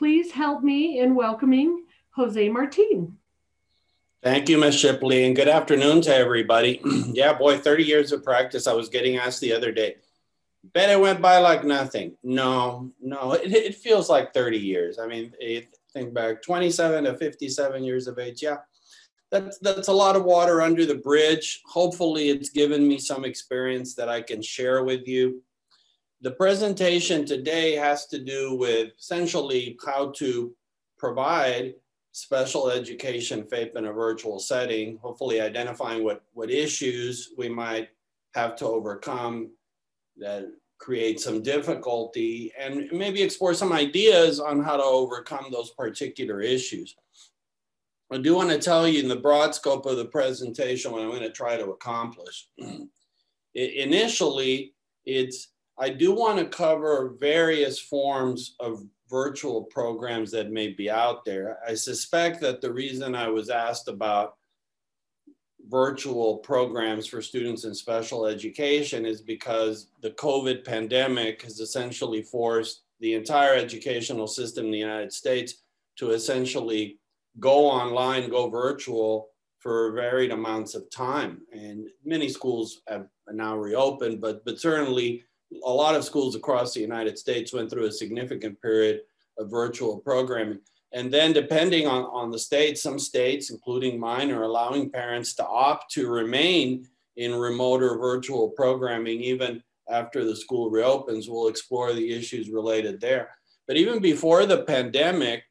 please help me in welcoming Jose Martin. Thank you, Ms. Shipley, and good afternoon to everybody. yeah, boy, 30 years of practice. I was getting asked the other day, bet it went by like nothing. No, no, it, it feels like 30 years. I mean, eh, think back 27 to 57 years of age. Yeah, that's, that's a lot of water under the bridge. Hopefully, it's given me some experience that I can share with you. The presentation today has to do with essentially how to provide special education FAPE in a virtual setting, hopefully identifying what, what issues we might have to overcome that create some difficulty and maybe explore some ideas on how to overcome those particular issues. I do want to tell you in the broad scope of the presentation what I'm going to try to accomplish. Initially, it's I do want to cover various forms of virtual programs that may be out there. I suspect that the reason I was asked about virtual programs for students in special education is because the COVID pandemic has essentially forced the entire educational system in the United States to essentially go online, go virtual for varied amounts of time. And many schools have now reopened, but, but certainly a lot of schools across the United States went through a significant period of virtual programming. And then depending on, on the state, some states, including mine, are allowing parents to opt to remain in remote or virtual programming even after the school reopens. We'll explore the issues related there. But even before the pandemic,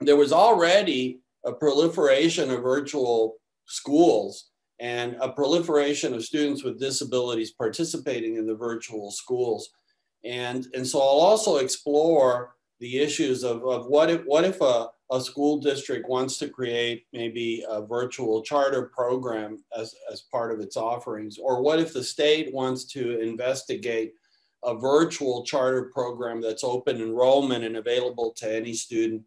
there was already a proliferation of virtual schools and a proliferation of students with disabilities participating in the virtual schools. And, and so I'll also explore the issues of, of what if, what if a, a school district wants to create maybe a virtual charter program as, as part of its offerings, or what if the state wants to investigate a virtual charter program that's open enrollment and available to any student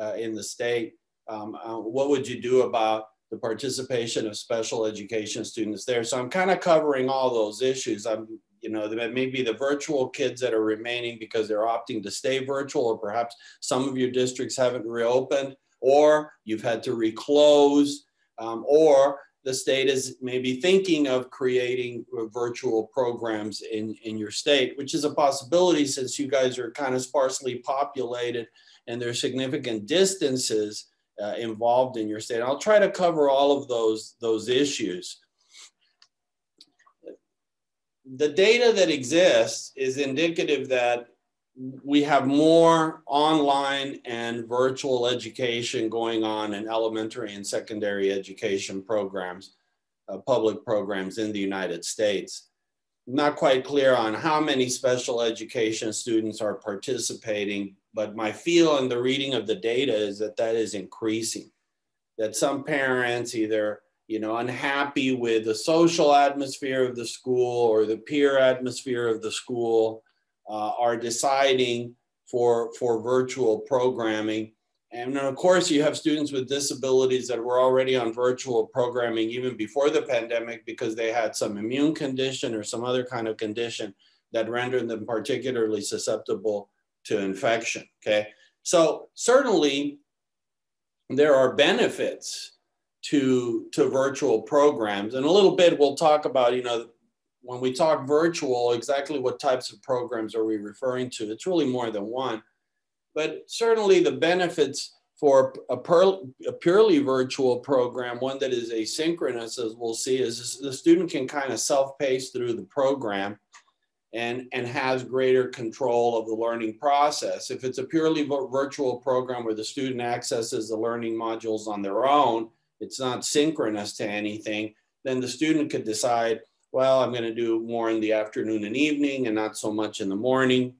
uh, in the state. Um, uh, what would you do about the participation of special education students there. So I'm kind of covering all those issues. I'm, you know, that maybe the virtual kids that are remaining because they're opting to stay virtual, or perhaps some of your districts haven't reopened, or you've had to reclose, um, or the state is maybe thinking of creating virtual programs in, in your state, which is a possibility since you guys are kind of sparsely populated and there's significant distances uh, involved in your state. I'll try to cover all of those, those issues. The data that exists is indicative that we have more online and virtual education going on in elementary and secondary education programs, uh, public programs in the United States. Not quite clear on how many special education students are participating but my feel in the reading of the data is that that is increasing. That some parents either you know unhappy with the social atmosphere of the school or the peer atmosphere of the school uh, are deciding for for virtual programming. And of course, you have students with disabilities that were already on virtual programming even before the pandemic because they had some immune condition or some other kind of condition that rendered them particularly susceptible to infection. Okay. So certainly there are benefits to, to virtual programs. And a little bit we'll talk about, you know, when we talk virtual, exactly what types of programs are we referring to? It's really more than one. But certainly the benefits for a, per, a, purely virtual program, one that is asynchronous, as we'll see, is the student can kind of self-pace through the program and, and has greater control of the learning process. If it's a purely virtual program where the student accesses the learning modules on their own, it's not synchronous to anything, then the student could decide, well, I'm going to do more in the afternoon and evening and not so much in the morning.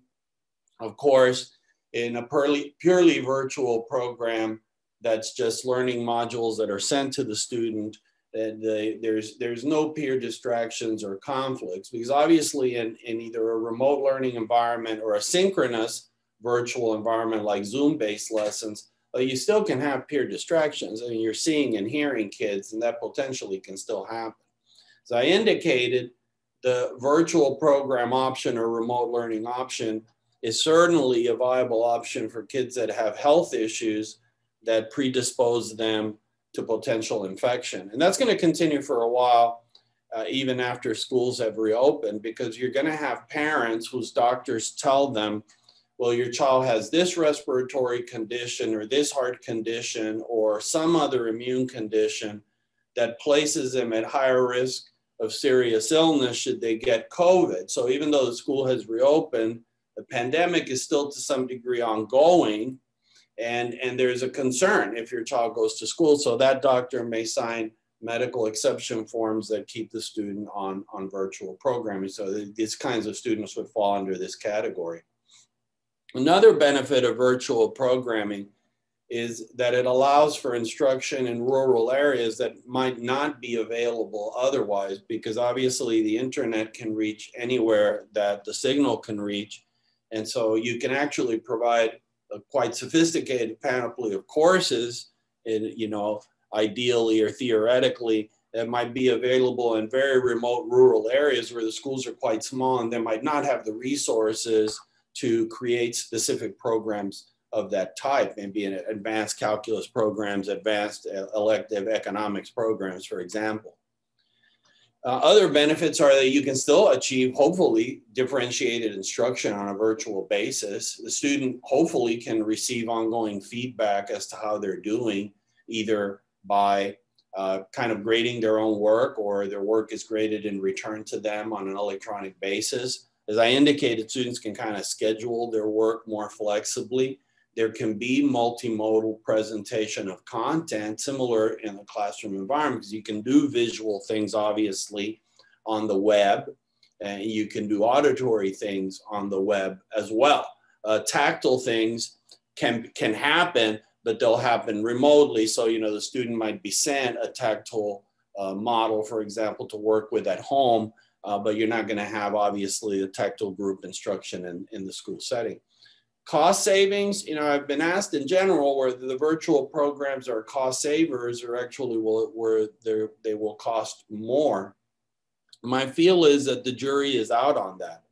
Of course, in a purely, purely virtual program that's just learning modules that are sent to the student, that the, there's there's no peer distractions or conflicts because obviously in, in either a remote learning environment or a synchronous virtual environment like Zoom based lessons, uh, you still can have peer distractions I and you're seeing and hearing kids and that potentially can still happen. As I indicated, the virtual program option or remote learning option is certainly a viable option for kids that have health issues that predispose them to potential infection. And that's going to continue for a while, uh, even after schools have reopened, because you're going to have parents whose doctors tell them, well, your child has this respiratory condition or this heart condition or some other immune condition that places them at higher risk of serious illness should they get COVID. So even though the school has reopened, the pandemic is still to some degree ongoing. And, and there's a concern if your child goes to school. So that doctor may sign medical exception forms that keep the student on, on virtual programming. So these kinds of students would fall under this category. Another benefit of virtual programming is that it allows for instruction in rural areas that might not be available otherwise, because obviously the internet can reach anywhere that the signal can reach. And so you can actually provide a quite sophisticated panoply of courses in, you know, ideally or theoretically that might be available in very remote rural areas where the schools are quite small and they might not have the resources to create specific programs of that type, maybe in advanced calculus programs, advanced uh, elective economics programs, for example. Uh, other benefits are that you can still achieve, hopefully, differentiated instruction on a virtual basis. The student hopefully can receive ongoing feedback as to how they're doing, either by uh, kind of grading their own work or their work is graded and returned to them on an electronic basis. As I indicated, students can kind of schedule their work more flexibly there can be multimodal presentation of content similar in the classroom environment because you can do visual things obviously on the web and you can do auditory things on the web as well. Uh, tactile things can, can happen, but they'll happen remotely. So, you know, the student might be sent a tactile uh, model, for example, to work with at home, uh, but you're not going to have obviously the tactile group instruction in, in the school setting. Cost savings, you know, I've been asked in general whether the virtual programs are cost savers or actually will they will cost more. My feel is that the jury is out on that.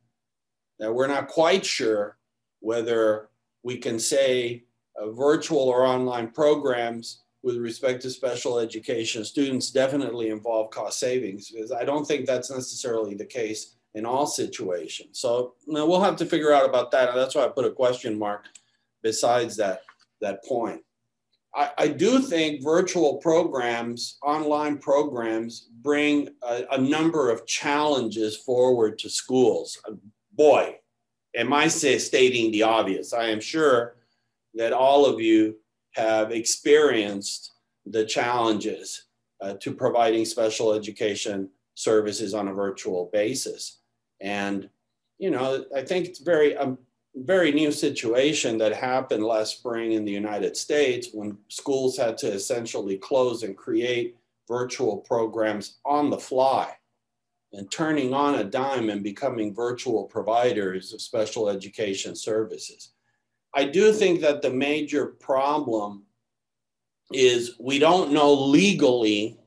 That we're not quite sure whether we can say uh, virtual or online programs with respect to special education students definitely involve cost savings because I don't think that's necessarily the case in all situations. So now we'll have to figure out about that. That's why I put a question mark besides that, that point. I, I do think virtual programs, online programs, bring a, a number of challenges forward to schools. Boy, am I say, stating the obvious. I am sure that all of you have experienced the challenges uh, to providing special education services on a virtual basis. And, you know, I think it's very, a very new situation that happened last spring in the United States when schools had to essentially close and create virtual programs on the fly and turning on a dime and becoming virtual providers of special education services. I do think that the major problem is we don't know legally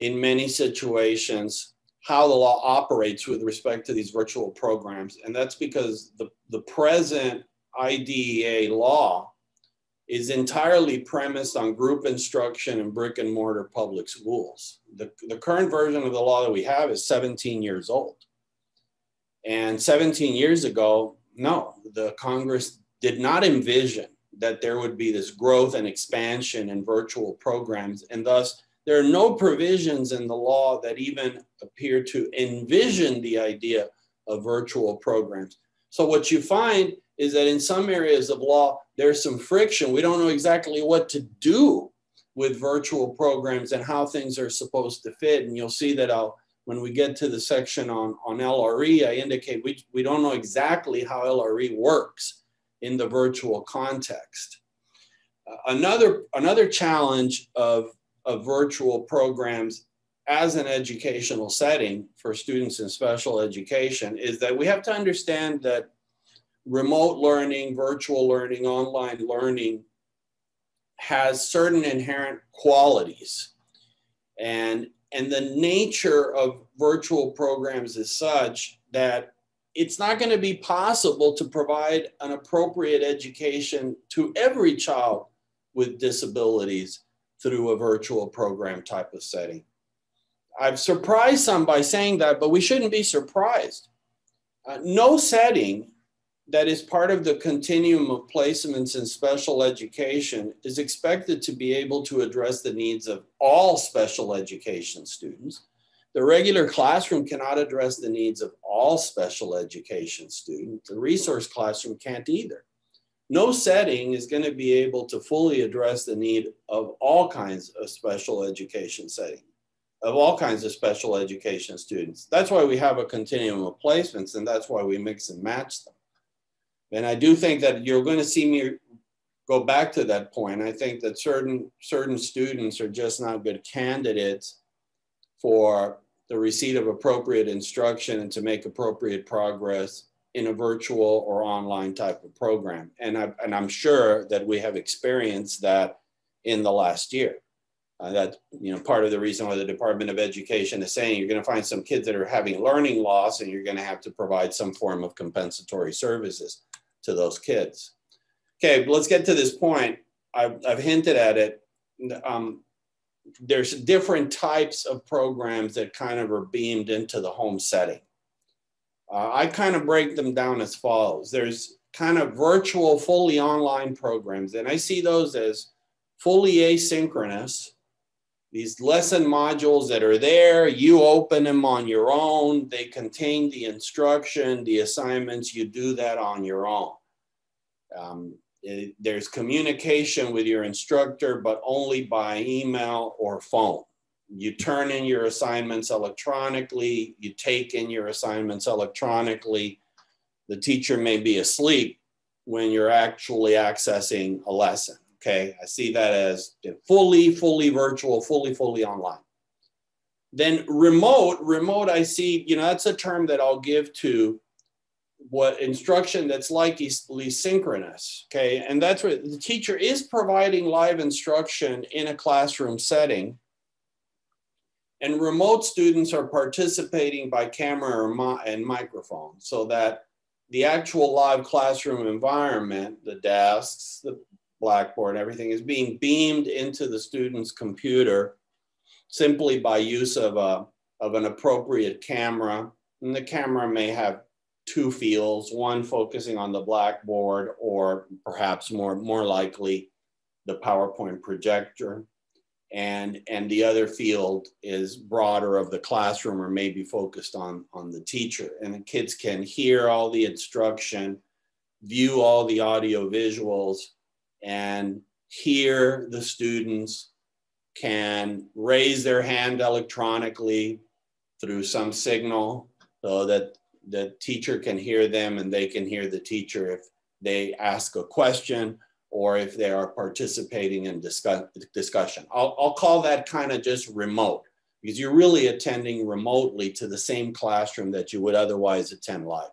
in many situations how the law operates with respect to these virtual programs. And that's because the, the present IDEA law is entirely premised on group instruction in brick and mortar public schools. The, the current version of the law that we have is 17 years old. And 17 years ago, no, the Congress did not envision that there would be this growth and expansion in virtual programs. And thus, there are no provisions in the law that even appear to envision the idea of virtual programs. So what you find is that in some areas of law, there's some friction. We don't know exactly what to do with virtual programs and how things are supposed to fit. And you'll see that I'll, when we get to the section on, on LRE, I indicate we, we don't know exactly how LRE works in the virtual context. Uh, another, another challenge of of virtual programs as an educational setting for students in special education is that we have to understand that remote learning, virtual learning, online learning has certain inherent qualities. And, and the nature of virtual programs is such that it's not going to be possible to provide an appropriate education to every child with disabilities through a virtual program type of setting. I've surprised some by saying that, but we shouldn't be surprised. Uh, no setting that is part of the continuum of placements in special education is expected to be able to address the needs of all special education students. The regular classroom cannot address the needs of all special education students. The resource classroom can't either. No setting is going to be able to fully address the need of all kinds of special education setting, of all kinds of special education students. That's why we have a continuum of placements and that's why we mix and match them. And I do think that you're going to see me go back to that point. I think that certain certain students are just not good candidates for the receipt of appropriate instruction and to make appropriate progress in a virtual or online type of program. And, I, and I'm sure that we have experienced that in the last year. Uh, that's you know part of the reason why the Department of Education is saying you're going to find some kids that are having learning loss and you're going to have to provide some form of compensatory services to those kids. Okay, let's get to this point. I've, I've hinted at it. Um, there's different types of programs that kind of are beamed into the home setting. Uh, I kind of break them down as follows. There's kind of virtual, fully online programs, and I see those as fully asynchronous. These lesson modules that are there, you open them on your own. They contain the instruction, the assignments, you do that on your own. Um, it, there's communication with your instructor, but only by email or phone. You turn in your assignments electronically, you take in your assignments electronically. The teacher may be asleep when you're actually accessing a lesson. Okay, I see that as fully, fully virtual, fully, fully online. Then remote, remote, I see, you know, that's a term that I'll give to what instruction that's likely synchronous, okay? And that's what the teacher is providing live instruction in a classroom setting. And remote students are participating by camera and microphone so that the actual live classroom environment, the desks, the blackboard, everything is being beamed into the student's computer simply by use of, a, of an appropriate camera. And the camera may have two fields, one focusing on the blackboard or perhaps more, more likely the PowerPoint projector. And, and the other field is broader of the classroom or maybe focused on, on the teacher. And the kids can hear all the instruction, view all the audio visuals, and hear the students can raise their hand electronically through some signal so that the teacher can hear them and they can hear the teacher if they ask a question or if they are participating in discuss, discussion. I'll, I'll call that kind of just remote because you're really attending remotely to the same classroom that you would otherwise attend live.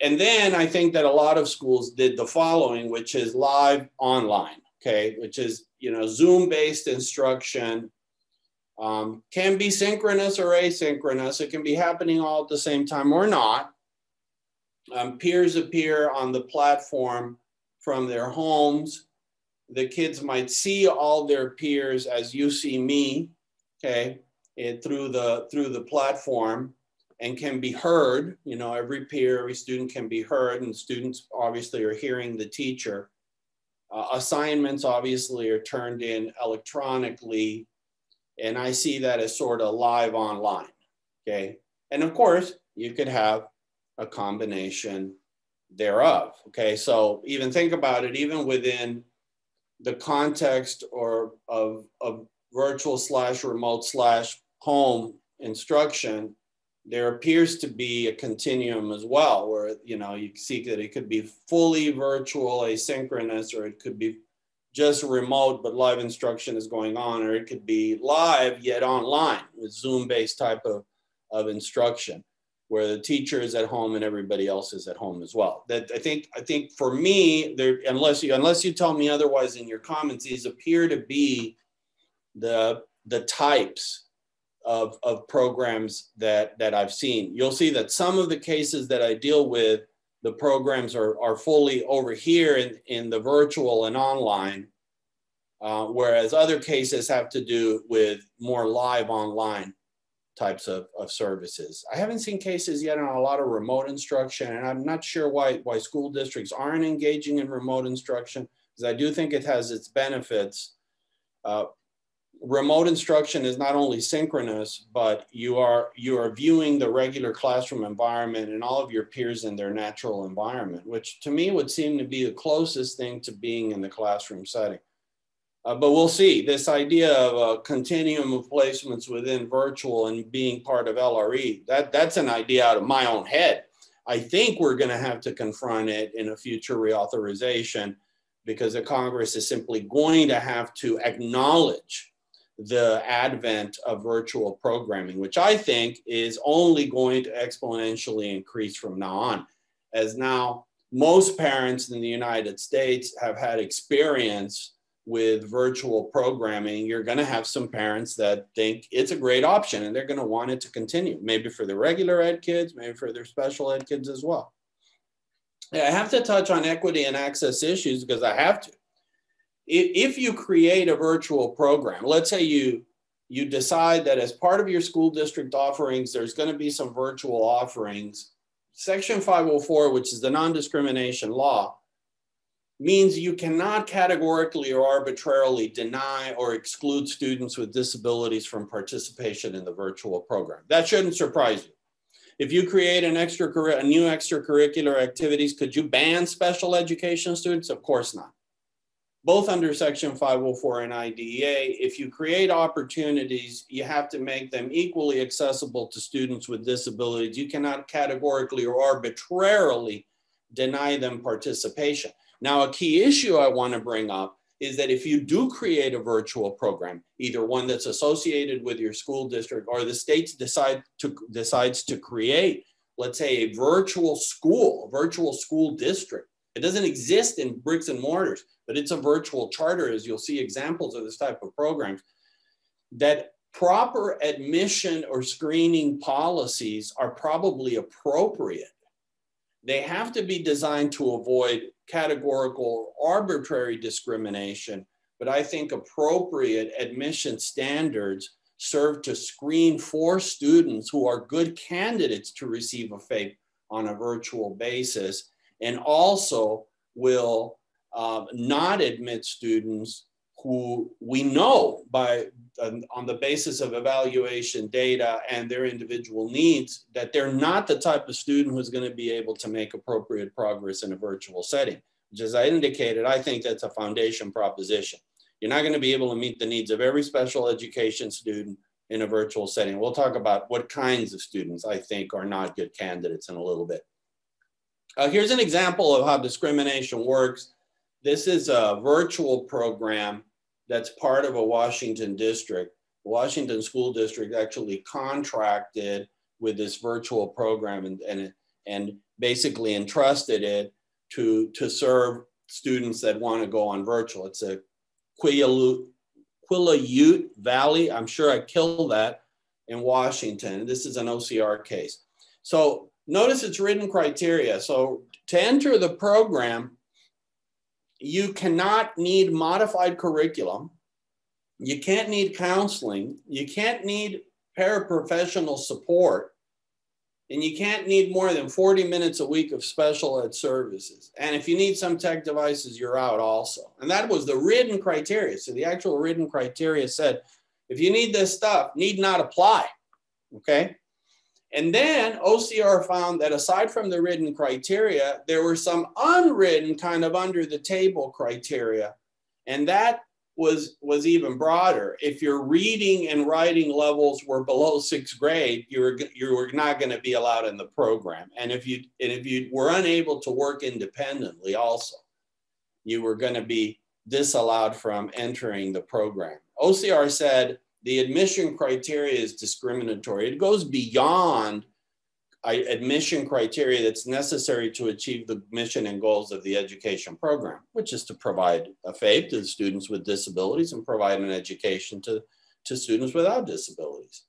And then I think that a lot of schools did the following, which is live online, okay, which is, you know, Zoom based instruction um, can be synchronous or asynchronous. It can be happening all at the same time or not. Um, peers appear on the platform from their homes. The kids might see all their peers as you see me, okay, and through the through the platform, and can be heard. You know, every peer, every student can be heard, and students obviously are hearing the teacher. Uh, assignments obviously are turned in electronically and I see that as sort of live online. Okay. And of course, you could have a combination thereof. Okay. So even think about it, even within the context or of, of virtual slash remote slash home instruction, there appears to be a continuum as well, where you know you see that it could be fully virtual, asynchronous, or it could be just remote, but live instruction is going on, or it could be live yet online with Zoom based type of, of instruction where the teacher is at home and everybody else is at home as well. That I think, I think for me, there, unless you, unless you tell me otherwise in your comments, these appear to be the, the types of, of programs that, that I've seen. You'll see that some of the cases that I deal with, the programs are, are fully over here in, in the virtual and online, uh, whereas other cases have to do with more live online types of, of services. I haven't seen cases yet on a lot of remote instruction, and I'm not sure why, why school districts aren't engaging in remote instruction, because I do think it has its benefits. Uh, remote instruction is not only synchronous, but you are, you are viewing the regular classroom environment and all of your peers in their natural environment, which to me would seem to be the closest thing to being in the classroom setting. Uh, but we'll see this idea of a continuum of placements within virtual and being part of LRE, that, that's an idea out of my own head. I think we're going to have to confront it in a future reauthorization because the Congress is simply going to have to acknowledge the advent of virtual programming, which I think is only going to exponentially increase from now on. As now, most parents in the United States have had experience with virtual programming, you're going to have some parents that think it's a great option and they're going to want it to continue, maybe for the regular ed kids, maybe for their special ed kids as well. I have to touch on equity and access issues because I have to. If you create a virtual program, let's say you you decide that as part of your school district offerings, there's going to be some virtual offerings. Section 504, which is the non-discrimination law, means you cannot categorically or arbitrarily deny or exclude students with disabilities from participation in the virtual program. That shouldn't surprise you. If you create an extra a new extracurricular activities, could you ban special education students? Of course not. Both under Section 504 and IDEA, if you create opportunities, you have to make them equally accessible to students with disabilities. You cannot categorically or arbitrarily deny them participation. Now, a key issue I want to bring up is that if you do create a virtual program, either one that's associated with your school district or the state decide to, decides to create, let's say, a virtual school, a virtual school district. It doesn't exist in bricks and mortars, but it's a virtual charter, as you'll see examples of this type of programs, that proper admission or screening policies are probably appropriate. They have to be designed to avoid categorical or arbitrary discrimination, but I think appropriate admission standards serve to screen for students who are good candidates to receive a FAPE on a virtual basis and also will uh, not admit students who we know by on the basis of evaluation data and their individual needs that they're not the type of student who's going to be able to make appropriate progress in a virtual setting which as i indicated i think that's a foundation proposition. You're not going to be able to meet the needs of every special education student in a virtual setting. We'll talk about what kinds of students i think are not good candidates in a little bit. Uh, here's an example of how discrimination works. This is a virtual program that's part of a Washington district. Washington School District actually contracted with this virtual program and, and, and basically entrusted it to, to serve students that want to go on virtual. It's a Quillayute Valley. I'm sure I killed that in Washington. This is an OCR case. So notice it's written criteria. So to enter the program, you cannot need modified curriculum. You can't need counseling. You can't need paraprofessional support. And you can't need more than 40 minutes a week of special ed services. And if you need some tech devices, you're out also. And that was the written criteria. So the actual written criteria said, if you need this stuff, need not apply. Okay. And then OCR found that aside from the written criteria, there were some unwritten kind of under the table criteria. And that was, was even broader. If your reading and writing levels were below sixth grade, you were, you were not going to be allowed in the program. And if you, and if you were unable to work independently also, you were going to be disallowed from entering the program. OCR said the admission criteria is discriminatory. It goes beyond uh, admission criteria that's necessary to achieve the mission and goals of the education program, which is to provide a FAPE to students with disabilities and provide an education to, to students without disabilities.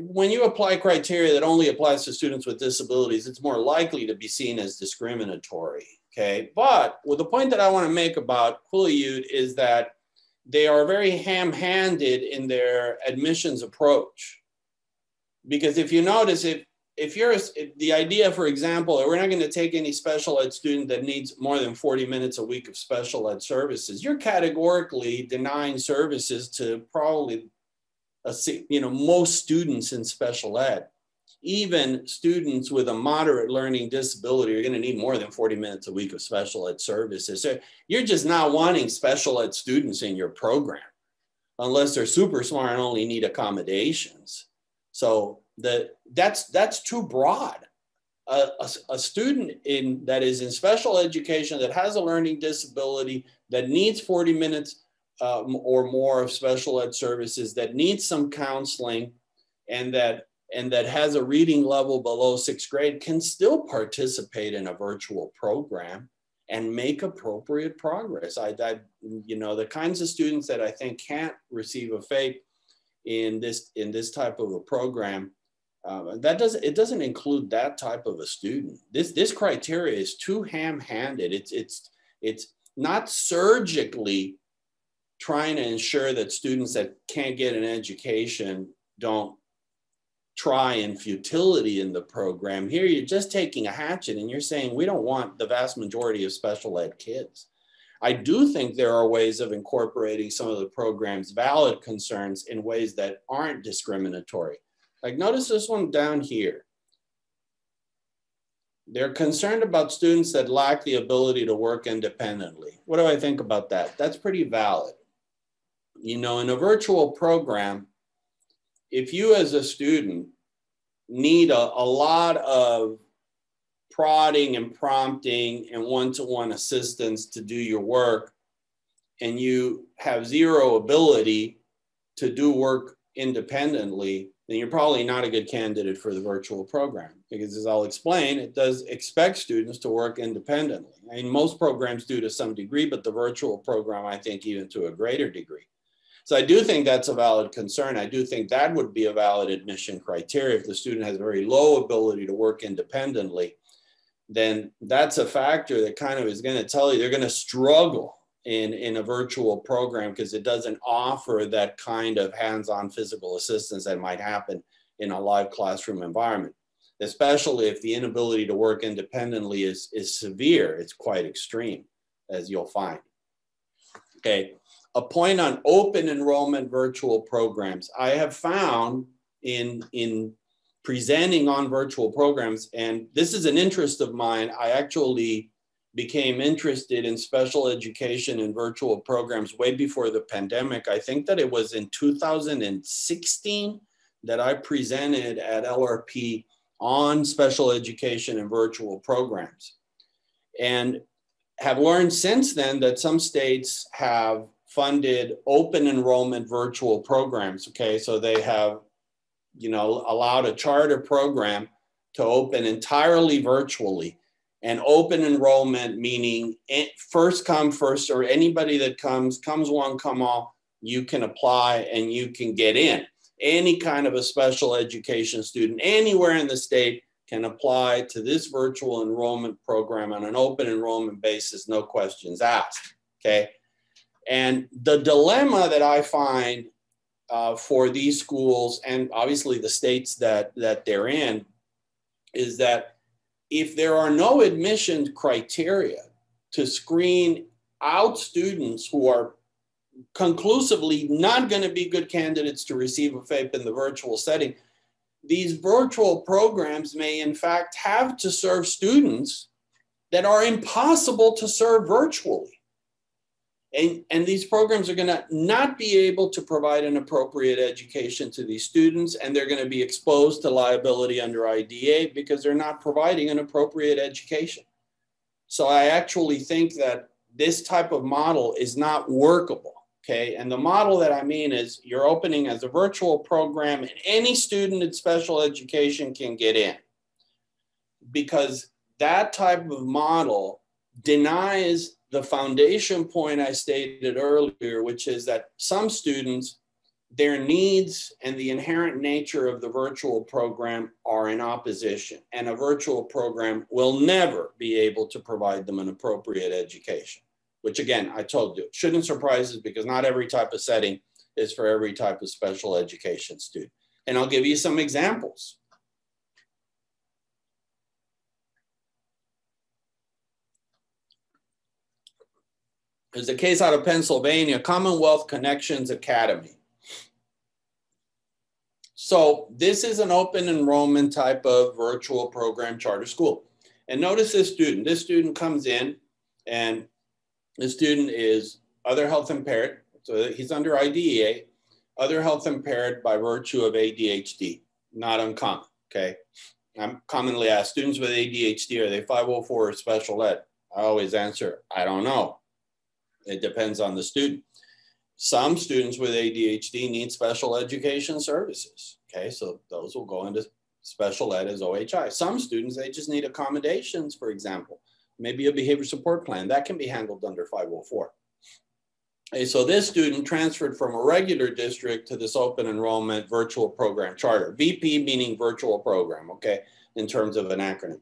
when you apply criteria that only applies to students with disabilities, it's more likely to be seen as discriminatory. Okay, but well, the point that I want to make about Quillayute is that they are very ham-handed in their admissions approach. Because if you notice, if if you're if the idea, for example, we're not going to take any special ed student that needs more than 40 minutes a week of special ed services, you're categorically denying services to probably a, you know most students in special ed even students with a moderate learning disability are going to need more than 40 minutes a week of special ed services. So you're just not wanting special ed students in your program unless they're super smart and only need accommodations. So the, that's, that's too broad. A, a, a student in, that is in special education that has a learning disability that needs 40 minutes um, or more of special ed services that needs some counseling and that and that has a reading level below sixth grade can still participate in a virtual program and make appropriate progress. I, I, you know, the kinds of students that I think can't receive a FAPE in this in this type of a program, uh, that doesn't it doesn't include that type of a student. This this criteria is too ham-handed. It's it's it's not surgically trying to ensure that students that can't get an education don't try and futility in the program. Here, you're just taking a hatchet and you're saying we don't want the vast majority of special ed kids. I do think there are ways of incorporating some of the program's valid concerns in ways that aren't discriminatory. Like notice this one down here. They're concerned about students that lack the ability to work independently. What do I think about that? That's pretty valid. You know, in a virtual program, if you as a student need a, a lot of prodding and prompting and one-to-one assistance to do your work and you have zero ability to do work independently then you're probably not a good candidate for the virtual program because as I'll explain, it does expect students to work independently. I mean, most programs do to some degree, but the virtual program, I think even to a greater degree. So I do think that's a valid concern. I do think that would be a valid admission criteria. If the student has very low ability to work independently, then that's a factor that kind of is going to tell you they're going to struggle in, in a virtual program because it doesn't offer that kind of hands-on physical assistance that might happen in a live classroom environment, especially if the inability to work independently is, is severe. It's quite extreme, as you'll find. Okay, a point on open enrollment virtual programs. I have found in, in presenting on virtual programs, and this is an interest of mine, I actually became interested in special education and virtual programs way before the pandemic. I think that it was in 2016 that I presented at LRP on special education and virtual programs. And have learned since then that some states have funded open enrollment virtual programs. Okay, so they have, you know, allowed a charter program to open entirely virtually. And open enrollment meaning eh, first come, first, or anybody that comes, comes one, come all, you can apply and you can get in. Any kind of a special education student anywhere in the state can apply to this virtual enrollment program on an open enrollment basis, no questions asked. Okay. And the dilemma that I find uh, for these schools and obviously the states that, that they're in is that if there are no admission criteria to screen out students who are conclusively not going to be good candidates to receive a FAPE in the virtual setting, these virtual programs may in fact have to serve students that are impossible to serve virtually. And, and these programs are going to not be able to provide an appropriate education to these students, and they're going to be exposed to liability under IDEA because they're not providing an appropriate education. So I actually think that this type of model is not workable. Okay, and the model that I mean is you're opening as a virtual program, and any student in special education can get in because that type of model denies the foundation point I stated earlier, which is that some students their needs and the inherent nature of the virtual program are in opposition, and a virtual program will never be able to provide them an appropriate education, which again, I told you, shouldn't surprise us because not every type of setting is for every type of special education student. And I'll give you some examples. There's a case out of Pennsylvania, Commonwealth Connections Academy. So this is an open enrollment type of virtual program charter school. And notice this student. This student comes in and the student is other health impaired. So he's under IDEA, other health impaired by virtue of ADHD, not uncommon, okay? I'm commonly asked, students with ADHD, are they 504 or special ed? I always answer, I don't know. It depends on the student. Some students with ADHD need special education services. Okay, so those will go into special ed as OHI. Some students, they just need accommodations, for example, maybe a behavior support plan that can be handled under 504. Okay, so this student transferred from a regular district to this open enrollment virtual program charter. VP meaning virtual program, okay, in terms of an acronym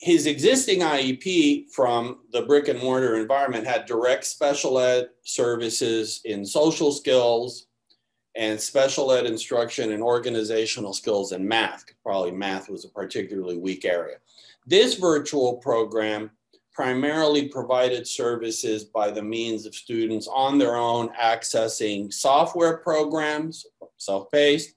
his existing IEP from the brick and mortar environment had direct special ed services in social skills and special ed instruction and organizational skills and math. Probably math was a particularly weak area. This virtual program primarily provided services by the means of students on their own accessing software programs, self-paced.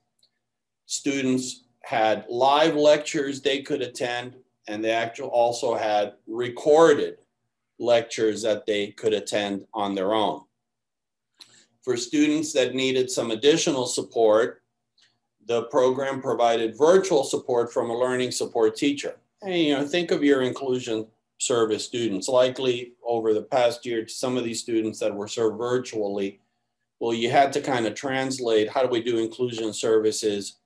Students had live lectures they could attend and they actually also had recorded lectures that they could attend on their own. For students that needed some additional support, the program provided virtual support from a learning support teacher. And, you know, think of your inclusion service students. Likely over the past year, some of these students that were served virtually, well, you had to kind of translate how do we do inclusion services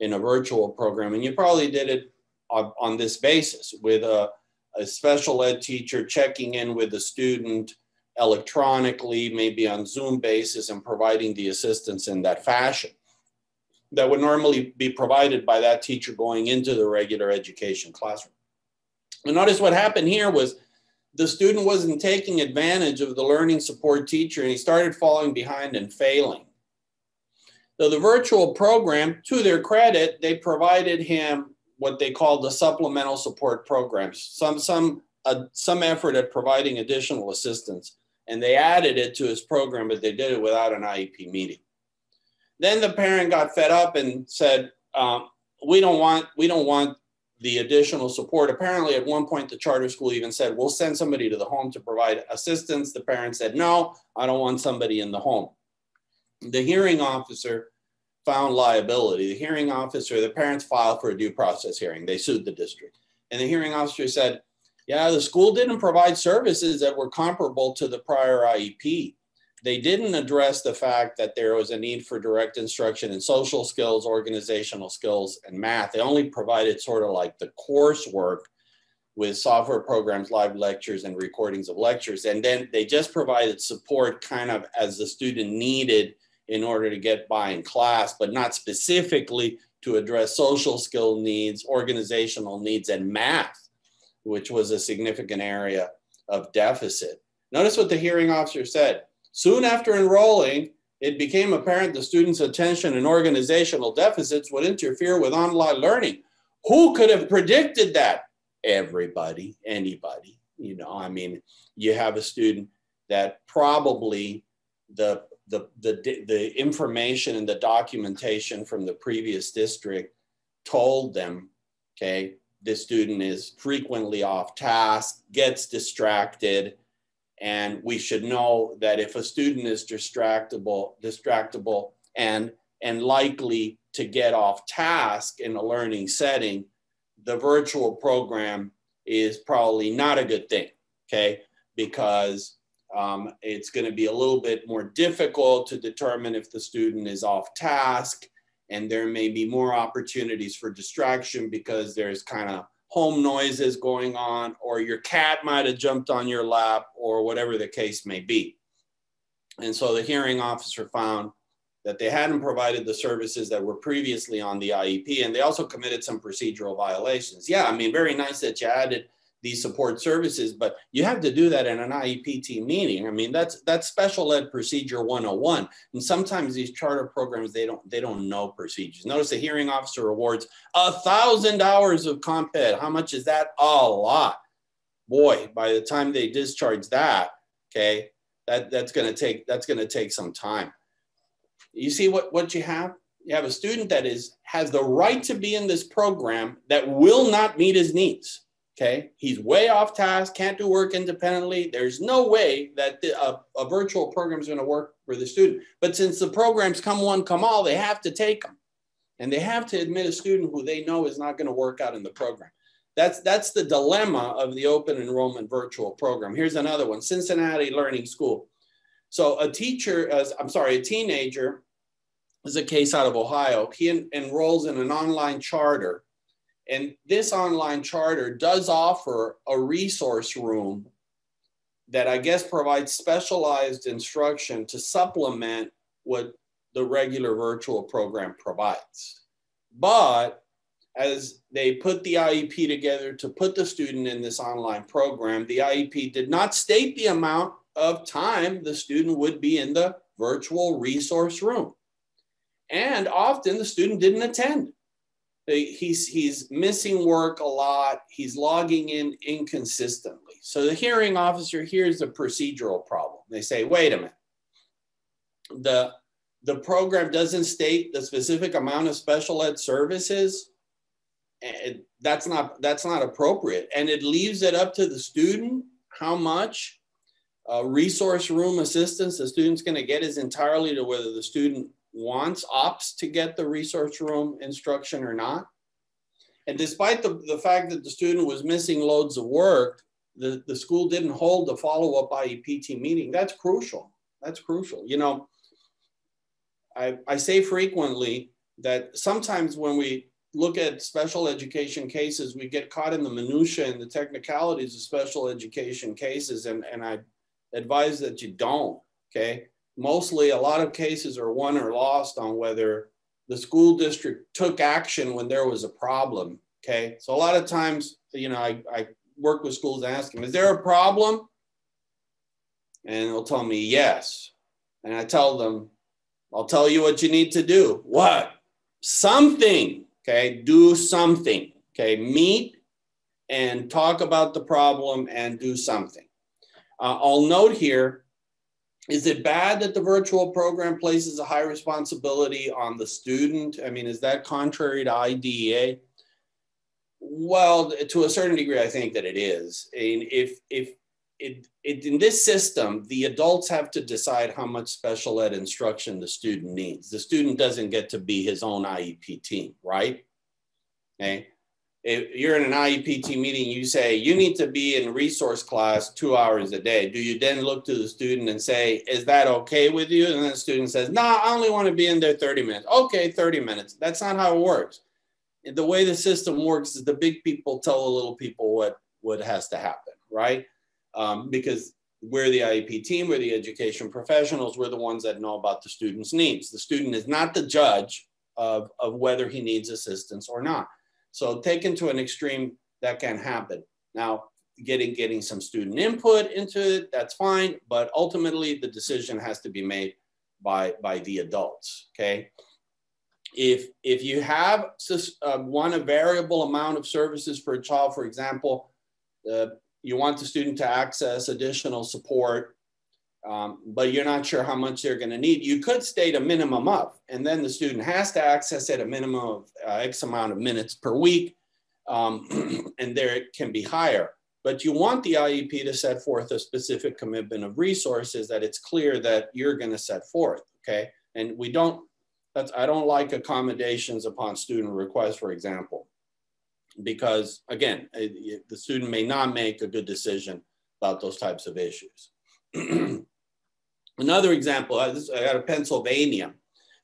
in a virtual program, and you probably did it on, this basis with a, a special ed teacher checking in with the student electronically, maybe on Zoom basis, and providing the assistance in that fashion that would normally be provided by that teacher going into the regular education classroom. And notice what happened here was the student wasn't taking advantage of the learning support teacher and he started falling behind and failing. So the virtual program, to their credit, they provided him what they call the supplemental support programs, some, some, uh, some effort at providing additional assistance. And they added it to his program, but they did it without an IEP meeting. Then the parent got fed up and said, um, we don't want, we don't want the additional support. Apparently at one point, the charter school even said, we'll send somebody to the home to provide assistance. The parent said, no, I don't want somebody in the home. The hearing officer found liability. The hearing officer, the parents filed for a due process hearing. They sued the district. And the hearing officer said, yeah, the school didn't provide services that were comparable to the prior IEP. They didn't address the fact that there was a need for direct instruction in social skills, organizational skills, and math. They only provided sort of like the coursework with software programs, live lectures, and recordings of lectures. And then they just provided support kind of as the student needed in order to get by in class, but not specifically to address social skill needs, organizational needs, and math, which was a significant area of deficit. Notice what the hearing officer said. Soon after enrolling, it became apparent the student's attention and organizational deficits would interfere with online learning. Who could have predicted that? Everybody, anybody. You know, I mean, you have a student that probably the the, the, the information and the documentation from the previous district told them, okay, this student is frequently off task, gets distracted, and we should know that if a student is distractible, distractible and, and likely to get off task in a learning setting, the virtual program is probably not a good thing, okay? Because um, it's going to be a little bit more difficult to determine if the student is off task and there may be more opportunities for distraction because there's kind of home noises going on or your cat might have jumped on your lap or whatever the case may be. And so the hearing officer found that they hadn't provided the services that were previously on the IEP, and they also committed some procedural violations. Yeah, I mean, very nice that you added these support services, but you have to do that in an IEP team meeting. I mean, that's that's special ed procedure 101. And sometimes these charter programs, they don't they don't know procedures. Notice the hearing officer awards a thousand hours of comp ed. How much is that? A lot. Boy, by the time they discharge that, okay, that, that's gonna take that's gonna take some time. You see what, what you have? You have a student that is has the right to be in this program that will not meet his needs Okay, he's way off task, can't do work independently. There's no way that the, a, a virtual program is going to work for the student. But since the programs come one, come all, they have to take them. And they have to admit a student who they know is not going to work out in the program. That's, that's the dilemma of the open enrollment virtual program. Here's another one Cincinnati Learning School. So, a teacher, as I'm sorry, a teenager is a case out of Ohio. He en enrolls in an online charter and this online charter does offer a resource room that I guess provides specialized instruction to supplement what the regular virtual program provides. But as they put the IEP together to put the student in this online program, the IEP did not state the amount of time the student would be in the virtual resource room. And often the student didn't attend he's he's missing work a lot. He's logging in inconsistently. So the hearing officer here's the procedural problem. They say wait a minute. The the program doesn't state the specific amount of special ed services? And that's not that's not appropriate. And it leaves it up to the student how much uh, resource room assistance the student's going to get is entirely to whether the student wants opts to get the resource room instruction or not. And despite the, the fact that the student was missing loads of work, the, the school didn't hold the follow-up IEP meeting. That's crucial. That's crucial. You know, I, I say frequently that sometimes when we look at special education cases, we get caught in the minutia and the technicalities of special education cases. And, and I advise that you don't, okay? Mostly a lot of cases are won or lost on whether the school district took action when there was a problem. Okay. So a lot of times, you know, I, I work with schools and ask them, is there a problem? And they'll tell me yes. And I tell them, I'll tell you what you need to do. What? Something. Okay. Do something. Okay. Meet and talk about the problem and do something. Uh, I'll note here is it bad that the virtual program places a high responsibility on the student? I mean, is that contrary to IDEA? Well, to a certain degree, I think that it is. And if if it, it in this system, the adults have to decide how much special ed instruction the student needs. The student doesn't get to be his own IEP team, right? Okay if you're in an IEP team meeting, you say you need to be in resource class two hours a day. Do you then look to the student and say, is that okay with you? And the student says, no, nah, I only want to be in there 30 minutes. Okay, 30 minutes. That's not how it works. The way the system works is the big people tell the little people what, what has to happen, right? Um, because we're the IEP team, we're the education professionals, we're the ones that know about the student's needs. The student is not the judge of, of whether he needs assistance or not. So taken to an extreme, that can happen. Now, getting getting some student input into it, that's fine, but ultimately the decision has to be made by by the adults. Okay. If if you have uh, one a variable amount of services for a child, for example, uh, you want the student to access additional support, um, but you're not sure how much they're going to need, you could state a minimum of, and then the student has to access it a minimum of uh, X amount of minutes per week, um, and there it can be higher. But you want the IEP to set forth a specific commitment of resources that it's clear that you're going to set forth, okay? And we don't, that's, I don't like accommodations upon student request, for example, because again, it, the student may not make a good decision about those types of issues. Another example, I out of Pennsylvania.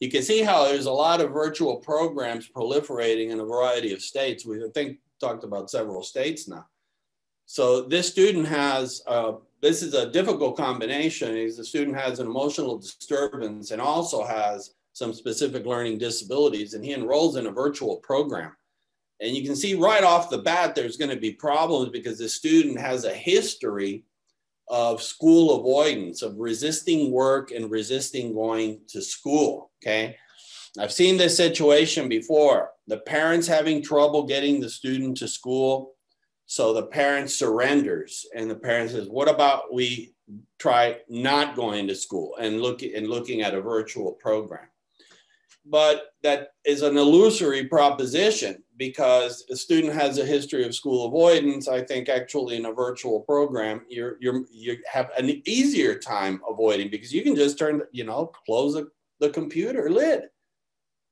You can see how there's a lot of virtual programs proliferating in a variety of states. We I think talked about several states now. So this student has, uh, this is a difficult combination. The student has an emotional disturbance and also has some specific learning disabilities, and he enrolls in a virtual program. And you can see right off the bat, there's going to be problems because the student has a history of school avoidance, of resisting work and resisting going to school. Okay. I've seen this situation before. The parents having trouble getting the student to school. So the parent surrenders and the parent says, what about we try not going to school and look and looking at a virtual program? But that is an illusory proposition because a student has a history of school avoidance. I think actually in a virtual program, you're, you're, you have an easier time avoiding because you can just turn, you know, close the, the computer lid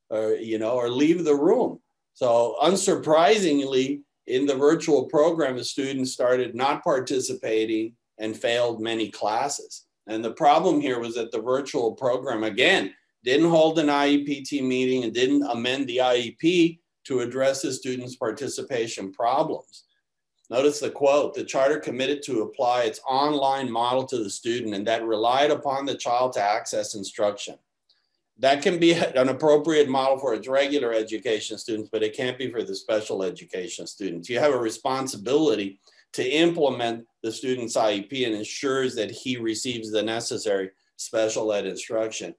or, you know, or leave the room. So unsurprisingly, in the virtual program, the students started not participating and failed many classes. And the problem here was that the virtual program, again, didn't hold an IEPT meeting and didn't amend the IEP to address the students' participation problems. Notice the quote, the charter committed to apply its online model to the student and that relied upon the child to access instruction. That can be an appropriate model for its regular education students, but it can't be for the special education students. You have a responsibility to implement the student's IEP and ensures that he receives the necessary special ed instruction.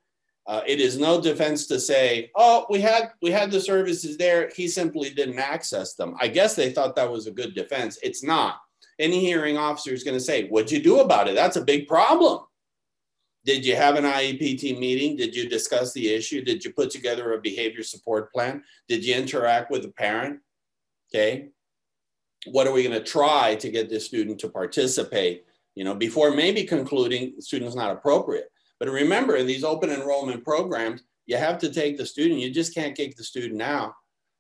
Uh, it is no defense to say, "Oh, we had we had the services there. He simply didn't access them." I guess they thought that was a good defense. It's not. Any hearing officer is going to say, "What'd you do about it? That's a big problem." Did you have an IEP team meeting? Did you discuss the issue? Did you put together a behavior support plan? Did you interact with the parent? Okay. What are we going to try to get this student to participate? You know, before maybe concluding the student's not appropriate. But remember, in these open enrollment programs, you have to take the student. You just can't kick the student out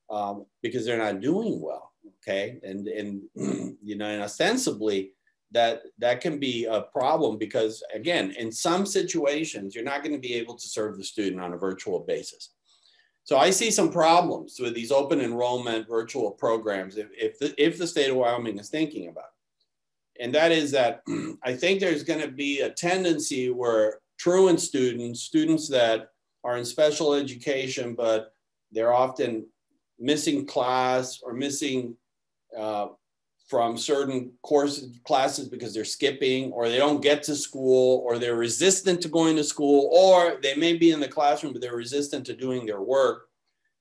um, because they're not doing well. Okay, and and you know, and ostensibly, that that can be a problem because again in some situations you're not going to be able to serve the student on a virtual basis so i see some problems with these open enrollment virtual programs if, if, the, if the state of wyoming is thinking about it and that is that i think there's going to be a tendency where truant students students that are in special education but they're often missing class or missing uh, from certain courses classes because they're skipping or they don't get to school or they're resistant to going to school or they may be in the classroom but they're resistant to doing their work.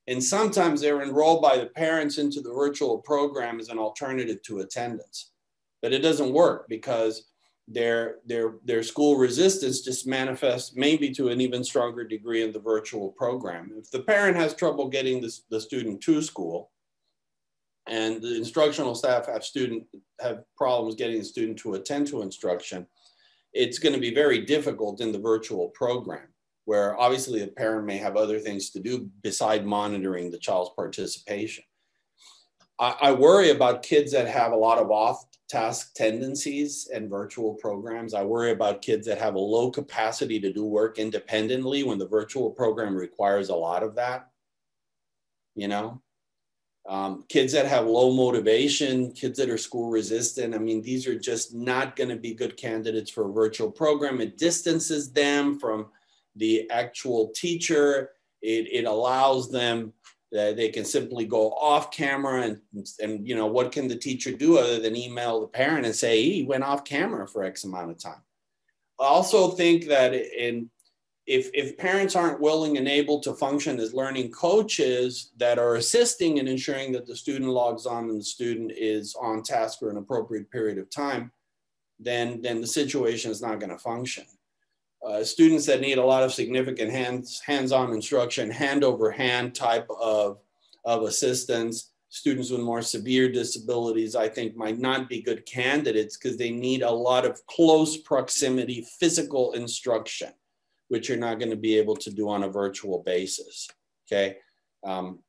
And sometimes they're enrolled by the parents into the virtual program as an alternative to attendance. But it doesn't work because their their their school resistance just manifests maybe to an even stronger degree in the virtual program if the parent has trouble getting the, the student to school and the instructional staff have student have problems getting the student to attend to instruction, it's going to be very difficult in the virtual program where obviously the parent may have other things to do beside monitoring the child's participation. I, I worry about kids that have a lot of off task tendencies and virtual programs. I worry about kids that have a low capacity to do work independently when the virtual program requires a lot of that. You know, um, kids that have low motivation, kids that are school resistant. I mean, these are just not going to be good candidates for a virtual program. It distances them from the actual teacher. It, it allows them that they can simply go off camera and, and, you know, what can the teacher do other than email the parent and say, he went off camera for X amount of time. I also think that in if, if parents aren't willing and able to function as learning coaches that are assisting in ensuring that the student logs on and the student is on task for an appropriate period of time, then, then the situation is not going to function. Uh, students that need a lot of significant hands, hands-on instruction, hand over hand type of, of assistance, students with more severe disabilities, I think might not be good candidates because they need a lot of close proximity physical instruction which you're not going to be able to do on a virtual basis. Okay. Um,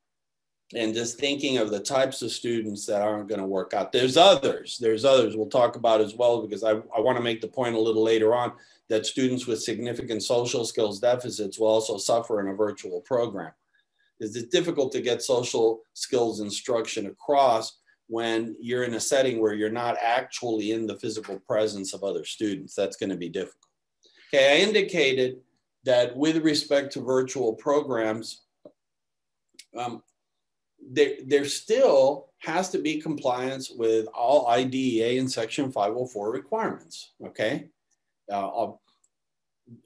and just thinking of the types of students that aren't going to work out. There's others. There's others we'll talk about as well because I, I want to make the point a little later on that students with significant social skills deficits will also suffer in a virtual program. It's difficult to get social skills instruction across when you're in a setting where you're not actually in the physical presence of other students. That's going to be difficult. Okay, I indicated that with respect to virtual programs, um, there, there still has to be compliance with all IDEA and Section 504 requirements. Okay, uh,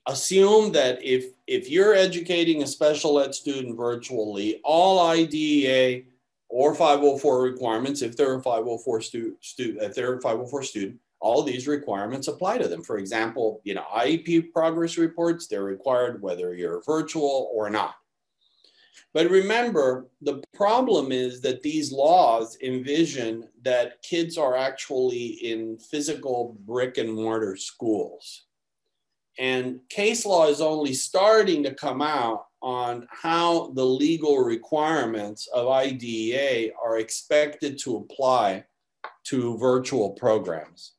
assume that if if you're educating a special ed student virtually, all IDEA or 504 requirements, if they're a 504 student, stu- if they're a 504 student, all these requirements apply to them. For example, you know, IEP progress reports, they're required whether you're virtual or not. But remember, the problem is that these laws envision that kids are actually in physical brick and mortar schools. And case law is only starting to come out on how the legal requirements of IDEA are expected to apply to virtual programs.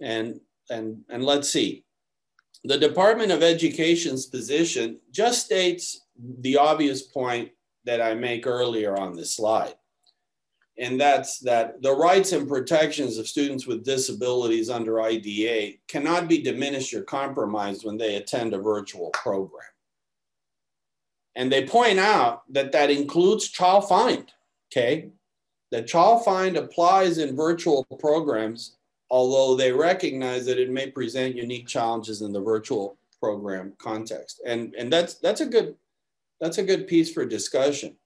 And, and, and let's see. The Department of Education's position just states the obvious point that I make earlier on this slide. And that's that the rights and protections of students with disabilities under IDEA cannot be diminished or compromised when they attend a virtual program. And they point out that that includes child find, okay? That child find applies in virtual programs, although they recognize that it may present unique challenges in the virtual program context. And, and that's, that's a good that's a good piece for discussion.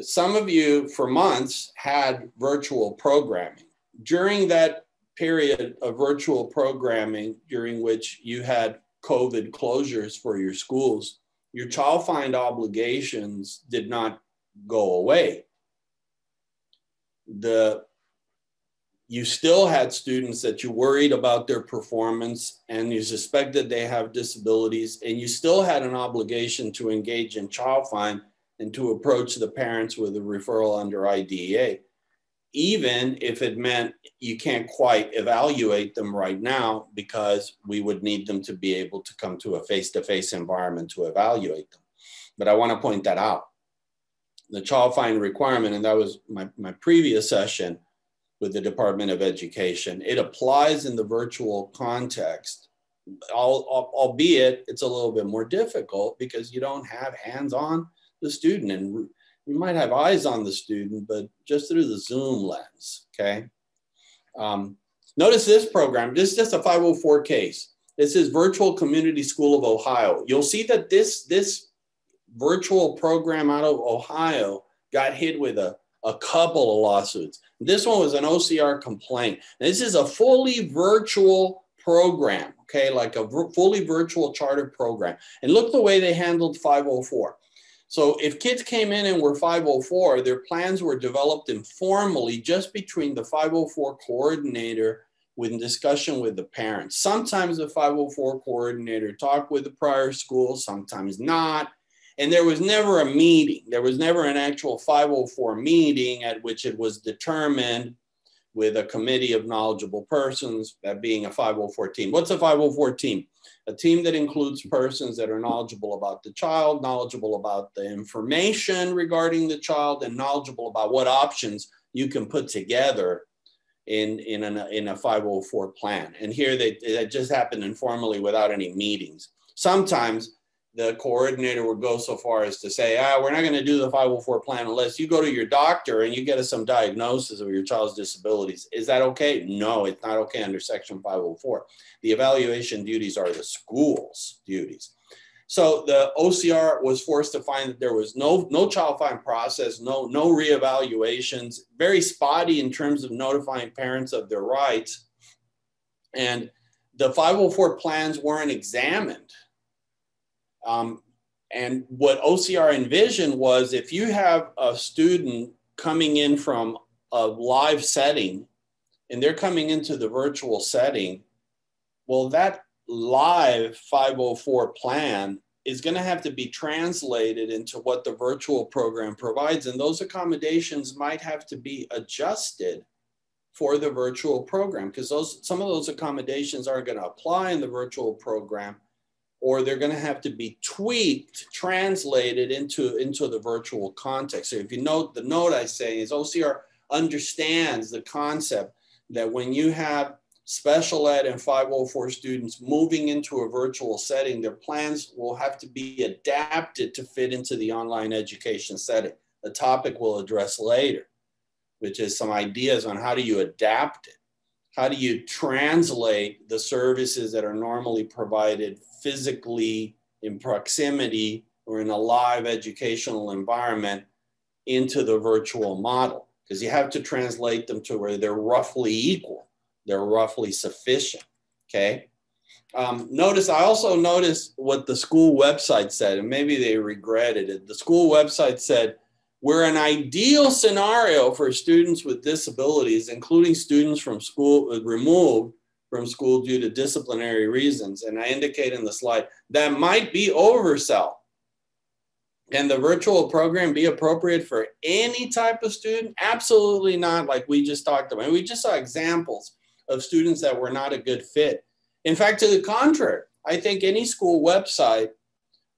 Some of you for months had virtual programming. During that period of virtual programming, during which you had COVID closures for your schools, your child find obligations did not go away. The you still had students that you worried about their performance and you suspected they have disabilities and you still had an obligation to engage in child find and to approach the parents with a referral under IDEA, even if it meant you can't quite evaluate them right now because we would need them to be able to come to a face-to-face environment to evaluate them. But I want to point that out. The child find requirement, and that was my, my previous session, with the Department of Education. It applies in the virtual context, albeit it's a little bit more difficult because you don't have hands on the student and you might have eyes on the student, but just through the Zoom lens, okay? Um, notice this program, this is just a 504 case. This is Virtual Community School of Ohio. You'll see that this, this virtual program out of Ohio got hit with a a couple of lawsuits. This one was an OCR complaint. This is a fully virtual program, okay, like a fully virtual charter program. And look the way they handled 504. So if kids came in and were 504, their plans were developed informally just between the 504 coordinator with discussion with the parents. Sometimes the 504 coordinator talked with the prior school, sometimes not. And there was never a meeting. There was never an actual 504 meeting at which it was determined with a committee of knowledgeable persons, that being a 504 team. What's a 504 team? A team that includes persons that are knowledgeable about the child, knowledgeable about the information regarding the child, and knowledgeable about what options you can put together in, in, an, in a 504 plan. And here they, it just happened informally without any meetings. Sometimes the coordinator would go so far as to say, ah, we're not going to do the 504 plan unless you go to your doctor and you get us some diagnosis of your child's disabilities. Is that okay? No, it's not okay under Section 504. The evaluation duties are the school's duties. So the OCR was forced to find that there was no no child find process, no no reevaluations, very spotty in terms of notifying parents of their rights, and the 504 plans weren't examined um, and what OCR envisioned was if you have a student coming in from a live setting and they're coming into the virtual setting, well, that live 504 plan is going to have to be translated into what the virtual program provides. And those accommodations might have to be adjusted for the virtual program because those some of those accommodations aren't going to apply in the virtual program or they're going to have to be tweaked, translated into, into the virtual context. So if you note, the note I say is OCR understands the concept that when you have special ed and 504 students moving into a virtual setting, their plans will have to be adapted to fit into the online education setting. A topic we'll address later, which is some ideas on how do you adapt it? How do you translate the services that are normally provided physically in proximity or in a live educational environment into the virtual model? Because you have to translate them to where they're roughly equal they're roughly sufficient. Okay. Um, notice, I also noticed what the school website said, and maybe they regretted it. The school website said, we're an ideal scenario for students with disabilities, including students from school uh, removed from school due to disciplinary reasons. And I indicate in the slide that might be oversell. Can the virtual program be appropriate for any type of student? Absolutely not, like we just talked about. And we just saw examples of students that were not a good fit. In fact, to the contrary, I think any school website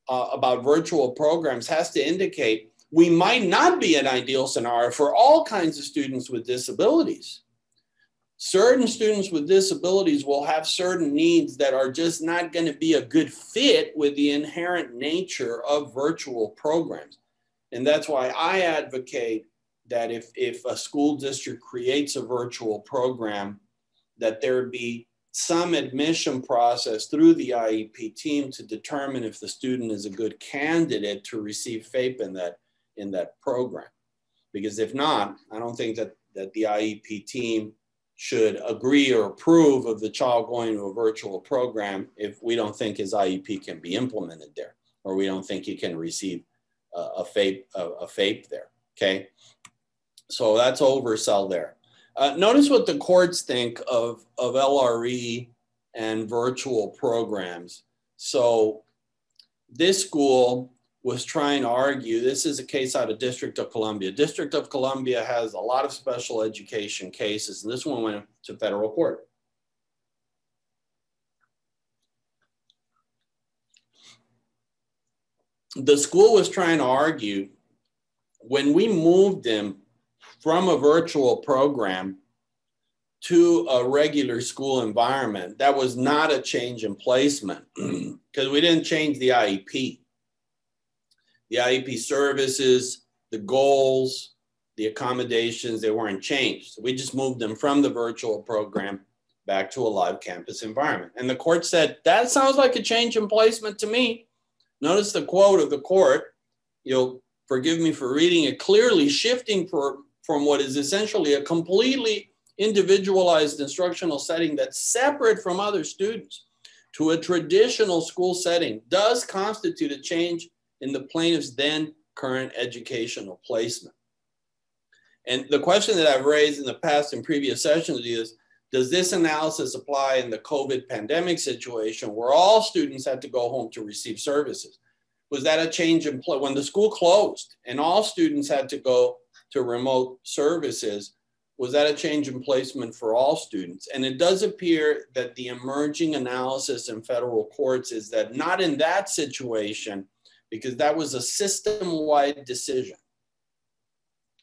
uh, about virtual programs has to indicate we might not be an ideal scenario for all kinds of students with disabilities. Certain students with disabilities will have certain needs that are just not going to be a good fit with the inherent nature of virtual programs. And that's why I advocate that if, if a school district creates a virtual program, that there be some admission process through the IEP team to determine if the student is a good candidate to receive FAPE in that, in that program. Because if not, I don't think that, that the IEP team should agree or approve of the child going to a virtual program if we don't think his IEP can be implemented there, or we don't think he can receive a, a FAPE, a, a FAPE there, okay? So that's oversell there. Uh, notice what the courts think of, of LRE and virtual programs. So this school was trying to argue, this is a case out of District of Columbia. District of Columbia has a lot of special education cases, and this one went to federal court. The school was trying to argue when we moved them from a virtual program to a regular school environment, that was not a change in placement because we didn't change the IEP. The IEP services, the goals, the accommodations, they weren't changed. So we just moved them from the virtual program back to a live campus environment. And the court said, that sounds like a change in placement to me. Notice the quote of the court. You'll forgive me for reading it clearly, shifting for, from what is essentially a completely individualized instructional setting that's separate from other students to a traditional school setting does constitute a change in the plaintiff's then current educational placement. And the question that I've raised in the past in previous sessions is, does this analysis apply in the COVID pandemic situation where all students had to go home to receive services? Was that a change in play? When the school closed and all students had to go to remote services, was that a change in placement for all students? And it does appear that the emerging analysis in federal courts is that not in that situation, because that was a system-wide decision.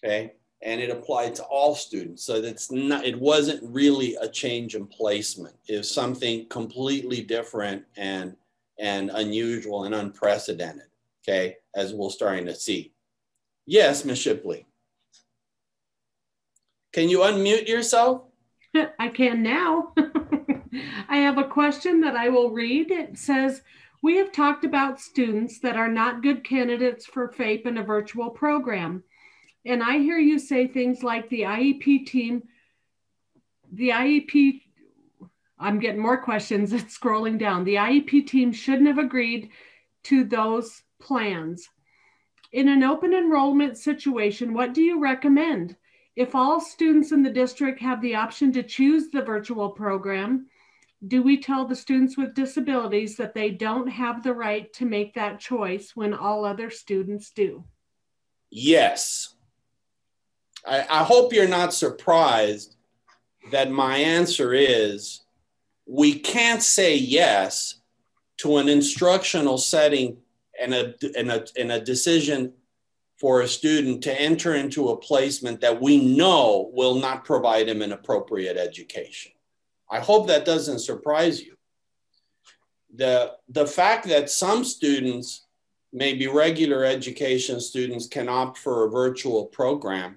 Okay, and it applied to all students. So that's not, it wasn't really a change in placement. It was something completely different and, and unusual and unprecedented, okay, as we're starting to see. Yes, Ms. Shipley. Can you unmute yourself? I can now. I have a question that I will read. It says, we have talked about students that are not good candidates for FAPE in a virtual program. And I hear you say things like the IEP team, the IEP, I'm getting more questions, it's scrolling down. The IEP team shouldn't have agreed to those plans. In an open enrollment situation, what do you recommend? If all students in the district have the option to choose the virtual program, do we tell the students with disabilities that they don't have the right to make that choice when all other students do? Yes. I, I hope you're not surprised that my answer is we can't say yes to an instructional setting and a, and a, and a decision for a student to enter into a placement that we know will not provide him an appropriate education. I hope that doesn't surprise you. The, the fact that some students, maybe regular education students, can opt for a virtual program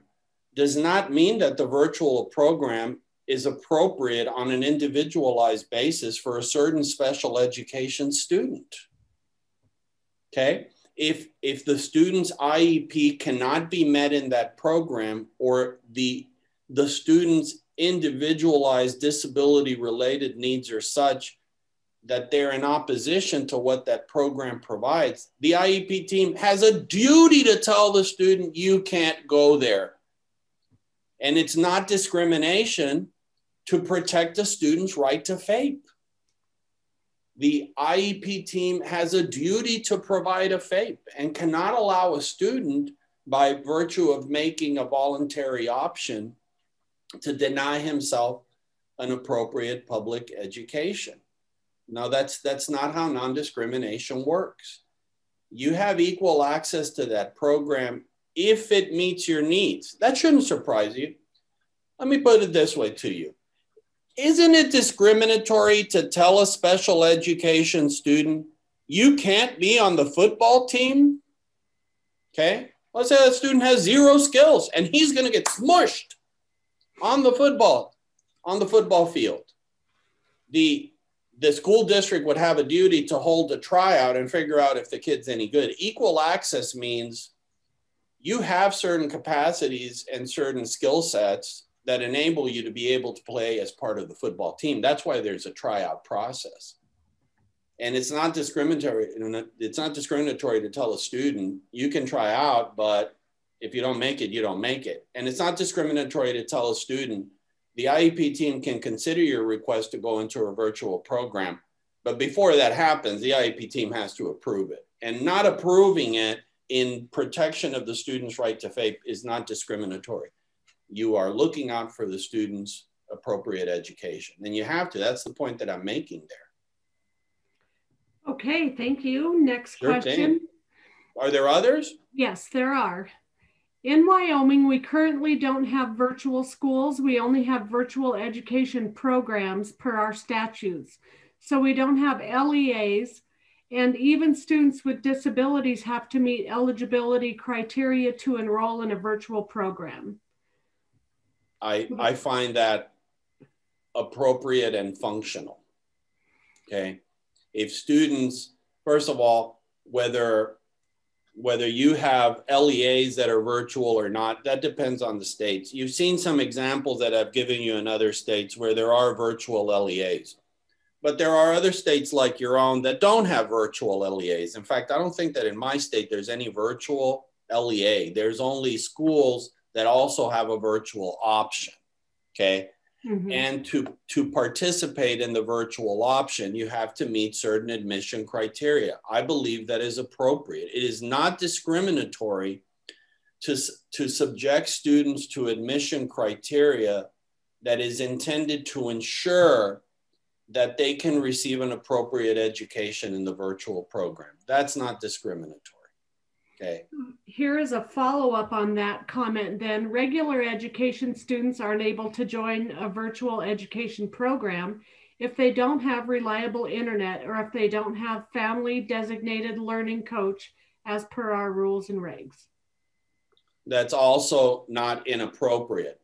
does not mean that the virtual program is appropriate on an individualized basis for a certain special education student. Okay? If if the student's IEP cannot be met in that program or the the student's individualized disability related needs are such that they're in opposition to what that program provides, the IEP team has a duty to tell the student you can't go there. And it's not discrimination to protect a student's right to FAPE. The IEP team has a duty to provide a FAPE and cannot allow a student, by virtue of making a voluntary option, to deny himself an appropriate public education. Now, that's, that's not how non discrimination works. You have equal access to that program if it meets your needs. That shouldn't surprise you. Let me put it this way to you Isn't it discriminatory to tell a special education student you can't be on the football team? Okay. Let's say that student has zero skills and he's going to get smushed on the football on the football field. The the school district would have a duty to hold a tryout and figure out if the kid's any good. Equal access means you have certain capacities and certain skill sets that enable you to be able to play as part of the football team. That's why there's a tryout process. And it's not discriminatory. It's not discriminatory to tell a student you can try out, but if you don't make it, you don't make it. And it's not discriminatory to tell a student the IEP team can consider your request to go into a virtual program. But before that happens, the IEP team has to approve it. And not approving it in protection of the student's right to FAPE is not discriminatory. You are looking out for the student's appropriate education. And you have to. That's the point that I'm making there. Okay, thank you. Next sure question. Thing. Are there others? Yes, there are. In Wyoming, we currently don't have virtual schools. We only have virtual education programs per our statutes. So we don't have LEAs, and even students with disabilities have to meet eligibility criteria to enroll in a virtual program. I, I find that appropriate and functional. Okay. If students, first of all, whether whether you have LEAs that are virtual or not, that depends on the states. You've seen some examples that I've given you in other states where there are virtual LEAs. But there are other states like your own that don't have virtual LEAs. In fact, I don't think that in my state there's any virtual LEA. There's only schools that also have a virtual option. Okay. Mm-hmm. And to, to participate in the virtual option, you have to meet certain admission criteria. I believe that is appropriate. It is not discriminatory to, to subject students to admission criteria that is intended to ensure that they can receive an appropriate education in the virtual program. That's not discriminatory. Okay. Here is a follow up on that comment then. Regular education students aren't able to join a virtual education program if they don't have reliable internet or if they don't have family designated learning coach as per our rules and regs. That's also not inappropriate.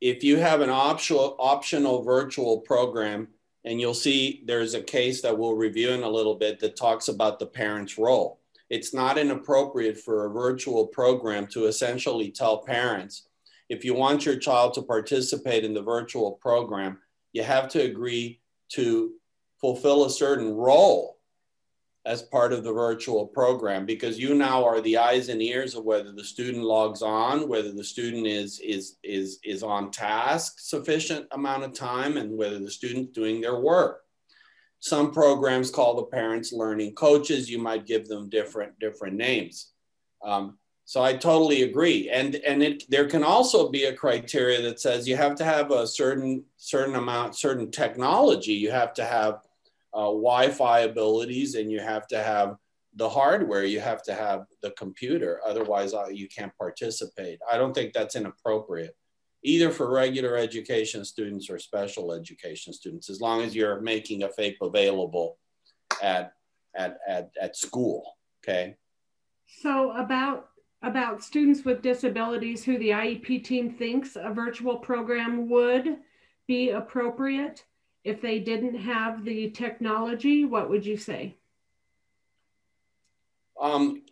If you have an optional, optional virtual program, and you'll see there's a case that we'll review in a little bit that talks about the parent's role it's not inappropriate for a virtual program to essentially tell parents if you want your child to participate in the virtual program, you have to agree to fulfill a certain role as part of the virtual program because you now are the eyes and ears of whether the student logs on whether the student is is is is on task sufficient amount of time and whether the student's doing their work some programs call the parents learning coaches. You might give them different different names. Um, so I totally agree. And and it, there can also be a criteria that says you have to have a certain certain amount, certain technology. You have to have uh, Wi-Fi abilities, and you have to have the hardware. You have to have the computer. Otherwise, uh, you can't participate. I don't think that's inappropriate. Either for regular education students or special education students, as long as you're making a FAPE available at, at, at, at school, okay? So about about students with disabilities who the IEP team thinks a virtual program would be appropriate if they didn't have the technology, what would you say? Um,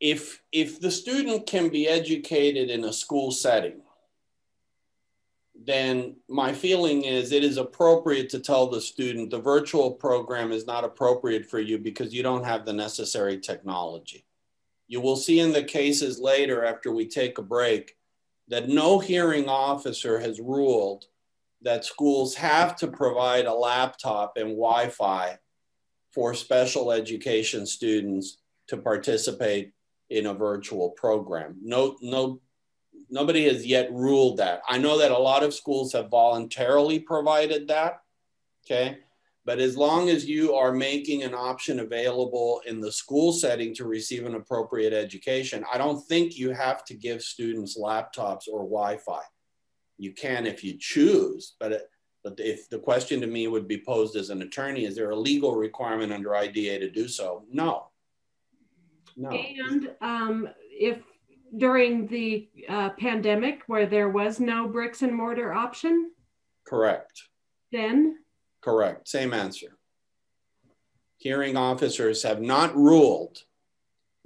if if the student can be educated in a school setting, then my feeling is it is appropriate to tell the student the virtual program is not appropriate for you because you don't have the necessary technology. You will see in the cases later after we take a break that no hearing officer has ruled that schools have to provide a laptop and Wi Fi for special education students to participate in a virtual program. No, no, nobody has yet ruled that. I know that a lot of schools have voluntarily provided that. Okay. But as long as you are making an option available in the school setting to receive an appropriate education, I don't think you have to give students laptops or Wi Fi. You can if you choose, but it, but if the question to me would be posed as an attorney, is there a legal requirement under IDEA to do so? No. No. And um, if during the uh, pandemic where there was no bricks and mortar option? Correct. Then? Correct. Same answer. Hearing officers have not ruled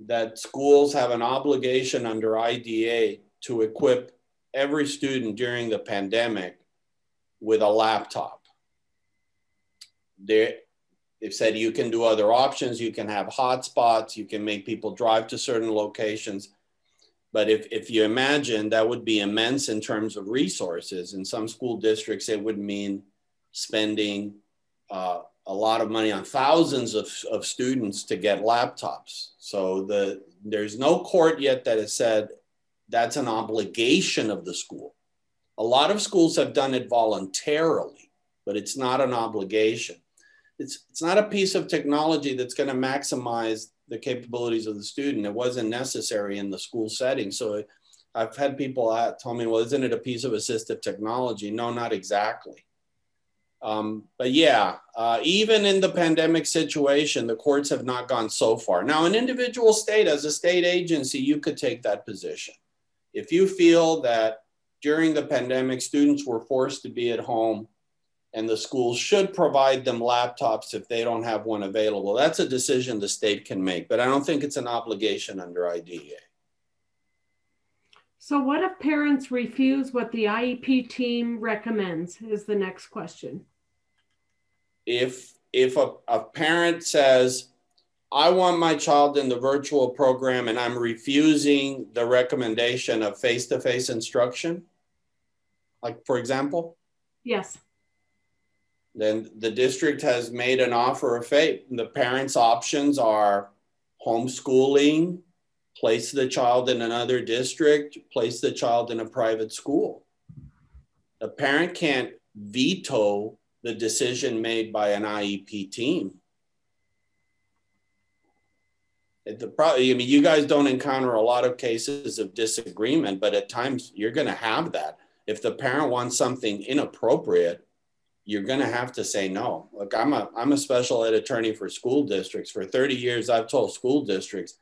that schools have an obligation under IDEA to equip every student during the pandemic with a laptop. They, they've said you can do other options. You can have hotspots. You can make people drive to certain locations. But if, if you imagine that would be immense in terms of resources, in some school districts, it would mean spending uh, a lot of money on thousands of, of students to get laptops. So the, there's no court yet that has said that's an obligation of the school. A lot of schools have done it voluntarily, but it's not an obligation. It's, it's not a piece of technology that's going to maximize the capabilities of the student. It wasn't necessary in the school setting. So I've had people tell me, well, isn't it a piece of assistive technology? No, not exactly. Um, but yeah, uh, even in the pandemic situation, the courts have not gone so far. Now, an individual state, as a state agency, you could take that position. If you feel that during the pandemic, students were forced to be at home and the schools should provide them laptops if they don't have one available, that's a decision the state can make. But I don't think it's an obligation under IDEA. So, what if parents refuse what the IEP team recommends? Is the next question. If if a, a parent says, I want my child in the virtual program and I'm refusing the recommendation of face to face instruction, like for example? Yes. Then the district has made an offer of FAPE. The parents' options are homeschooling, place the child in another district, place the child in a private school. The parent can't veto the decision made by an IEP team the probably i mean you guys don't encounter a lot of cases of disagreement but at times you're going to have that if the parent wants something inappropriate you're going to have to say no look i'm a i'm a special ed attorney for school districts for 30 years i've told school districts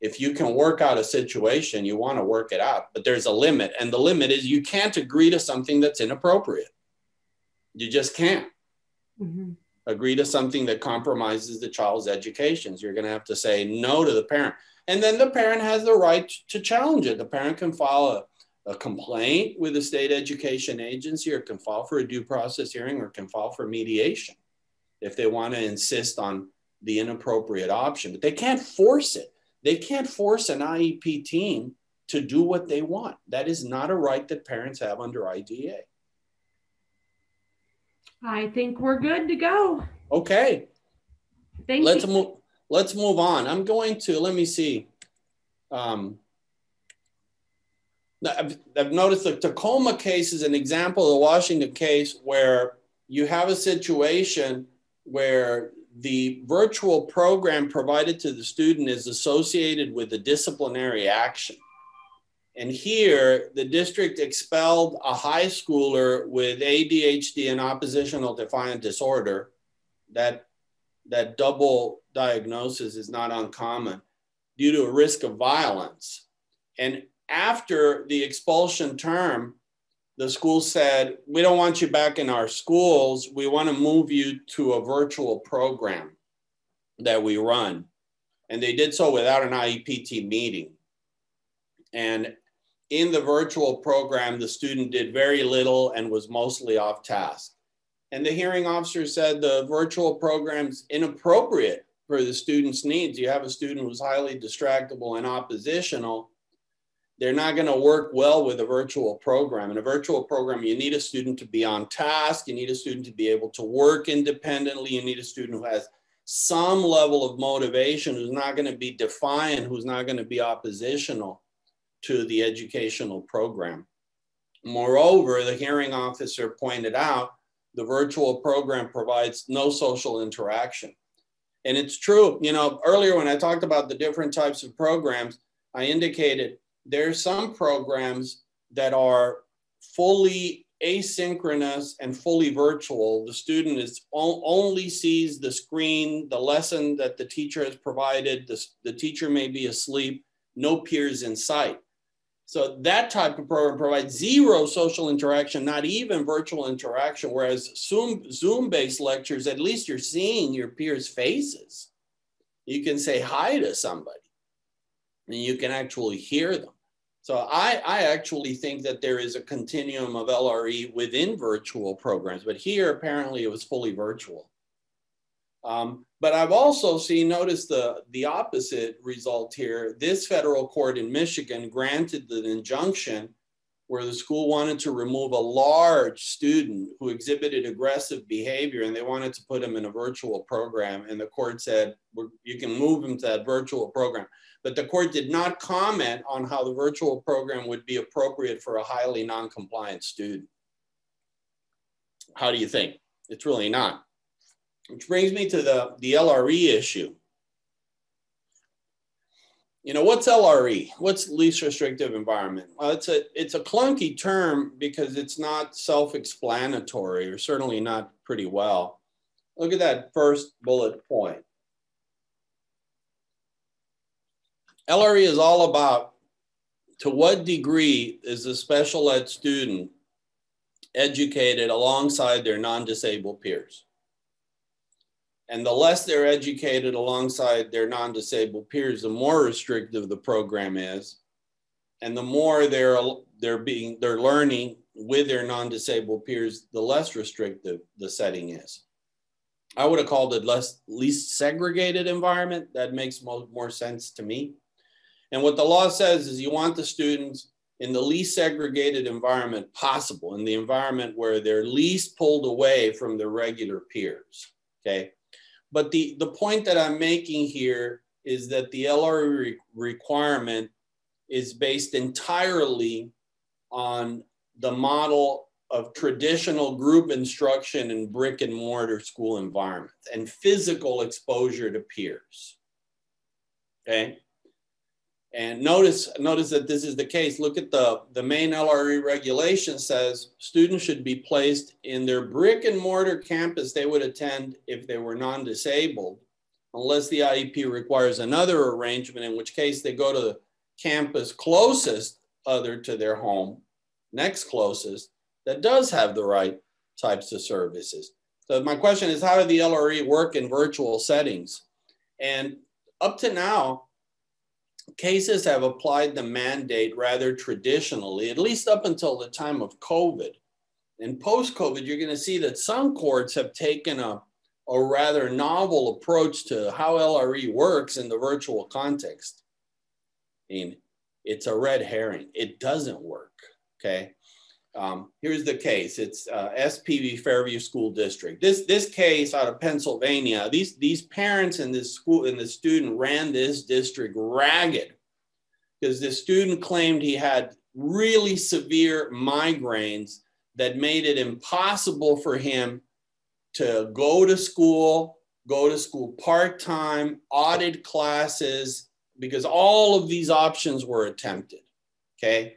if you can work out a situation you want to work it out but there's a limit and the limit is you can't agree to something that's inappropriate you just can't mm-hmm agree to something that compromises the child's educations. You're going to have to say no to the parent. And then the parent has the right to challenge it. The parent can file a, a complaint with the state education agency or can file for a due process hearing or can file for mediation if they want to insist on the inappropriate option. But they can't force it. They can't force an IEP team to do what they want. That is not a right that parents have under IDEA. I think we're good to go. Okay. Thank let's you. move. Let's move on. I'm going to let me see. Um, I've, I've noticed the Tacoma case is an example of the Washington case where you have a situation where the virtual program provided to the student is associated with a disciplinary action. And here, the district expelled a high schooler with ADHD and oppositional defiant disorder. That, that double diagnosis is not uncommon due to a risk of violence. And after the expulsion term, the school said, We don't want you back in our schools. We want to move you to a virtual program that we run. And they did so without an IEPT meeting. And in the virtual program, the student did very little and was mostly off task. And the hearing officer said the virtual program's inappropriate for the student's needs. You have a student who's highly distractible and oppositional. They're not going to work well with a virtual program. In a virtual program, you need a student to be on task. You need a student to be able to work independently. You need a student who has some level of motivation, who's not going to be defiant, who's not going to be oppositional to the educational program. Moreover, the hearing officer pointed out the virtual program provides no social interaction. And it's true, you know, earlier when I talked about the different types of programs, I indicated there's some programs that are fully asynchronous and fully virtual. The student is only sees the screen, the lesson that the teacher has provided. The, the teacher may be asleep, no peers in sight. So that type of program provides zero social interaction, not even virtual interaction. Whereas Zoom Zoom based lectures, at least you're seeing your peers' faces. You can say hi to somebody, and you can actually hear them. So I, I actually think that there is a continuum of LRE within virtual programs, but here apparently it was fully virtual. Um, but I've also seen, notice the, the opposite result here. This federal court in Michigan granted an injunction where the school wanted to remove a large student who exhibited aggressive behavior and they wanted to put him in a virtual program. And the court said, you can move him to that virtual program. But the court did not comment on how the virtual program would be appropriate for a highly non-compliant student. How do you think? It's really not. Which brings me to the, the LRE issue. You know, what's LRE? What's least restrictive environment? Well, it's a, it's a clunky term because it's not self-explanatory or certainly not pretty well. Look at that first bullet point. LRE is all about to what degree is the special ed student educated alongside their non-disabled peers? And the less they're educated alongside their non-disabled peers, the more restrictive the program is. And the more they're, they're being, they're learning with their non-disabled peers, the less restrictive the setting is. I would have called it less least segregated environment. That makes more, more sense to me. And what the law says is you want the students in the least segregated environment possible, in the environment where they're least pulled away from their regular peers. Okay. But the, the point that I'm making here is that the LRE re requirement is based entirely on the model of traditional group instruction in brick and mortar school environments and physical exposure to peers. Okay. And notice, notice that this is the case. Look at the, the main LRE regulation says students should be placed in their brick and mortar campus they would attend if they were non-disabled, unless the IEP requires another arrangement, in which case they go to the campus closest other to their home, next closest, that does have the right types of services. So my question is, how do the LRE work in virtual settings? And up to now, cases have applied the mandate rather traditionally, at least up until the time of COVID. And post COVID, you're going to see that some courts have taken a, a rather novel approach to how LRE works in the virtual context. I mean, it's a red herring. It doesn't work. Okay. Um, here's the case. It's uh, SPV Fairview School District. This this case out of Pennsylvania. These these parents and this school and the student ran this district ragged because the student claimed he had really severe migraines that made it impossible for him to go to school, go to school part time, audit classes, because all of these options were attempted. Okay.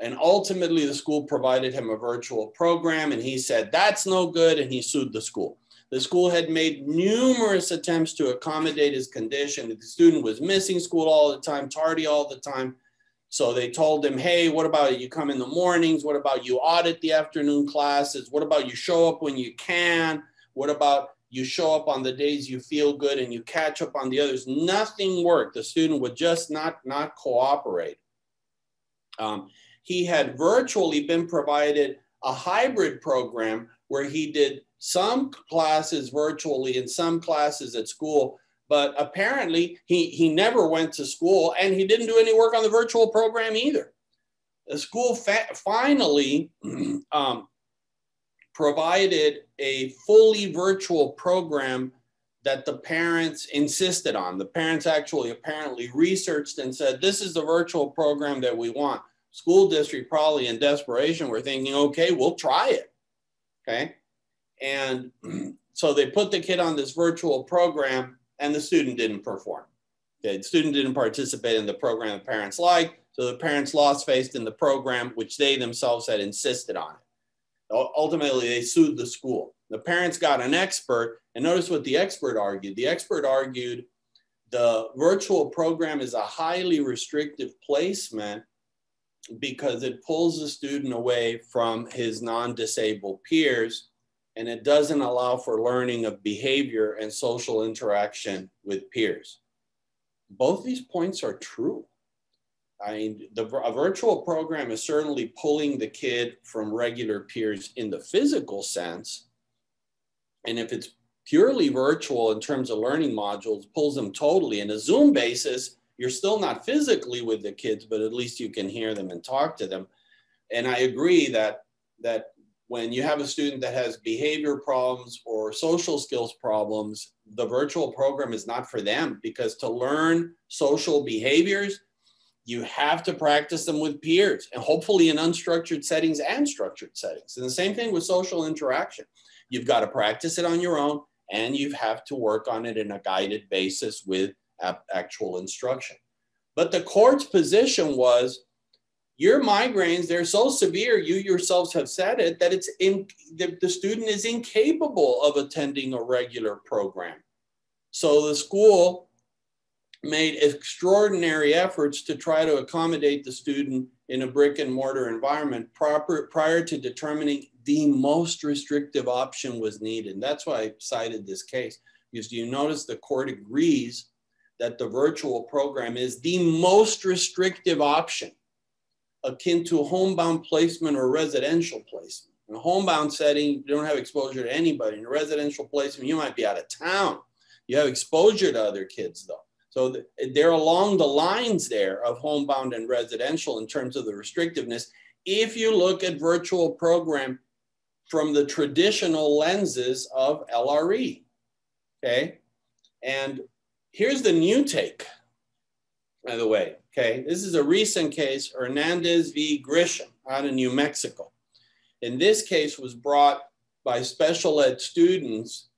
And ultimately, the school provided him a virtual program, and he said, That's no good, and he sued the school. The school had made numerous attempts to accommodate his condition. The student was missing school all the time, tardy all the time. So they told him, hey, what about you come in the mornings? What about you audit the afternoon classes? What about you show up when you can? What about you show up on the days you feel good and you catch up on the others? Nothing worked. The student would just not, not cooperate. Um, he had virtually been provided a hybrid program where he did some classes virtually and some classes at school but apparently he, he never went to school and he didn't do any work on the virtual program either. The school fa- finally um, provided a fully virtual program that the parents insisted on. The parents actually apparently researched and said, This is the virtual program that we want. School district, probably in desperation, were thinking, Okay, we'll try it. Okay. And so they put the kid on this virtual program and the student didn't perform. Okay, the student didn't participate in the program the parents liked, so the parents lost faith in the program, which they themselves had insisted on. it. Ultimately, they sued the school. The parents got an expert, and notice what the expert argued. The expert argued the virtual program is a highly restrictive placement because it pulls the student away from his non-disabled peers and it doesn't allow for learning of behavior and social interaction with peers. Both these points are true. I mean, the, a virtual program is certainly pulling the kid from regular peers in the physical sense. And if it's purely virtual in terms of learning modules, pulls them totally. In a Zoom basis, you're still not physically with the kids, but at least you can hear them and talk to them. And I agree that that when you have a student that has behavior problems or social skills problems, the virtual program is not for them because to learn social behaviors, you have to practice them with peers and hopefully in unstructured settings and structured settings. And the same thing with social interaction. You've got to practice it on your own and you have to work on it in a guided basis with actual instruction. But the court's position was your migraines they're so severe you yourselves have said it that it's in the, the student is incapable of attending a regular program so the school made extraordinary efforts to try to accommodate the student in a brick and mortar environment proper, prior to determining the most restrictive option was needed. That's why I cited this case, because you notice the court agrees that the virtual program is the most restrictive option akin to homebound placement or residential placement. In a homebound setting, you don't have exposure to anybody. In a residential placement, you might be out of town. You have exposure to other kids, though. So they're along the lines there of homebound and residential in terms of the restrictiveness. If you look at virtual program from the traditional lenses of LRE, okay? And here's the new take, by the way. Okay, this is a recent case, Hernandez v. Grisham out of New Mexico. In this case was brought by special ed students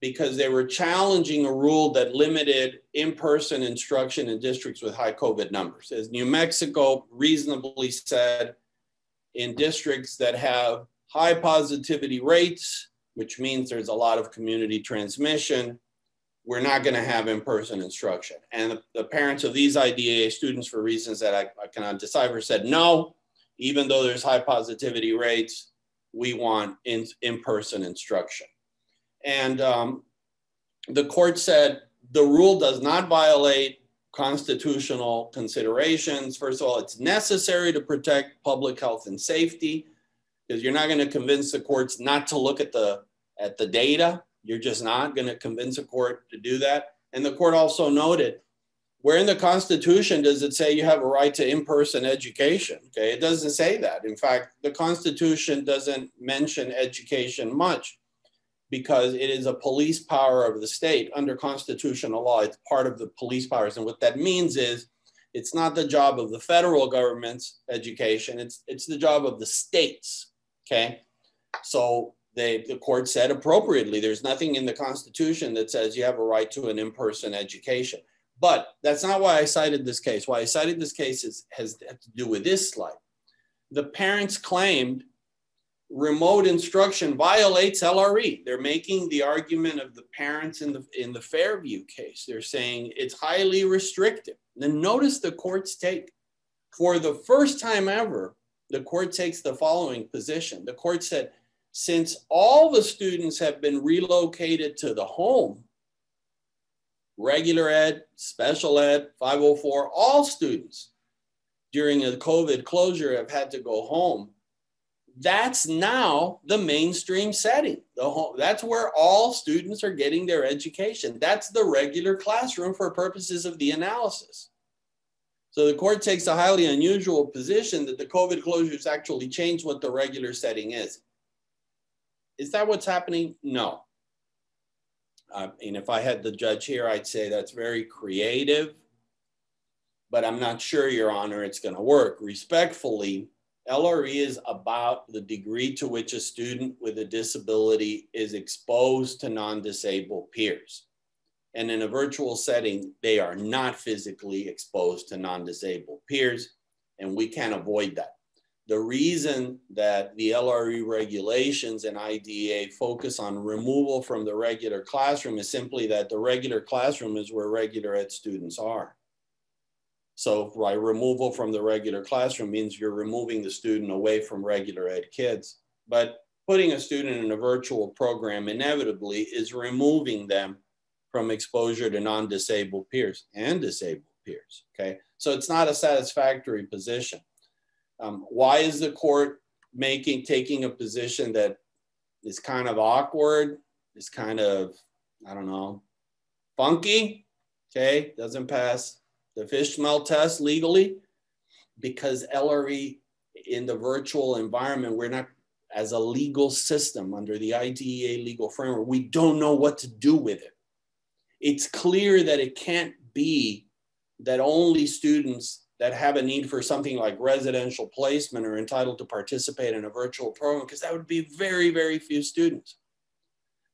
because they were challenging a rule that limited in-person instruction in districts with high COVID numbers. As New Mexico reasonably said, in districts that have high positivity rates, which means there's a lot of community transmission, we're not going to have in-person instruction. And the, the, parents of these IDEA students, for reasons that I, I cannot decipher, said no, even though there's high positivity rates, we want in, in-person instruction. And um, the court said the rule does not violate constitutional considerations. First of all, it's necessary to protect public health and safety because you're not going to convince the courts not to look at the at the data you're just not going to convince a court to do that. And the court also noted where in the Constitution does it say you have a right to in person education? Okay, it doesn't say that. In fact, the Constitution doesn't mention education much because it is a police power of the state under constitutional law. It's part of the police powers. And what that means is it's not the job of the federal government's education, it's, it's the job of the states. Okay, so they, the court said appropriately, there's nothing in the Constitution that says you have a right to an in person education. But that's not why I cited this case. Why I cited this case is, has to do with this slide. The parents claimed remote instruction violates LRE. They're making the argument of the parents in the in the Fairview case. They're saying it's highly restrictive. Then notice the court's take. For the first time ever, the court takes the following position. The court said, since all the students have been relocated to the home, regular ed, special ed, 504, all students during the COVID closure have had to go home that's now the mainstream setting. The home, that's where all students are getting their education. That's the regular classroom for purposes of the analysis. So the court takes a highly unusual position that the COVID closures actually change what the regular setting is. Is that what's happening? No. I mean, if I had the judge here, I'd say that's very creative, but I'm not sure, Your Honor, it's going to work. Respectfully, LRE is about the degree to which a student with a disability is exposed to non-disabled peers. And in a virtual setting, they are not physically exposed to non-disabled peers, and we can't avoid that. The reason that the LRE regulations and IDEA focus on removal from the regular classroom is simply that the regular classroom is where regular ed students are. So by removal from the regular classroom means you're removing the student away from regular ed kids. But putting a student in a virtual program inevitably is removing them from exposure to non-disabled peers and disabled peers, okay? So it's not a satisfactory position. Um, why is the court making, taking a position that is kind of awkward, is kind of, I don't know, funky, okay? Doesn't pass the fish smell test legally because LRE in the virtual environment, we're not as a legal system under the IDEA legal framework, we don't know what to do with it. It's clear that it can't be that only students that have a need for something like residential placement are entitled to participate in a virtual program because that would be very, very few students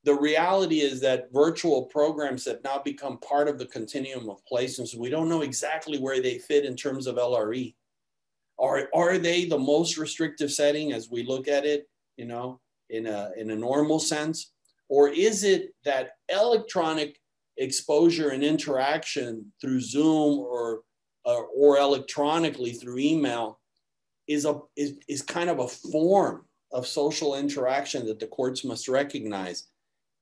the reality is that virtual programs have now become part of the continuum of placements. We don't know exactly where they fit in terms of LRE. Are, are they the most restrictive setting as we look at it, you know, in a, in a normal sense? Or is it that electronic exposure and interaction through Zoom or, or, or electronically through email is, a, is, is kind of a form of social interaction that the courts must recognize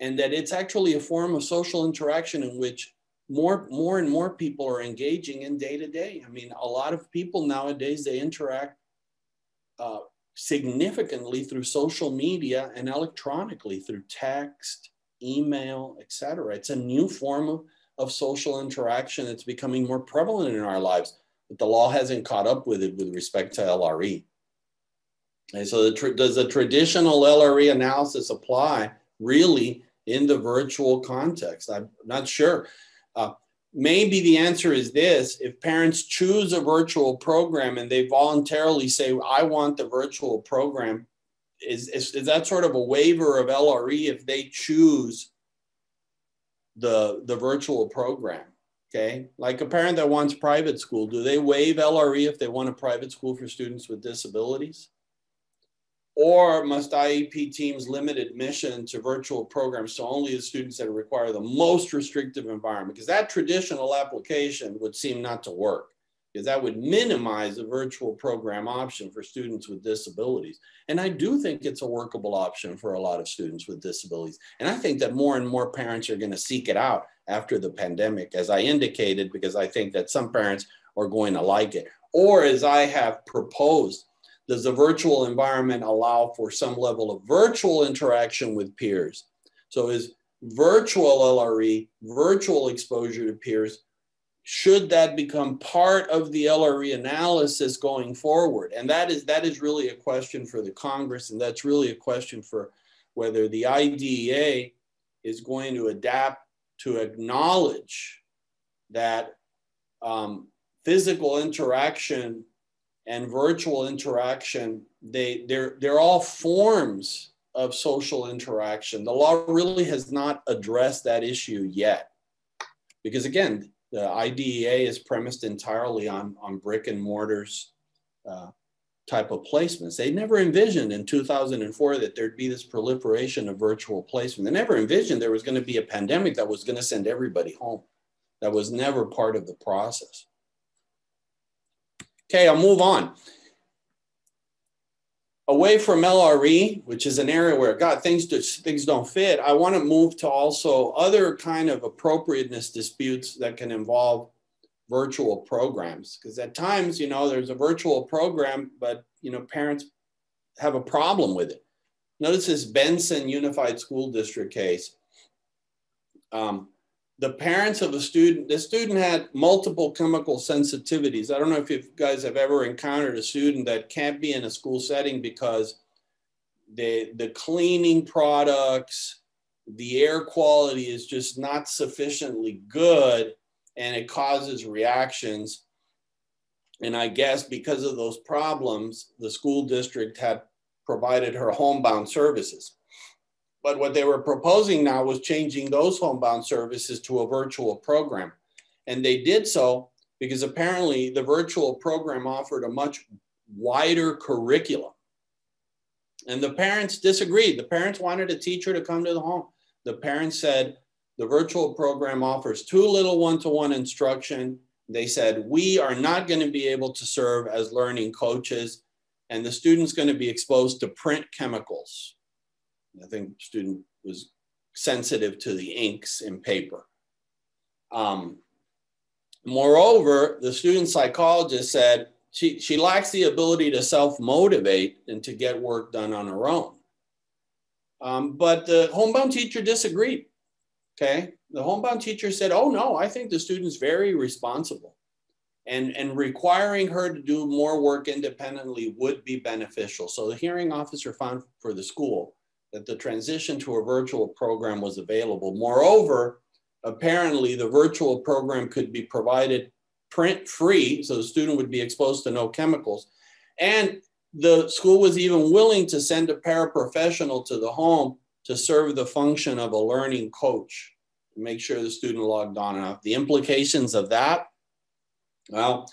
and that it's actually a form of social interaction in which more more and more people are engaging in day to day. I mean, a lot of people nowadays they interact uh, significantly through social media and electronically through text, email, etc. It's a new form of, of social interaction that's becoming more prevalent in our lives, but the law hasn't caught up with it with respect to LRE. And so, the does the traditional LRE analysis apply really in the virtual context? I'm not sure. Uh, maybe the answer is this if parents choose a virtual program and they voluntarily say, I want the virtual program, is, is, is that sort of a waiver of LRE if they choose the, the virtual program? Okay, like a parent that wants private school, do they waive LRE if they want a private school for students with disabilities? Or must IEP teams limit admission to virtual programs to only the students that require the most restrictive environment? Because that traditional application would seem not to work, because that would minimize the virtual program option for students with disabilities. And I do think it's a workable option for a lot of students with disabilities. And I think that more and more parents are going to seek it out after the pandemic, as I indicated, because I think that some parents are going to like it. Or as I have proposed, does the virtual environment allow for some level of virtual interaction with peers? So is virtual LRE, virtual exposure to peers, should that become part of the LRE analysis going forward? And that is, that is really a question for the Congress, and that's really a question for whether the IDEA is going to adapt to acknowledge that um, physical interaction and virtual interaction, they, they're, they're all forms of social interaction. The law really has not addressed that issue yet. Because again, The IDEA is premised entirely on, on brick and mortars uh, type of placements. They never envisioned in 2004 that there'd be this proliferation of virtual placement. They never envisioned there was going to be a pandemic that was going to send everybody home. That was never part of the process. Okay, I'll move on. Away from LRE, which is an area where God things just things don't fit. I want to move to also other kind of appropriateness disputes that can involve virtual programs because at times you know there's a virtual program but you know parents have a problem with it notice this benson unified school district case um, the parents of a student the student had multiple chemical sensitivities i don't know if you guys have ever encountered a student that can't be in a school setting because the the cleaning products the air quality is just not sufficiently good and it causes reactions. And I guess because of those problems, the school district had provided her homebound services. But what they were proposing now was changing those homebound services to a virtual program. And they did so because apparently the virtual program offered a much wider curriculum. And the parents disagreed. The parents wanted a teacher to come to the home. The parents said, the virtual program offers too little one-to-one instruction. They said, we are not going to be able to serve as learning coaches and the student's going to be exposed to print chemicals. I think student was sensitive to the inks in paper. Um, moreover, the student psychologist said she, she lacks the ability to self-motivate and to get work done on her own. Um, but the homebound teacher disagreed. Okay. The homebound teacher said, Oh, no, I think the student's very responsible. And, and requiring her to do more work independently would be beneficial. So the hearing officer found for the school that the transition to a virtual program was available. Moreover, apparently the virtual program could be provided print free, so the student would be exposed to no chemicals. And the school was even willing to send a paraprofessional to the home to serve the function of a learning coach, to make sure the student logged on enough. The implications of that, well,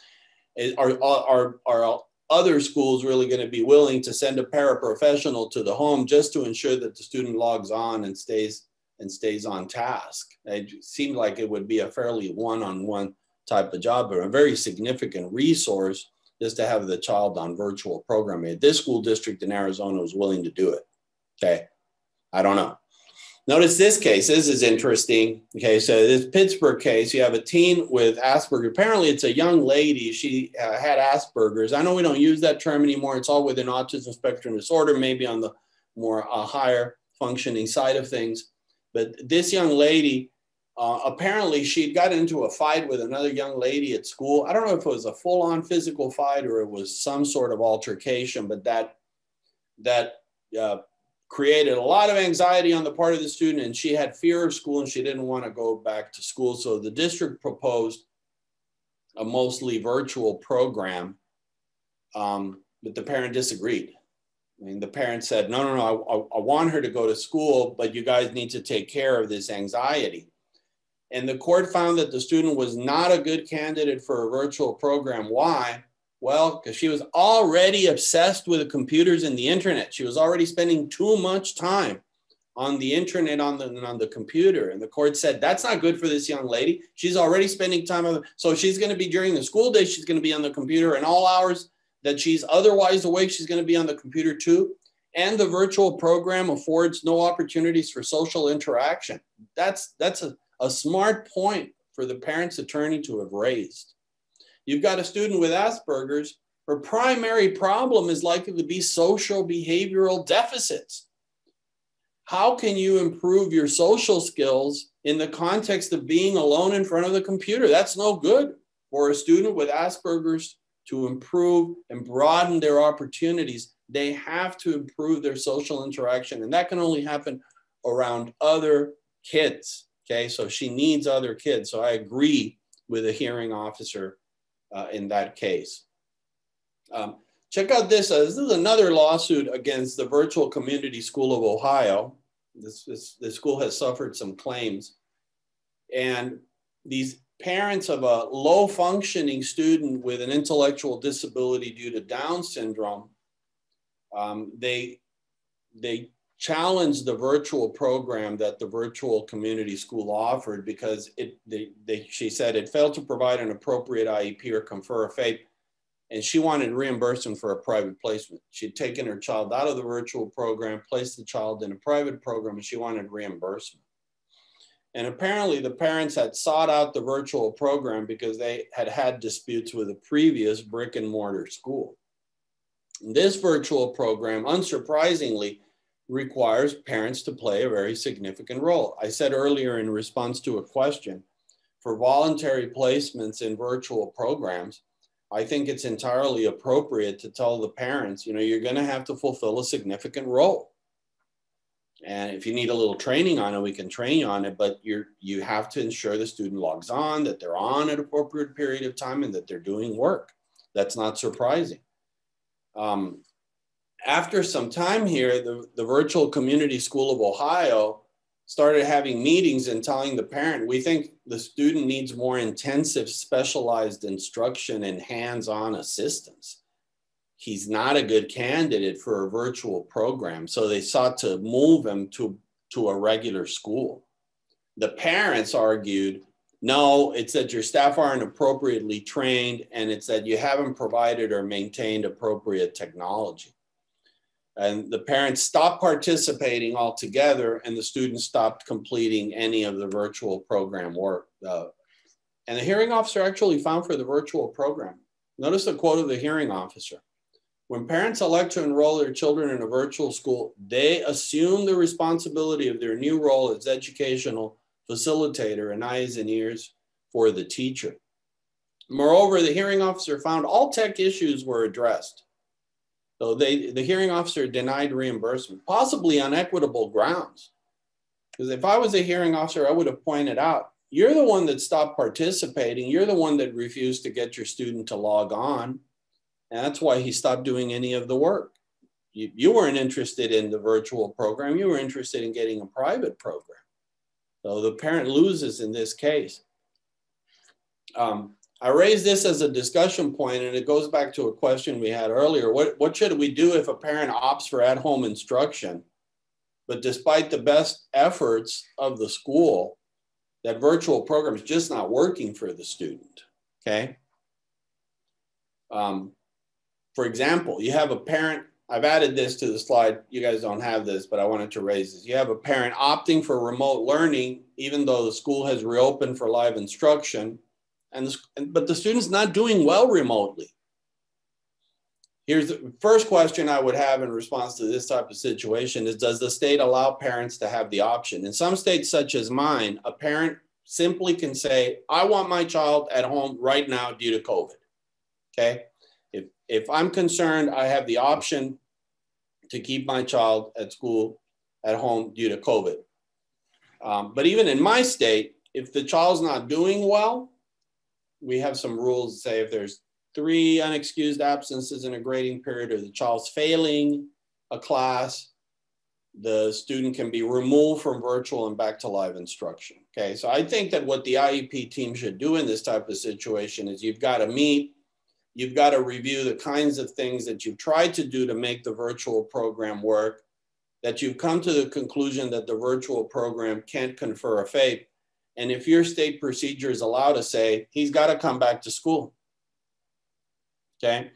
are, are, are other schools really going to be willing to send a paraprofessional to the home just to ensure that the student logs on and stays and stays on task? It seemed like it would be a fairly one-on-one type of job, but a very significant resource just to have the child on virtual programming. This school district in Arizona was willing to do it. Okay. I don't know. Notice this case. This is interesting. Okay, so this Pittsburgh case, you have a teen with Asperger. Apparently, it's a young lady. She uh, had Asperger's. I know we don't use that term anymore. It's all within autism spectrum disorder, maybe on the more uh, higher functioning side of things. But this young lady, uh, apparently, she'd got into a fight with another young lady at school. I don't know if it was a full-on physical fight or it was some sort of altercation, but that that uh, created a lot of anxiety on the part of the student and she had fear of school and she didn't want to go back to school. So the district proposed a mostly virtual program, um, but the parent disagreed. I mean, the parent said, no, no, no, I, I want her to go to school, but you guys need to take care of this anxiety. And the court found that the student was not a good candidate for a virtual program. Why? Well, because she was already obsessed with the computers and the internet. She was already spending too much time on the internet on the on the computer. And the court said that's not good for this young lady. She's already spending time on so she's going to be during the school day she's going to be on the computer and all hours that she's otherwise awake she's going to be on the computer too. And the virtual program affords no opportunities for social interaction. That's that's a, a smart point for the parents attorney to have raised You've got a student with Asperger's, her primary problem is likely to be social behavioral deficits. How can you improve your social skills in the context of being alone in front of the computer? That's no good for a student with Asperger's to improve and broaden their opportunities. They have to improve their social interaction, and that can only happen around other kids. Okay, so she needs other kids. So I agree with a hearing officer uh, in that case. Um, check out this. Uh, this is another lawsuit against the Virtual Community School of Ohio. This, this, this school has suffered some claims. And these parents of a low functioning student with an intellectual disability due to Down syndrome, um, they, they challenged the virtual program that the virtual community school offered because it, they, they, she said it failed to provide an appropriate IEP or confer a FAPE and she wanted reimbursement for a private placement. She'd taken her child out of the virtual program, placed the child in a private program, and she wanted reimbursement. And apparently, the parents had sought out the virtual program because they had had disputes with a previous brick and mortar school. This virtual program, unsurprisingly, requires parents to play a very significant role. I said earlier in response to a question for voluntary placements in virtual programs, I think it's entirely appropriate to tell the parents, you know, you're going to have to fulfill a significant role. And if you need a little training on it, we can train you on it, but you're you have to ensure the student logs on, that they're on at appropriate period of time, and that they're doing work. That's not surprising. Um, after some time here, the, the virtual community school of Ohio started having meetings and telling the parent, we think the student needs more intensive specialized instruction and hands-on assistance. He's not a good candidate for a virtual program. So they sought to move him to, to a regular school. The parents argued, no, it's that your staff aren't appropriately trained and it's that you haven't provided or maintained appropriate technology and the parents stopped participating altogether and the students stopped completing any of the virtual program work. Uh, and the hearing officer actually found for the virtual program. Notice the quote of the hearing officer. When parents elect to enroll their children in a virtual school, they assume the responsibility of their new role as educational facilitator and eyes and ears for the teacher. Moreover, the hearing officer found all tech issues were addressed. So they, the hearing officer denied reimbursement, possibly on equitable grounds. Because if I was a hearing officer, I would have pointed out, you're the one that stopped participating. You're the one that refused to get your student to log on. And that's why he stopped doing any of the work. You, you weren't interested in the virtual program. You were interested in getting a private program. So the parent loses in this case. Um, I raise this as a discussion point, and it goes back to a question we had earlier. What, what should we do if a parent opts for at home instruction, but despite the best efforts of the school, that virtual program is just not working for the student? Okay. Um, for example, you have a parent, I've added this to the slide. You guys don't have this, but I wanted to raise this. You have a parent opting for remote learning, even though the school has reopened for live instruction and the, but the student's not doing well remotely. Here's the first question I would have in response to this type of situation is Does the state allow parents to have the option? In some states, such as mine, a parent simply can say, I want my child at home right now due to COVID. Okay. If, if I'm concerned, I have the option to keep my child at school at home due to COVID. Um, but even in my state, if the child's not doing well, we have some rules that say if there's three unexcused absences in a grading period or the child's failing a class, the student can be removed from virtual and back to live instruction. Okay, so I think that what the IEP team should do in this type of situation is you've got to meet, you've got to review the kinds of things that you've tried to do to make the virtual program work, that you've come to the conclusion that the virtual program can't confer a FAPE, and if your state procedures allow to say, he's got to come back to school. Okay.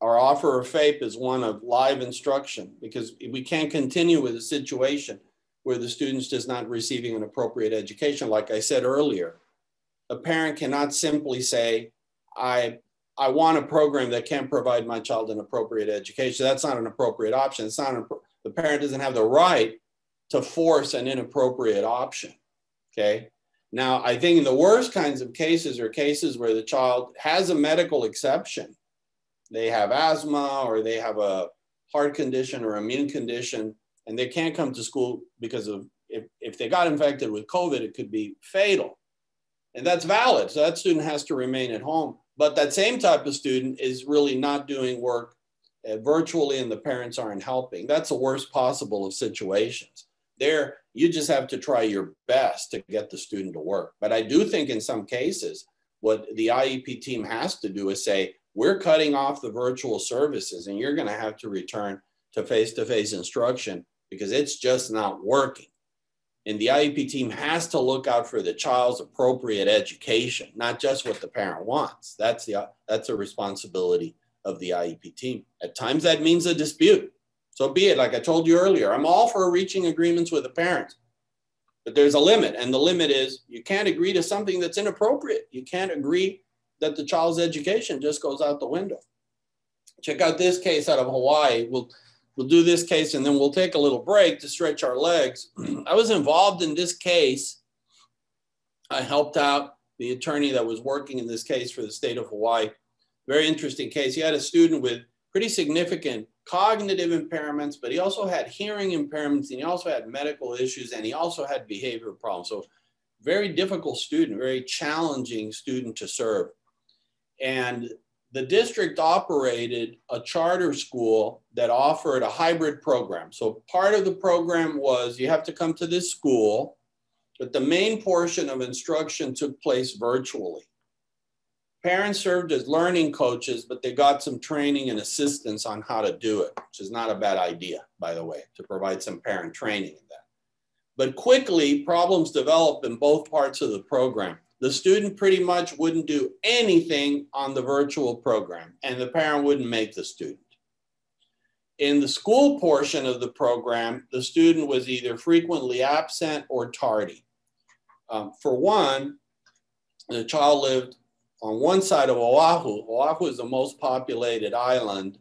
Our offer of FAPE is one of live instruction because we can't continue with a situation where the student's just not receiving an appropriate education. Like I said earlier, a parent cannot simply say, I, I want a program that can provide my child an appropriate education. That's not an appropriate option. It's not an, the parent doesn't have the right to force an inappropriate option. Okay. Now, I think in the worst kinds of cases are cases where the child has a medical exception. They have asthma or they have a heart condition or immune condition, and they can't come to school because of if, if they got infected with COVID, it could be fatal. And that's valid. So that student has to remain at home. But that same type of student is really not doing work uh, virtually and the parents aren't helping. That's the worst possible of situations. There, you just have to try your best to get the student to work. But I do think in some cases, what the IEP team has to do is say, we're cutting off the virtual services and you're going to have to return to face to face instruction because it's just not working. And the IEP team has to look out for the child's appropriate education, not just what the parent wants. That's the that's a responsibility of the IEP team. At times that means a dispute. So be it. Like I told you earlier, I'm all for reaching agreements with the parents, but there's a limit, and the limit is you can't agree to something that's inappropriate. You can't agree that the child's education just goes out the window. Check out this case out of Hawaii. We'll We'll do this case and then we'll take a little break to stretch our legs. I was involved in this case. I helped out the attorney that was working in this case for the state of Hawaii. Very interesting case. He had a student with pretty significant cognitive impairments, but he also had hearing impairments and he also had medical issues and he also had behavior problems. So, very difficult student, very challenging student to serve. And the district operated a charter school that offered a hybrid program. So part of the program was you have to come to this school, but the main portion of instruction took place virtually. Parents served as learning coaches, but they got some training and assistance on how to do it, which is not a bad idea, by the way, to provide some parent training in that. But quickly, problems developed in both parts of the program the student pretty much wouldn't do anything on the virtual program and the parent wouldn't make the student. In the school portion of the program, the student was either frequently absent or tardy. Um, for one, the child lived on one side of Oahu. Oahu is the most populated island.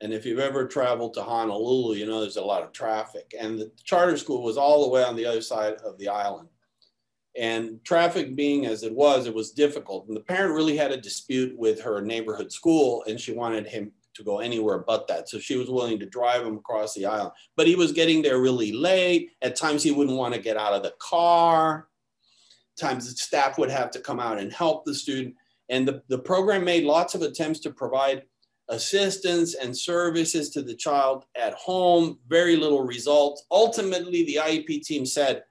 And if you've ever traveled to Honolulu, you know there's a lot of traffic. And the charter school was all the way on the other side of the island. And traffic being as it was, it was difficult. And the parent really had a dispute with her neighborhood school, and she wanted him to go anywhere but that. So she was willing to drive him across the island. But he was getting there really late. At times, he wouldn't want to get out of the car. Times the staff would have to come out and help the student. And the, the program made lots of attempts to provide assistance and services to the child at home, very little results. Ultimately, the IEP team said,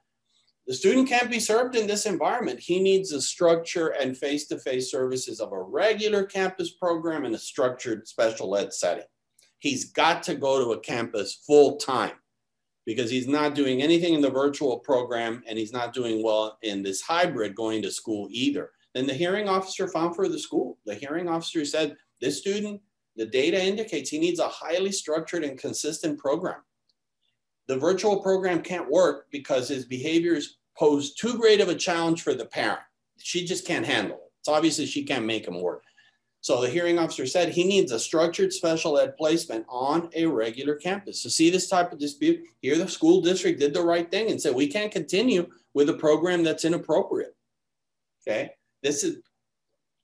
the student can't be served in this environment. He needs the structure and face-to-face services of a regular campus program and a structured special ed setting. He's got to go to a campus full time because he's not doing anything in the virtual program and he's not doing well in this hybrid going to school either. Then the hearing officer found for the school. The hearing officer said, this student, the data indicates he needs a highly structured and consistent program the virtual program can't work because his behaviors pose too great of a challenge for the parent. She just can't handle it. So obviously she can't make him work. So the hearing officer said he needs a structured special ed placement on a regular campus. To see this type of dispute, here the school district did the right thing and said we can't continue with a program that's inappropriate. Okay, this is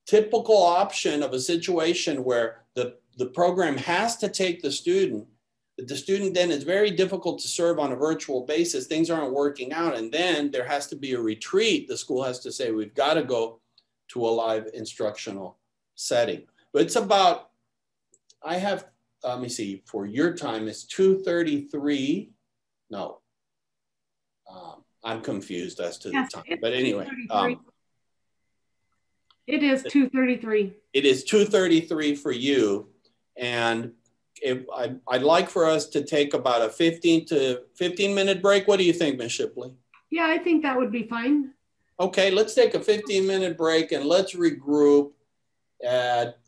typical option of a situation where the, the program has to take the student the student then is very difficult to serve on a virtual basis. Things aren't working out. And then there has to be a retreat. The school has to say, we've got to go to a live instructional setting. But it's about, I have, let me see, for your time, it's 2.33. No, um, I'm confused as to yes, the time. But anyway. Um, it is 2.33. It is 2.33 for you. And if I, I'd like for us to take about a 15 to 15 minute break. What do you think, Ms. Shipley? Yeah, I think that would be fine. Okay, let's take a 15 minute break and let's regroup at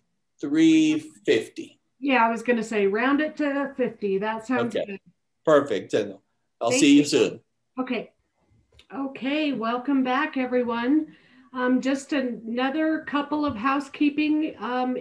350. Yeah, I was going to say round it to 50. That sounds okay. good. Perfect. I'll Thank see you, you soon. Okay. Okay, welcome back, everyone. Um, just another couple of housekeeping um,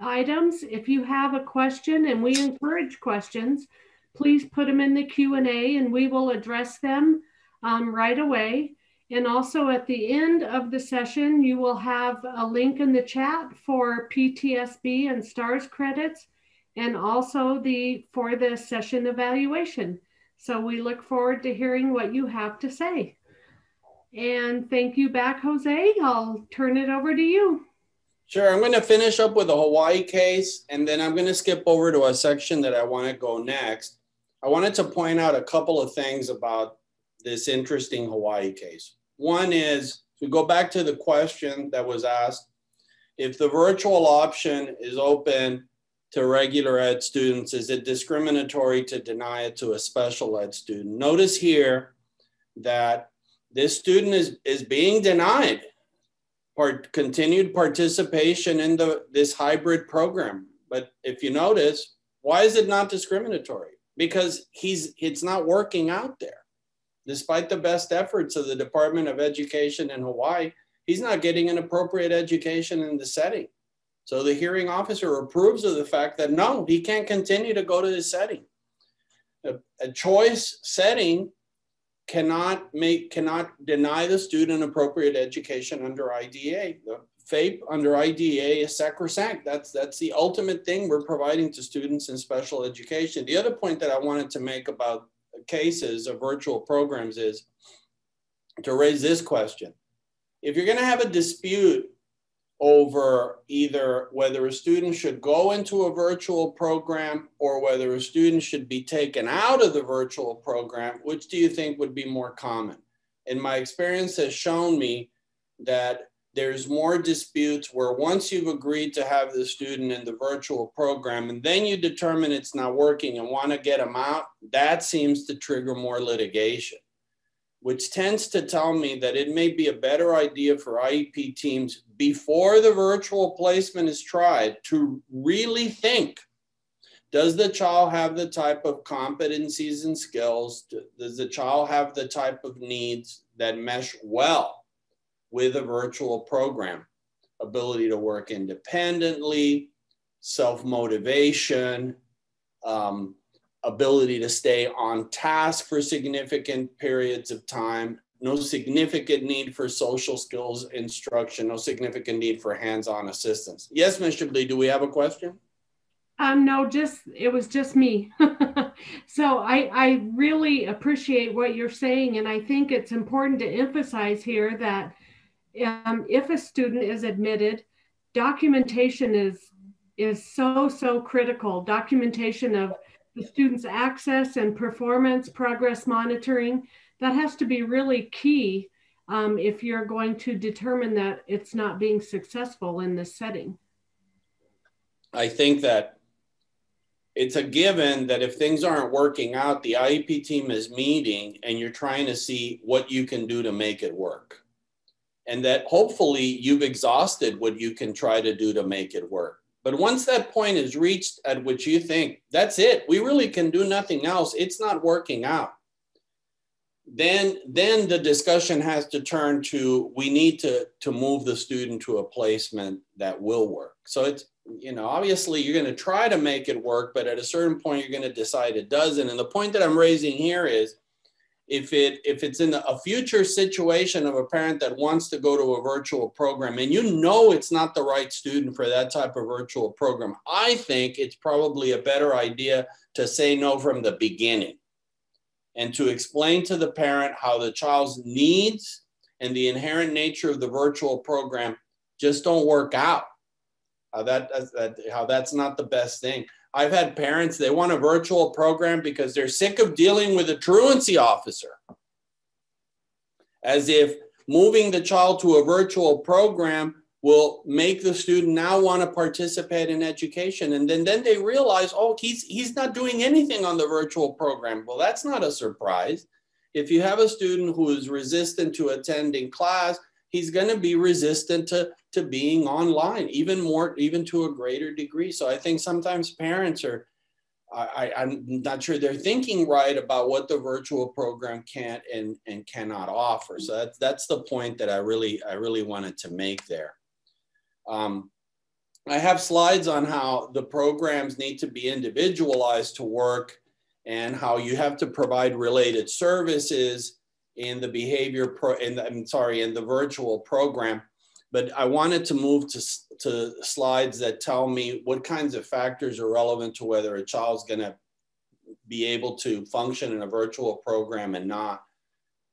items. If you have a question, and we encourage questions, please put them in the Q&A and we will address them um, right away. And also at the end of the session, you will have a link in the chat for PTSB and STARS credits and also the for the session evaluation. So we look forward to hearing what you have to say. And thank you back, Jose. I'll turn it over to you. Sure. I'm going to finish up with the Hawaii case, and then I'm going to skip over to a section that I want to go next. I wanted to point out a couple of things about this interesting Hawaii case. One is to go back to the question that was asked if the virtual option is open to regular ed students, is it discriminatory to deny it to a special ed student? Notice here that this student is, is being denied part, continued participation in the, this hybrid program. But if you notice, why is it not discriminatory? Because he's, it's not working out there. Despite the best efforts of the Department of Education in Hawaii, he's not getting an appropriate education in the setting. So the hearing officer approves of the fact that no, he can't continue to go to this setting. A, a choice setting cannot make cannot deny the student appropriate education under IDEA. The FAPE under IDEA is sacrosanct. That's that's the ultimate thing we're providing to students in special education. The other point that I wanted to make about cases of virtual programs is to raise this question. If you're going to have a dispute over either whether a student should go into a virtual program or whether a student should be taken out of the virtual program, which do you think would be more common? And my experience has shown me that there's more disputes where once you've agreed to have the student in the virtual program and then you determine it's not working and want to get them out, that seems to trigger more litigation which tends to tell me that it may be a better idea for IEP teams before the virtual placement is tried to really think does the child have the type of competencies and skills? Does the child have the type of needs that mesh well with a virtual program? Ability to work independently, self motivation, um, ability to stay on task for significant periods of time, no significant need for social skills instruction, no significant need for hands-on assistance. Yes, Ms. Shibley, do we have a question? Um, no, just it was just me. so I, I really appreciate what you're saying, and I think it's important to emphasize here that um, if a student is admitted, documentation is is so so critical. Documentation of the students' access and performance progress monitoring, that has to be really key um, if you're going to determine that it's not being successful in this setting. I think that it's a given that if things aren't working out, the IEP team is meeting and you're trying to see what you can do to make it work. And that hopefully you've exhausted what you can try to do to make it work. But once that point is reached at which you think, that's it, we really can do nothing else, it's not working out. Then, then the discussion has to turn to we need to, to move the student to a placement that will work. So it's, you know, obviously you're going to try to make it work, but at a certain point you're going to decide it doesn't. And the point that I'm raising here is if it if it's in a future situation of a parent that wants to go to a virtual program and you know it's not the right student for that type of virtual program i think it's probably a better idea to say no from the beginning and to explain to the parent how the child's needs and the inherent nature of the virtual program just don't work out. How that, that how that's not the best thing I've had parents, they want a virtual program because they're sick of dealing with a truancy officer. As if moving the child to a virtual program will make the student now want to participate in education. And then, then they realize, oh, he's, he's not doing anything on the virtual program. Well, that's not a surprise. If you have a student who is resistant to attending class, he's going to be resistant to, to being online, even more, even to a greater degree. So I think sometimes parents are, I, I'm not sure they're thinking right about what the virtual program can't and, and cannot offer. So that's, that's the point that I really, I really wanted to make there. Um, I have slides on how the programs need to be individualized to work and how you have to provide related services in the behavior pro in the, I'm sorry, in the virtual program. But I wanted to move to, to slides that tell me what kinds of factors are relevant to whether a child's gonna be able to function in a virtual program and not.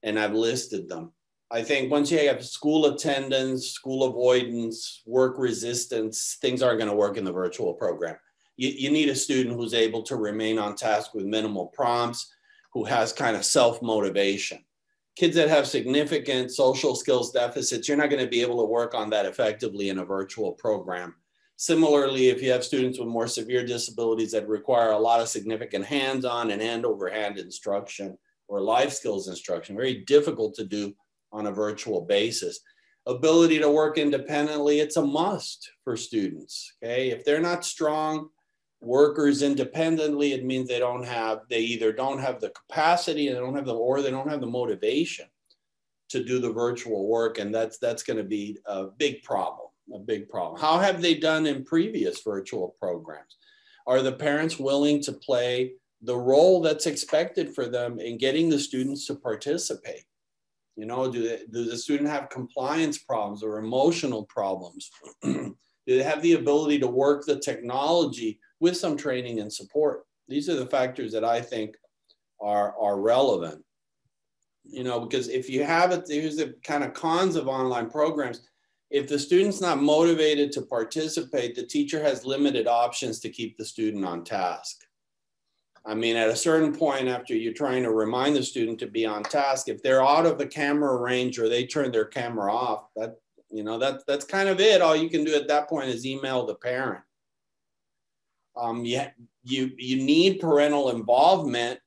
And I've listed them. I think once you have school attendance, school avoidance, work resistance, things aren't going to work in the virtual program. You, you, need a student who's able to remain on task with minimal prompts, who has kind of self motivation. Kids that have significant social skills deficits, you're not going to be able to work on that effectively in a virtual program. Similarly, if you have students with more severe disabilities that require a lot of significant hands-on and hand-over-hand instruction or life skills instruction, very difficult to do on a virtual basis. Ability to work independently, it's a must for students, okay? If they're not strong workers independently, it means they don't have, they either don't have the capacity, they don't have the, or they don't have the motivation to do the virtual work. And that's, that's gonna be a big problem, a big problem. How have they done in previous virtual programs? Are the parents willing to play the role that's expected for them in getting the students to participate? You know, do, they, does the student have compliance problems or emotional problems? do they have the ability to work the technology with some training and support. These are the factors that I think are, are relevant. You know, because if you have it, here's the kind of cons of online programs. If the student's not motivated to participate, the teacher has limited options to keep the student on task. I mean, at a certain point, after you're trying to remind the student to be on task, if they're out of the camera range or they turn their camera off, that you know that that's kind of it. All you can do at that point is email the parent um, you, you, you need parental involvement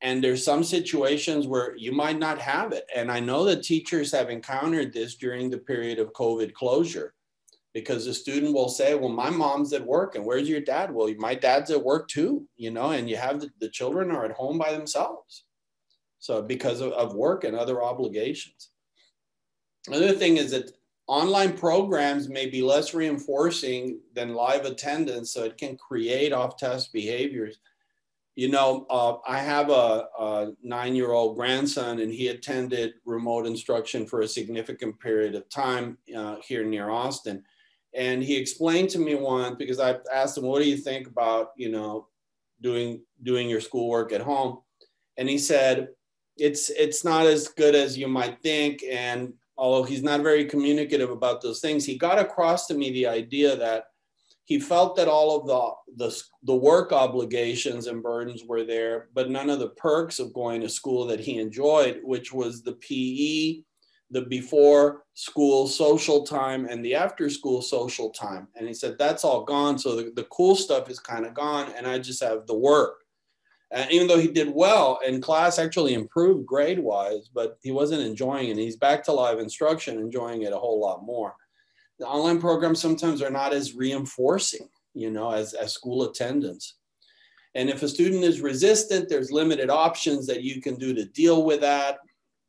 and there's some situations where you might not have it. And I know that teachers have encountered this during the period of COVID closure because the student will say, well, my mom's at work and where's your dad? Well, my dad's at work too, you know, and you have the, the children are at home by themselves. So because of, of work and other obligations. Another thing is that online programs may be less reinforcing than live attendance, so it can create off-task behaviors. You know, uh, I have a, a nine-year-old grandson, and he attended remote instruction for a significant period of time uh, here near Austin. And he explained to me once because I asked him, "What do you think about you know doing doing your schoolwork at home?" And he said, "It's it's not as good as you might think, and although he's not very communicative about those things, he got across to me the idea that he felt that all of the, the, the work obligations and burdens were there, but none of the perks of going to school that he enjoyed, which was the PE, the before school social time, and the after school social time. And he said, that's all gone. So the, the cool stuff is kind of gone, and I just have the work. And even though he did well and class actually improved grade wise, but he wasn't enjoying it. He's back to live instruction, enjoying it a whole lot more. The online programs sometimes are not as reinforcing, you know, as, as school attendance. And if a student is resistant, there's limited options that you can do to deal with that.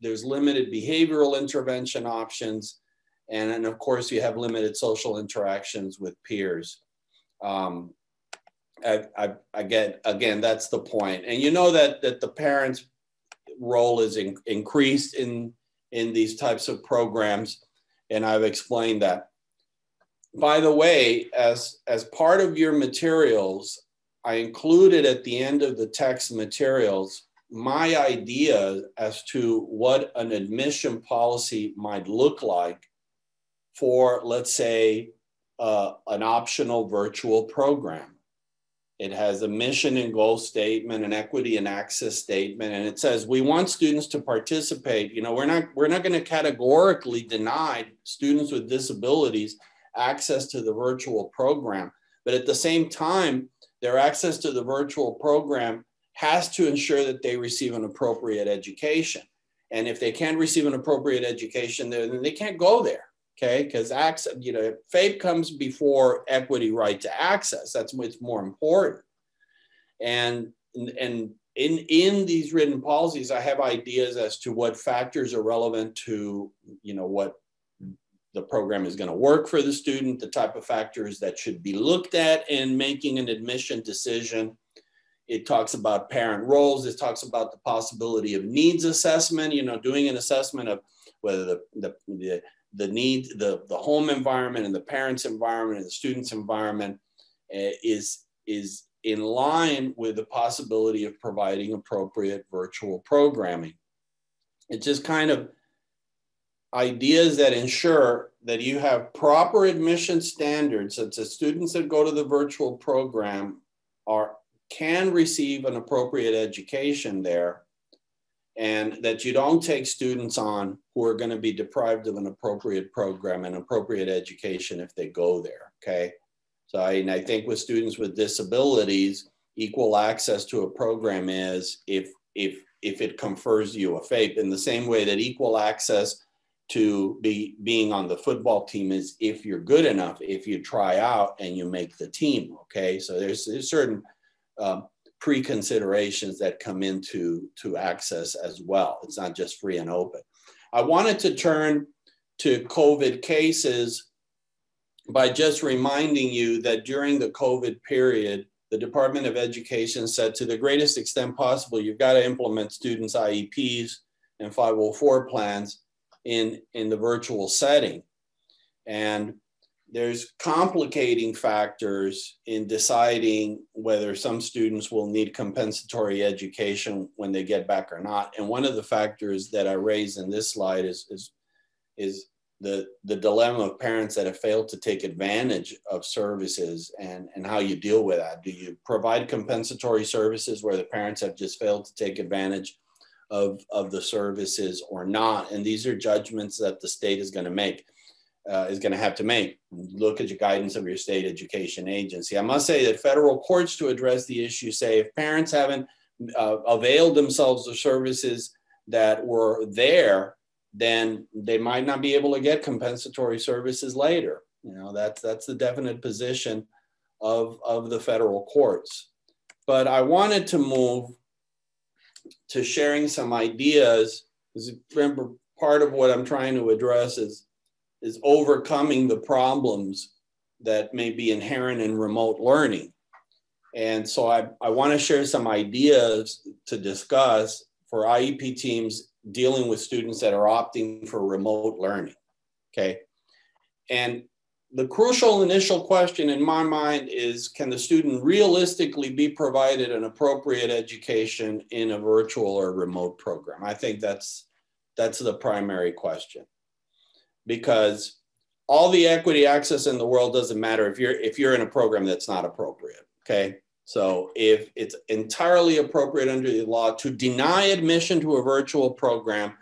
There's limited behavioral intervention options. And, and of course, you have limited social interactions with peers. Um, I, I, get again that's the point. And you know that that the parents role is in, increased in in these types of programs and i've explained that. By the way as as part of your materials i included at the end of the text materials my idea as to what an admission policy might look like for let's say uh, an optional virtual program it has a mission and goal statement, an equity and access statement, and it says we want students to participate. You know, we're not we're not going to categorically deny students with disabilities access to the virtual program, but at the same time, their access to the virtual program has to ensure that they receive an appropriate education. And if they can't receive an appropriate education, then they can't go there okay? Because access you know fape comes before equity right to access. That's what's more important. And and in in these written policies i have ideas as to what factors are relevant to you know what the program is going to work for the student the type of factors that should be looked at in making an admission decision. It talks about parent roles. It talks about the possibility of needs assessment you know doing an assessment of whether the, the, the the need, the, the home environment and the parents' environment and the students' environment uh, is, is in line with the possibility of providing appropriate virtual programming. It's just kind of ideas that ensure that you have proper admission standards that the students that go to the virtual program are can receive an appropriate education there and that you don't take students on who are going to be deprived of an appropriate program and appropriate education if they go there. Okay. So I, and I think with students with disabilities, equal access to a program is if if if it confers you a FAPE in the same way that equal access to be being on the football team is if you're good enough, if you try out and you make the team. Okay, so there's, there's certain um, pre-considerations that come into to access as well. It's not just free and open. I wanted to turn to COVID cases by just reminding you that during the COVID period, the Department of Education said to the greatest extent possible, you've got to implement students' IEPs and 504 plans in, in the virtual setting. And there's complicating factors in deciding whether some students will need compensatory education when they get back or not. And one of the factors that I raise in this slide is, is, is the, the dilemma of parents that have failed to take advantage of services and, and how you deal with that. Do you provide compensatory services where the parents have just failed to take advantage of, of the services or not. And these are judgments that the state is going to make, uh, is going to have to make. Look at your guidance of your state education agency. I must say that federal courts to address the issue say if parents haven't uh, availed themselves of services that were there, then they might not be able to get compensatory services later. You know, that's that's the definite position of, of the federal courts. But I wanted to move to sharing some ideas. Because remember, part of what I'm trying to address is, is overcoming the problems that may be inherent in remote learning. And so I, I want to share some ideas to discuss for IEP teams dealing with students that are opting for remote learning. Okay. And the crucial initial question in my mind is can the student realistically be provided an appropriate education in a virtual or remote program i think that's that's the primary question because all the equity access in the world doesn't matter if you're if you're in a program that's not appropriate okay so if it's entirely appropriate under the law to deny admission to a virtual program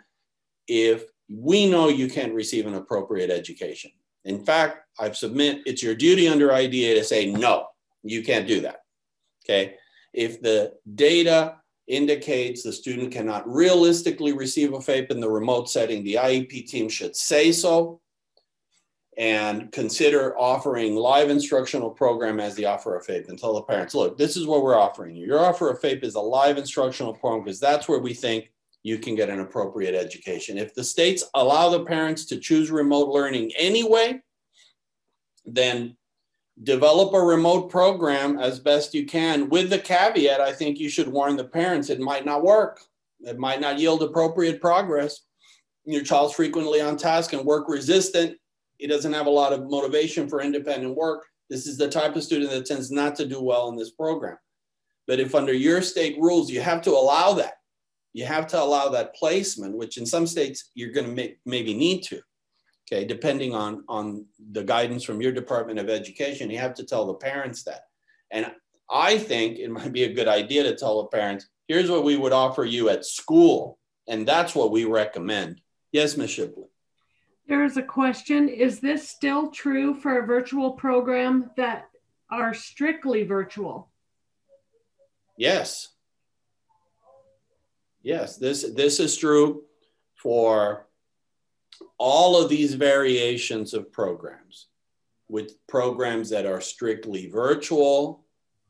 if we know you can't receive an appropriate education in fact, I submit it's your duty under IDEA to say, no, you can't do that. Okay. If the data indicates the student cannot realistically receive a FAPE in the remote setting, the IEP team should say so and consider offering live instructional program as the offer of FAPE and tell the parents, look, this is what we're offering you. Your offer of FAPE is a live instructional program because that's where we think you can get an appropriate education. If the states allow the parents to choose remote learning anyway, then develop a remote program as best you can with the caveat I think you should warn the parents it might not work. It might not yield appropriate progress. Your child's frequently on task and work resistant. He doesn't have a lot of motivation for independent work. This is the type of student that tends not to do well in this program. But if under your state rules, you have to allow that you have to allow that placement, which in some states you're going to maybe need to. Okay, depending on on the guidance from your Department of Education, you have to tell the parents that. And I think it might be a good idea to tell the parents, here's what we would offer you at school, and that's what we recommend. Yes, Ms. Shipley. There is a question. Is this still true for a virtual program that are strictly virtual? Yes. Yes, this, this is true for all of these variations of programs, with programs that are strictly virtual,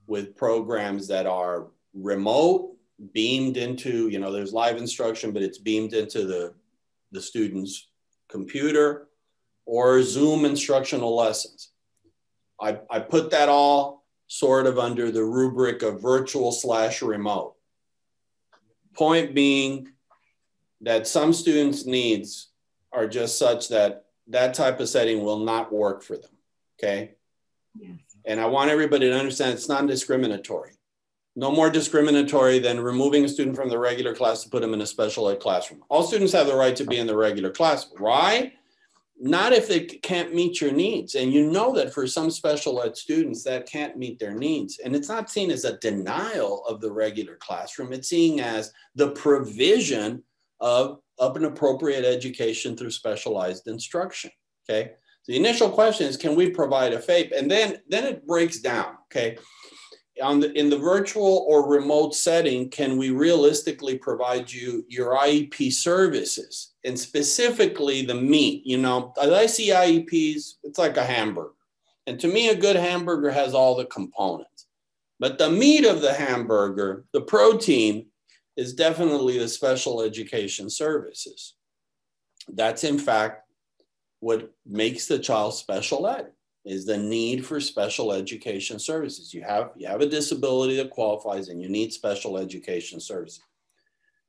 with programs that are remote, beamed into, you know, there's live instruction, but it's beamed into the, the student's computer, or Zoom instructional lessons. I, I put that all sort of under the rubric of virtual slash remote. Point being that some students' needs are just such that that type of setting will not work for them. Okay. Yes. And I want everybody to understand it's non discriminatory. No more discriminatory than removing a student from the regular class to put them in a special ed classroom. All students have the right to be in the regular class. Why? not if it can't meet your needs. And you know that for some special ed students, that can't meet their needs. And it's not seen as a denial of the regular classroom, it's seen as the provision of, of an appropriate education through specialized instruction. Okay. The initial question is, can we provide a FAPE? And then, then it breaks down. Okay on the, in the virtual or remote setting, can we realistically provide you your IEP services and specifically the meat? You know, as I see IEPs, it's like a hamburger. And to me, a good hamburger has all the components. But the meat of the hamburger, the protein, is definitely the special education services. That's in fact what makes the child special ed is the need for special education services. You have, you have a disability that qualifies and you need special education services.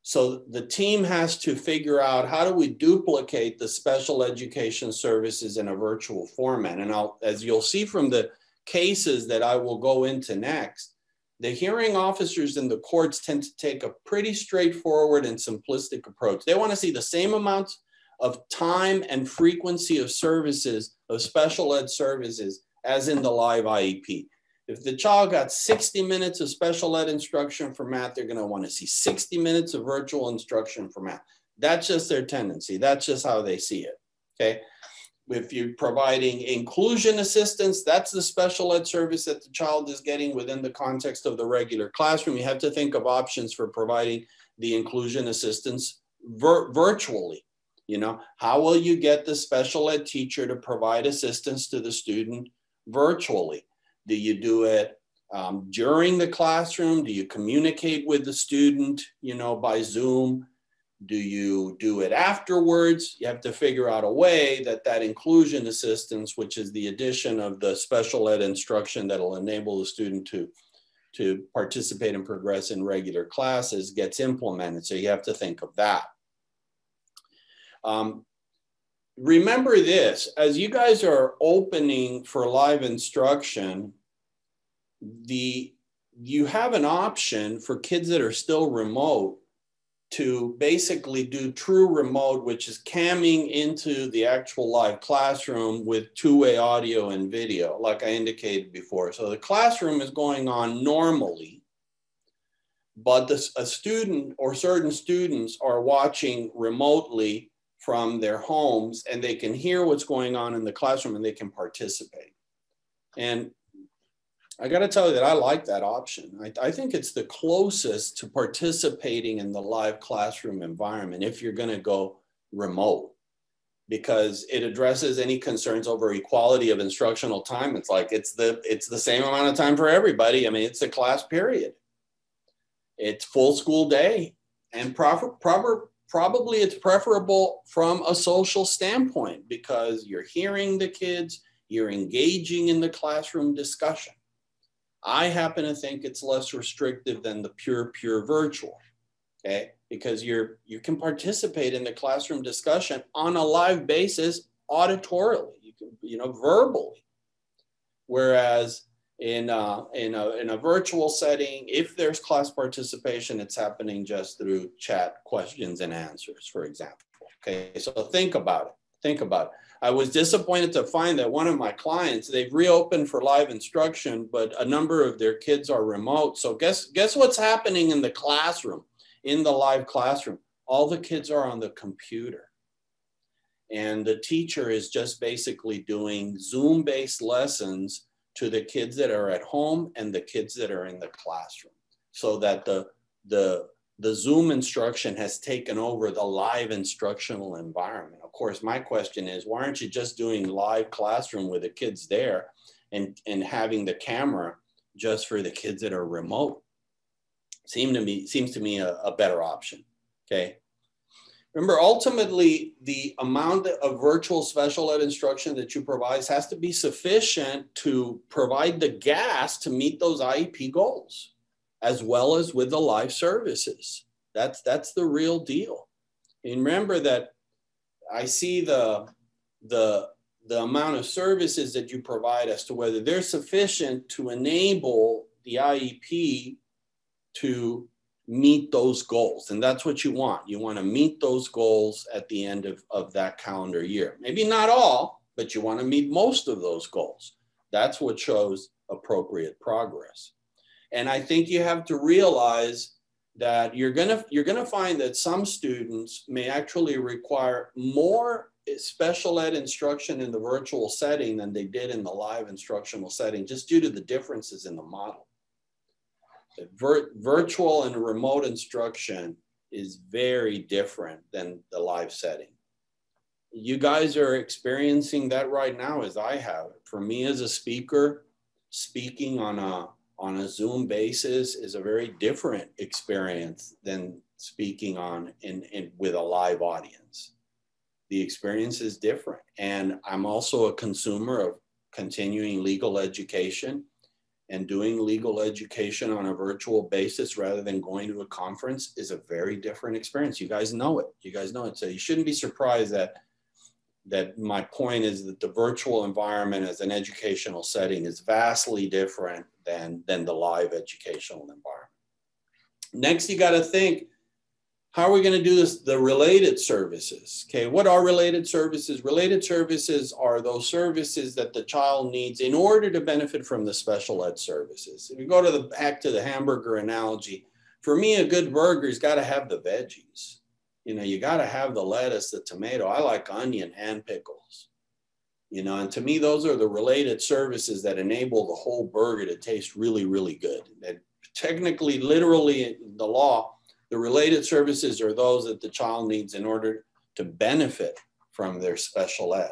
So the team has to figure out how do we duplicate the special education services in a virtual format. And I'll, as you'll see from the cases that I will go into next, the hearing officers in the courts tend to take a pretty straightforward and simplistic approach. They want to see the same amounts of time and frequency of services, of special ed services, as in the live IEP. If the child got 60 minutes of special ed instruction for math, they're going to want to see 60 minutes of virtual instruction for math. That's just their tendency. That's just how they see it. Okay. If you're providing inclusion assistance, that's the special ed service that the child is getting within the context of the regular classroom. You have to think of options for providing the inclusion assistance vir virtually. You know, how will you get the special ed teacher to provide assistance to the student virtually? Do you do it um, during the classroom? Do you communicate with the student, you know, by Zoom? Do you do it afterwards? You have to figure out a way that that inclusion assistance, which is the addition of the special ed instruction that'll enable the student to, to participate and progress in regular classes, gets implemented. So you have to think of that. Um, remember this, as you guys are opening for live instruction, the you have an option for kids that are still remote to basically do true remote, which is camming into the actual live classroom with two-way audio and video, like I indicated before. So the classroom is going on normally, but this, a student or certain students are watching remotely from their homes and they can hear what's going on in the classroom and they can participate. And I got to tell you that I like that option. I, I, think it's the closest to participating in the live classroom environment if you're going to go remote because it addresses any concerns over equality of instructional time. It's like it's the it's the same amount of time for everybody. I mean, it's a class period. It's full school day and proper proper probably it's preferable from a social standpoint because you're hearing the kids, you're engaging in the classroom discussion. I happen to think it's less restrictive than the pure, pure virtual, okay? Because you're you can participate in the classroom discussion on a live basis auditorily, you can, you know, verbally. Whereas in a, in a, in a virtual setting, if there's class participation, it's happening just through chat questions and answers, for example. Okay, so think about it. Think about it. I was disappointed to find that one of my clients, they've reopened for live instruction, but a number of their kids are remote. So guess, guess what's happening in the classroom, in the live classroom? All the kids are on the computer. And the teacher is just basically doing Zoom-based lessons to the kids that are at home and the kids that are in the classroom so that the, the, the Zoom instruction has taken over the live instructional environment. Of course, my question is, why aren't you just doing live classroom with the kids there and, and having the camera just for the kids that are remote? Seem to me, seems to me a, a better option, okay? Remember, ultimately, the amount of virtual special ed instruction that you provide has to be sufficient to provide the gas to meet those IEP goals, as well as with the live services. That's, that's the real deal. And remember that I see the, the, the amount of services that you provide as to whether they're sufficient to enable the IEP to meet those goals. And that's what you want. You want to meet those goals at the end of, of that calendar year. Maybe not all, but you want to meet most of those goals. That's what shows appropriate progress. And I think you have to realize that you're gonna you're gonna find that some students may actually require more special ed instruction in the virtual setting than they did in the live instructional setting, just due to the differences in the model. Vir virtual and remote instruction is very different than the live setting. You guys are experiencing that right now as I have. For me as a speaker, speaking on a on a Zoom basis is a very different experience than speaking on in, in with a live audience. The experience is different. And I'm also a consumer of continuing legal education and doing legal education on a virtual basis rather than going to a conference is a very different experience. You guys know it. You guys know it. So you shouldn't be surprised that that my point is that the virtual environment as an educational setting is vastly different than, than the live educational environment. Next, you got to think how are we going to do this? The related services. Okay, what are related services? Related services are those services that the child needs in order to benefit from the special ed services. If you go to the back to the hamburger analogy, for me, a good burger's got to have the veggies. You know, you got to have the lettuce, the tomato. I like onion and pickles. You know, and to me, those are the related services that enable the whole burger to taste really, really good. And technically, literally, the law the related services are those that the child needs in order to benefit from their special ed.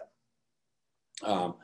Um,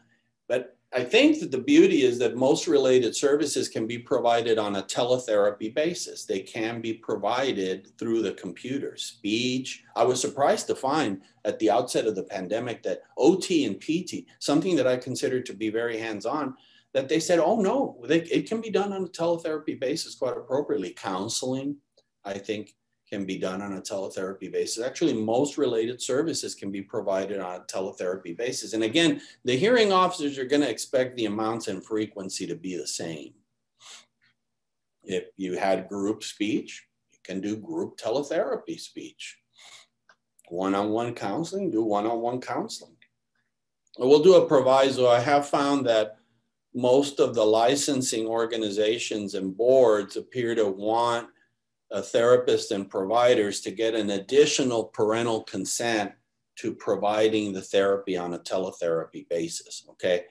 but I think that the beauty is that most related services can be provided on a teletherapy basis. They can be provided through the computer, speech. I was surprised to find at the outset of the pandemic that OT and PT, something that I considered to be very hands on, that they said, oh no, they, it can be done on a teletherapy basis quite appropriately. Counseling, I think can be done on a teletherapy basis. Actually, most related services can be provided on a teletherapy basis. And again, the hearing officers are going to expect the amounts and frequency to be the same. If you had group speech, you can do group teletherapy speech. One-on-one counseling, do one-on-one counseling. We'll do a proviso. I have found that most of the licensing organizations and boards appear to want Uh, therapists and providers to get an additional parental consent to providing the therapy on a teletherapy basis. Okay.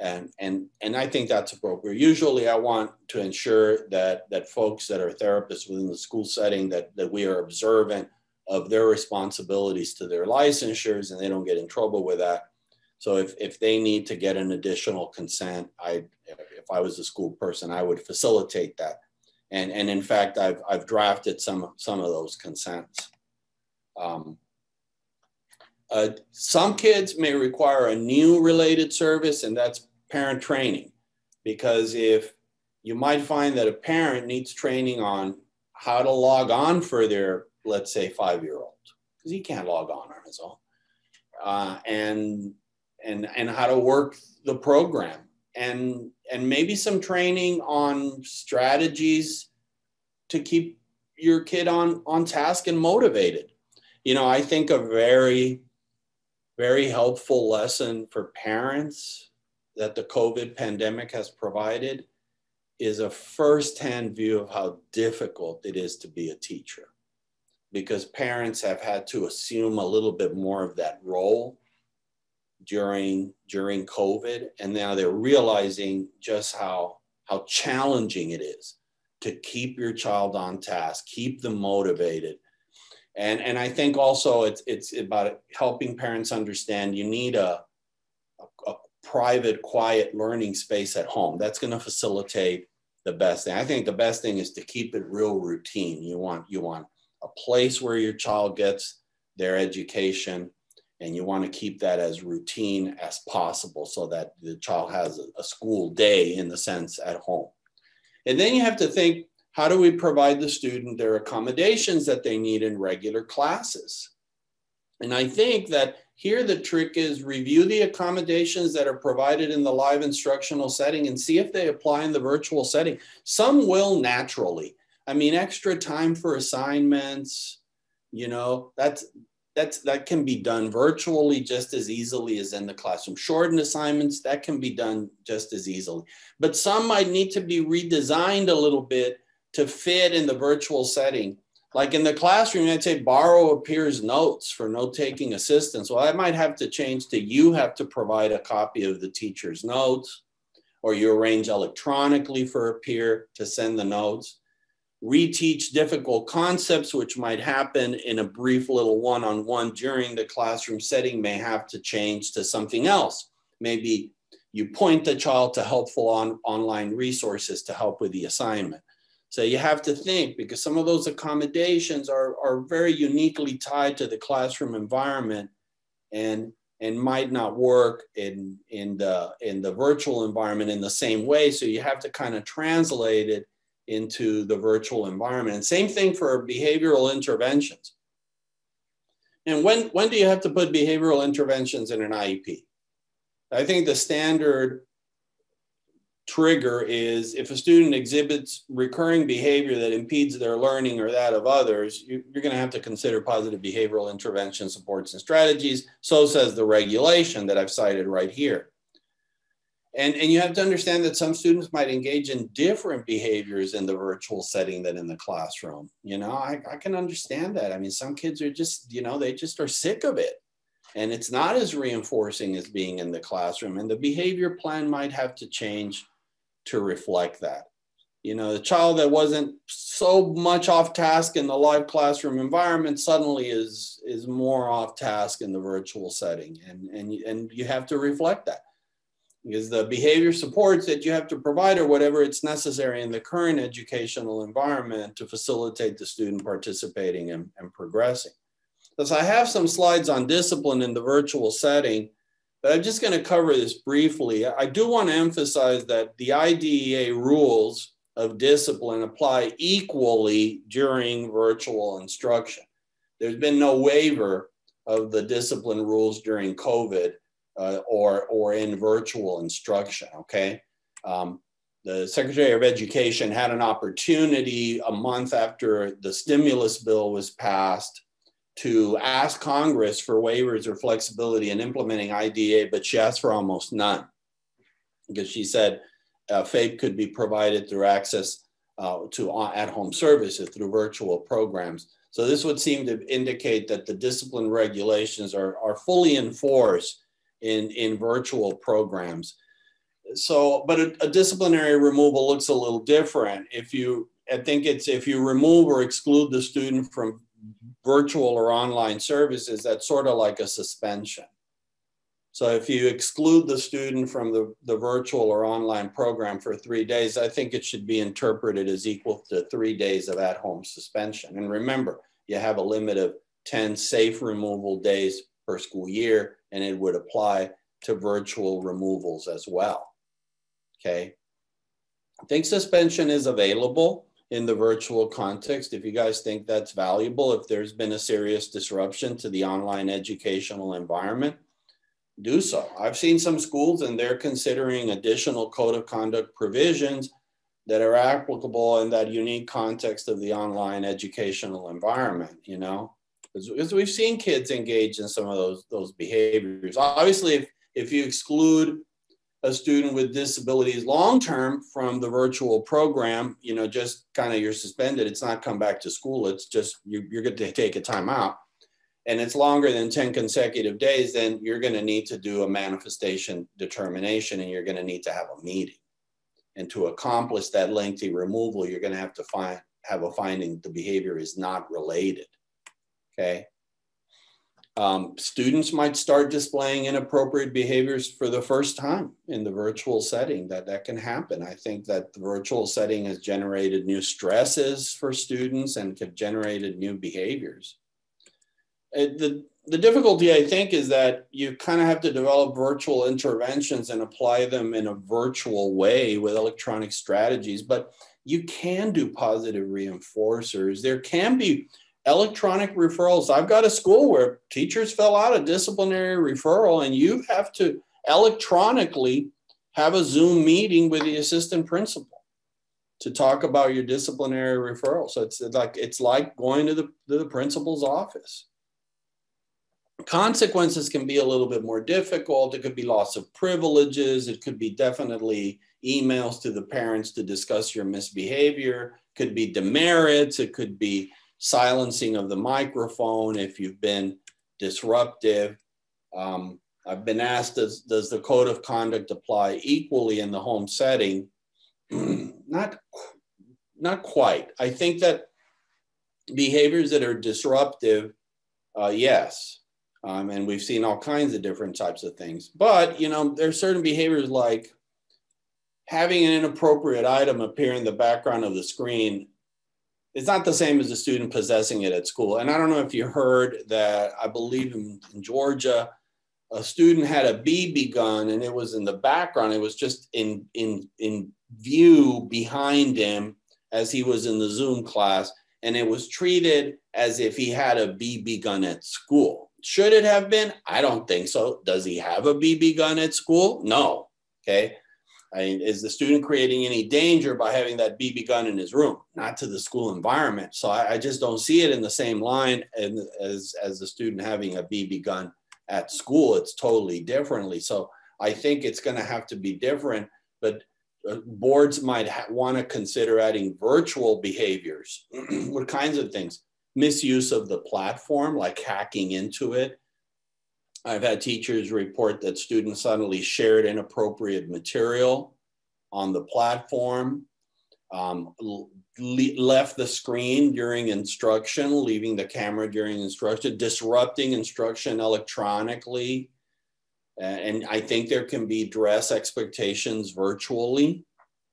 And, and, and I think that's appropriate. Usually I want to ensure that, that folks that are therapists within the school setting, that, that we are observant of their responsibilities to their licensures and they don't get in trouble with that. So if, if they need to get an additional consent, I, if I was a school person, I would facilitate that and, and in fact, I've, I've drafted some, some of those consents. Um, uh, some kids may require a new related service, and that's parent training. Because if you might find that a parent needs training on how to log on for their, let's say, five year old, because he can't log on on his own, uh, and, and, and how to work the program and and maybe some training on strategies to keep your kid on on task and motivated. You know i think a very very helpful lesson for parents that the covid pandemic has provided is a firsthand view of how difficult it is to be a teacher because parents have had to assume a little bit more of that role during during COVID, and now they're realizing just how how challenging it is to keep your child on task, keep them motivated. And, and I think also it's, it's about helping parents understand you need a, a, a private, quiet learning space at home. That's going to facilitate the best thing. I think the best thing is to keep it real routine. You want, you want a place where your child gets their education and you want to keep that as routine as possible so that the child has a, school day in the sense at home. And then you have to think, how do we provide the student their accommodations that they need in regular classes? And I think that here the trick is review the accommodations that are provided in the live instructional setting and see if they apply in the virtual setting. Some will naturally. I mean, extra time for assignments, you know, that's that's that can be done virtually just as easily as in the classroom. Shortened assignments that can be done just as easily, but some might need to be redesigned a little bit to fit in the virtual setting. Like in the classroom, I'd say borrow a peer's notes for note-taking assistance. Well, I might have to change to you have to provide a copy of the teacher's notes, or you arrange electronically for a peer to send the notes reteach difficult concepts, which might happen in a brief little one on one during the classroom setting, may have to change to something else. Maybe you point the child to helpful on, online resources to help with the assignment. So you have to think because some of those accommodations are, are very uniquely tied to the classroom environment and, and might not work in, in, the, in the virtual environment in the same way. So you have to kind of translate it into the virtual environment. And same thing for behavioral interventions. And when, when do you have to put behavioral interventions in an IEP? I think the standard trigger is if a student exhibits recurring behavior that impedes their learning or that of others, you, are going to have to consider positive behavioral intervention supports and strategies. So says the regulation that I've cited right here. And, and you have to understand that some students might engage in different behaviors in the virtual setting than in the classroom. You know, I, I can understand that. I mean, some kids are just, you know, they just are sick of it. And it's not as reinforcing as being in the classroom. And the behavior plan might have to change to reflect that. You know, the child that wasn't so much off task in the live classroom environment suddenly is, is more off task in the virtual setting. And, and, and you have to reflect that because the behavior supports that you have to provide or whatever it's necessary in the current educational environment to facilitate the student participating and, and progressing. Thus, I have some slides on discipline in the virtual setting, but I'm just going to cover this briefly. I do want to emphasize that the IDEA rules of discipline apply equally during virtual instruction. There's been no waiver of the discipline rules during COVID uh, or, or in virtual instruction, okay? Um, the Secretary of Education had an opportunity a month after the stimulus bill was passed to ask Congress for waivers or flexibility in implementing IDEA, but she asked for almost none because she said uh, FAPE could be provided through access uh, to at-home services through virtual programs. So this would seem to indicate that the discipline regulations are, are fully enforced in, in virtual programs. So, but a, a disciplinary removal looks a little different. If you, I think it's if you remove or exclude the student from virtual or online services, that's sort of like a suspension. So if you exclude the student from the, the virtual or online program for three days, I think it should be interpreted as equal to three days of at-home suspension. And remember, you have a limit of 10 safe removal days per school year and it would apply to virtual removals as well. Okay. I think suspension is available in the virtual context. If you guys think that's valuable, if there's been a serious disruption to the online educational environment, do so. I've seen some schools and they're considering additional code of conduct provisions that are applicable in that unique context of the online educational environment, you know because we've seen kids engage in some of those those behaviors. Obviously, if if you exclude a student with disabilities long term from the virtual program, you know, just kind of you're suspended. It's not come back to school. It's just you, you're going to take a time out, and it's longer than ten consecutive days. Then you're going to need to do a manifestation determination, and you're going to need to have a meeting. And to accomplish that lengthy removal, you're going to have to find have a finding the behavior is not related okay? Um, students might start displaying inappropriate behaviors for the first time in the virtual setting. That that can happen. I think that the virtual setting has generated new stresses for students and have generated new behaviors. It, the, the difficulty i think is that you kind of have to develop virtual interventions and apply them in a virtual way with electronic strategies but you can do positive reinforcers. There can be electronic referrals. I've got a school where teachers fill out a disciplinary referral and you have to electronically have a Zoom meeting with the assistant principal to talk about your disciplinary referral. So it's like it's like going to the, to the principal's office. Consequences can be a little bit more difficult. It could be loss of privileges. It could be definitely emails to the parents to discuss your misbehavior. Could be demerits. It could be silencing of the microphone if you've been disruptive. Um, I've been asked, does, does the code of conduct apply equally in the home setting? not, not quite. I think that behaviors that are disruptive, uh, yes. Um, and we've seen all kinds of different types of things. But, you know, there's certain behaviors like having an inappropriate item appear in the background of the screen it's not the same as a student possessing it at school. And I don't know if you heard that, I believe in, in Georgia, a student had a BB gun and it was in the background. It was just in, in, in view behind him as he was in the Zoom class. And it was treated as if he had a BB gun at school. Should it have been? I don't think so. Does he have a BB gun at school? No. Okay. I mean, is the student creating any danger by having that BB gun in his room? Not to the school environment. So I, I just don't see it in the same line as, as the student having a BB gun at school. It's totally differently. So I think it's going to have to be different, but uh, boards might want to consider adding virtual behaviors. what kinds of things? Misuse of the platform, like hacking into it, I've had teachers report that students suddenly shared inappropriate material on the platform, um, left the screen during instruction, leaving the camera during instruction, disrupting instruction electronically. And I think there can be dress expectations virtually.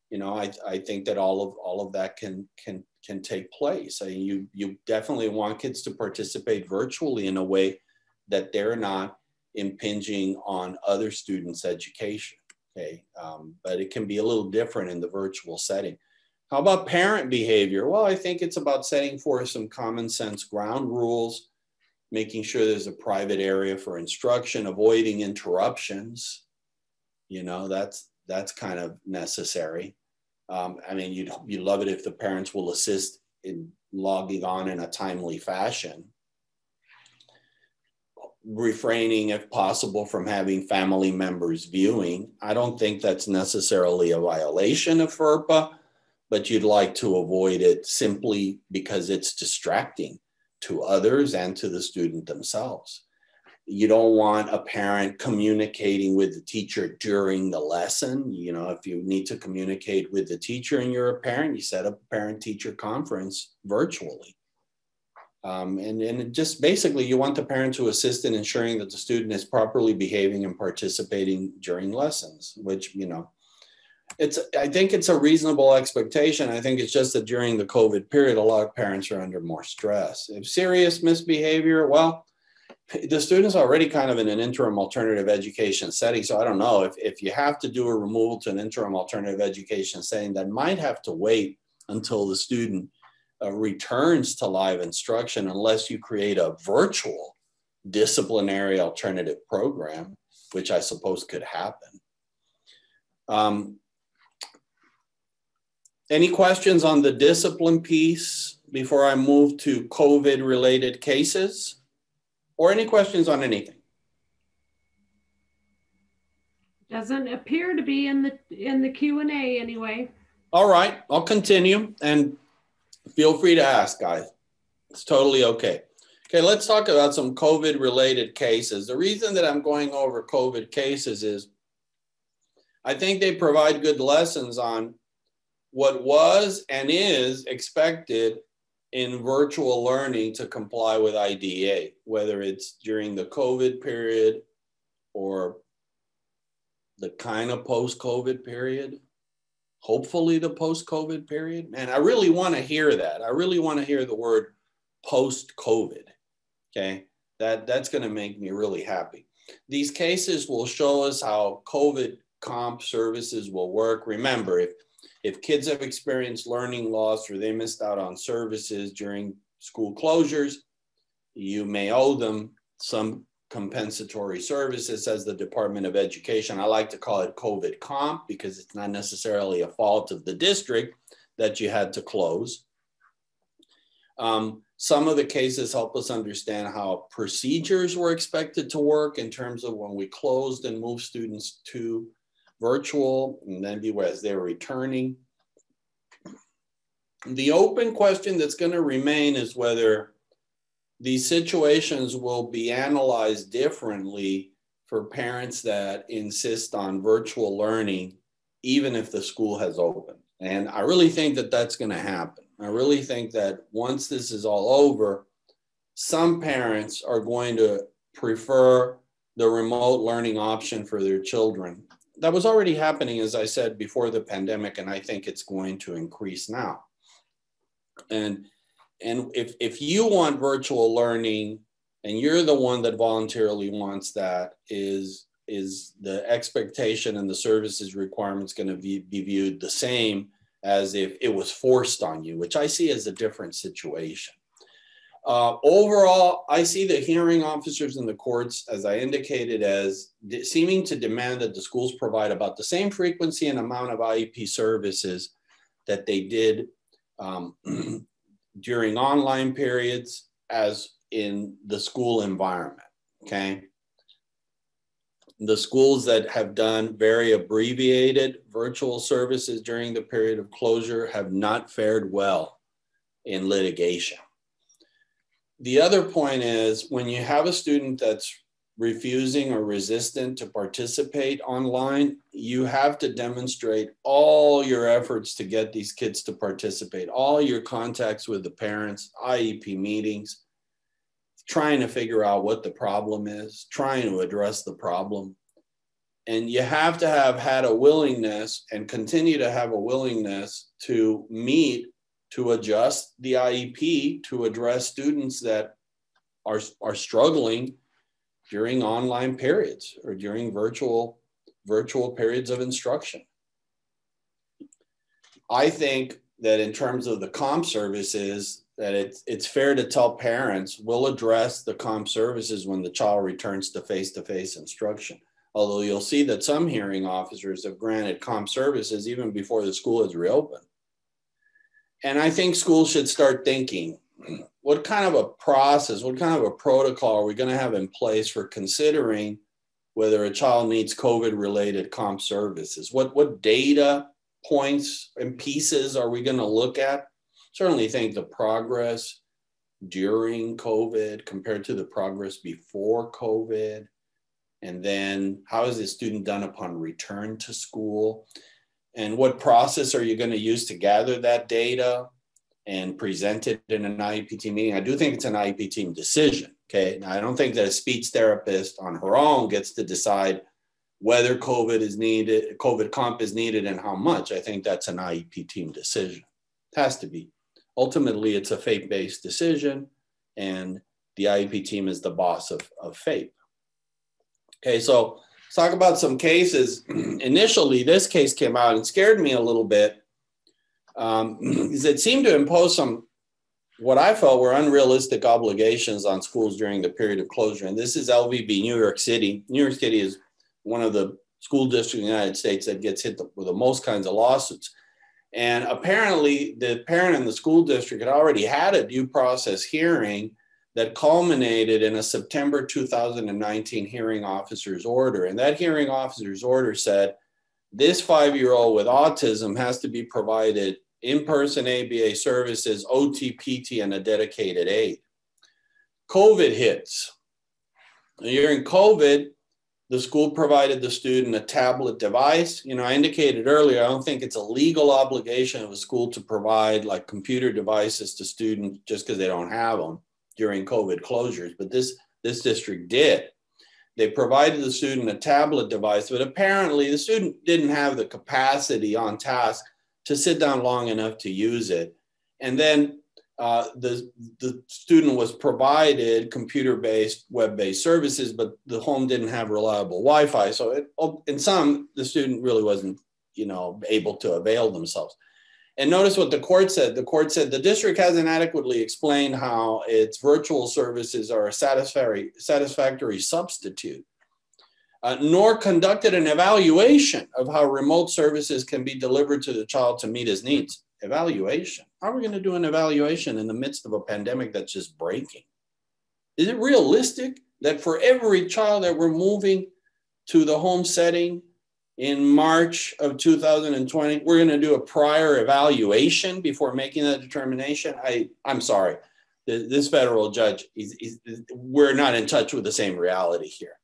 You know, I, I think that all of all of that can can can take place. I mean, you you definitely want kids to participate virtually in a way that they're not impinging on other students' education. Okay, um, but it can be a little different in the virtual setting. How about parent behavior? Well, I think it's about setting forth some common sense ground rules, making sure there's a private area for instruction, avoiding interruptions. You know, that's that's kind of necessary. Um, I mean, you'd you love it if the parents will assist in logging on in a timely fashion refraining, if possible, from having family members viewing. I don't think that's necessarily a violation of FERPA, but you'd like to avoid it simply because it's distracting to others and to the student themselves. You don't want a parent communicating with the teacher during the lesson. You know, if you need to communicate with the teacher and you're a parent, you set up a parent teacher conference virtually um, and, and just basically, you want the parent to assist in ensuring that the student is properly behaving and participating during lessons, which, you know, it's, I think it's a reasonable expectation. I think it's just that during the COVID period, a lot of parents are under more stress. If serious misbehavior, well, the student's already kind of in an interim alternative education setting. So I don't know if, if you have to do a removal to an interim alternative education setting, that might have to wait until the student uh, returns to live instruction unless you create a virtual disciplinary alternative program, which I suppose could happen. Um, any questions on the discipline piece before I move to COVID related cases? Or any questions on anything? Doesn't appear to be in the in the Q&A anyway. All right, I'll continue and feel free to ask, guys. It's totally okay. Okay, let's talk about some COVID related cases. The reason that I'm going over COVID cases is I think they provide good lessons on what was and is expected in virtual learning to comply with IDEA, whether it's during the COVID period or the kind of post COVID period hopefully the post COVID period. And I really want to hear that. I really want to hear the word post COVID. Okay. That, that's going to make me really happy. These cases will show us how COVID comp services will work. Remember, if, if kids have experienced learning loss or they missed out on services during school closures, you may owe them some compensatory services as the Department of Education. I like to call it COVID comp because it's not necessarily a fault of the district. that you had to close. Um, some of the cases help us understand how procedures were expected to work in terms of when we closed and moved students to virtual and then be as they're returning. The open question that's going to remain is whether these situations will be analyzed differently for parents that insist on virtual learning, even if the school has opened. And I really think that that's going to happen. I really think that once this is all over, some parents are going to prefer the remote learning option for their children. That was already happening, as I said, before the pandemic, and I think it's going to increase now. And and if, if you want virtual learning and you're the one that voluntarily wants that, is, is the expectation and the services requirements going to be, be viewed the same as if it was forced on you, which I see as a different situation. Uh, overall, I see the hearing officers in the courts, as I indicated, as seeming to demand that the schools provide about the same frequency and amount of IEP services that they did um, during online periods as in the school environment. Okay. The schools that have done very abbreviated virtual services during the period of closure have not fared well in litigation. The other point is when you have a student that's refusing or resistant to participate online, you have to demonstrate all your efforts to get these kids to participate, all your contacts with the parents, IEP meetings, trying to figure out what the problem is, trying to address the problem. And you have to have had a willingness and continue to have a willingness to meet, to adjust the IEP to address students that are, are struggling during online periods or during virtual virtual periods of instruction. I think that in terms of the comp services, that it's, it's fair to tell parents we'll address the comp services when the child returns to face-to-face instruction. Although you'll see that some hearing officers have granted comp services even before the school is reopened. And I think schools should start thinking what kind of a process, what kind of a protocol are we going to have in place for considering whether a child needs COVID related comp services? What, what data points and pieces are we going to look at? Certainly think the progress during COVID compared to the progress before COVID. And then how is the student done upon return to school? And what process are you going to use to gather that data? And present it in an IEP team meeting. I do think it's an IEP team decision. Okay. Now, I don't think that a speech therapist on her own gets to decide whether COVID is needed, COVID comp is needed, and how much. I think that's an IEP team decision. It has to be. Ultimately, it's a FAPE based decision, and the IEP team is the boss of, of FAPE. Okay, so let's talk about some cases. Initially, this case came out and scared me a little bit um, it seemed to impose some what I felt were unrealistic obligations on schools during the period of closure. And this is LVB New York City. New York City is one of the school districts in the United States that gets hit with the most kinds of lawsuits. And apparently, the parent in the school district had already had a due process hearing that culminated in a September 2019 hearing officer's order. And that hearing officer's order said this five year old with autism has to be provided in person ABA services, OTPT, and a dedicated aide. COVID hits. During COVID, the school provided the student a tablet device. You know, I indicated earlier, I don't think it's a legal obligation of a school to provide like computer devices to students just because they don't have them during COVID closures, but this, this district did. They provided the student a tablet device, but apparently the student didn't have the capacity on task to sit down long enough to use it. And then uh, the, the student was provided computer-based, web-based services, but the home didn't have reliable Wi-Fi. So it, oh, in some, the student really wasn't, you know, able to avail themselves. And notice what the court said. The court said the district hasn't adequately explained how its virtual services are a satisfactory, satisfactory substitute, uh, nor conducted an evaluation of how remote services can be delivered to the child to meet his needs. evaluation. How are we going to do an evaluation in the midst of a pandemic that's just breaking? Is it realistic that for every child that we're moving to the home setting in March of 2020, we're going to do a prior evaluation before making that determination? I, I'm sorry. This federal judge, he's, he's, we're not in touch with the same reality here.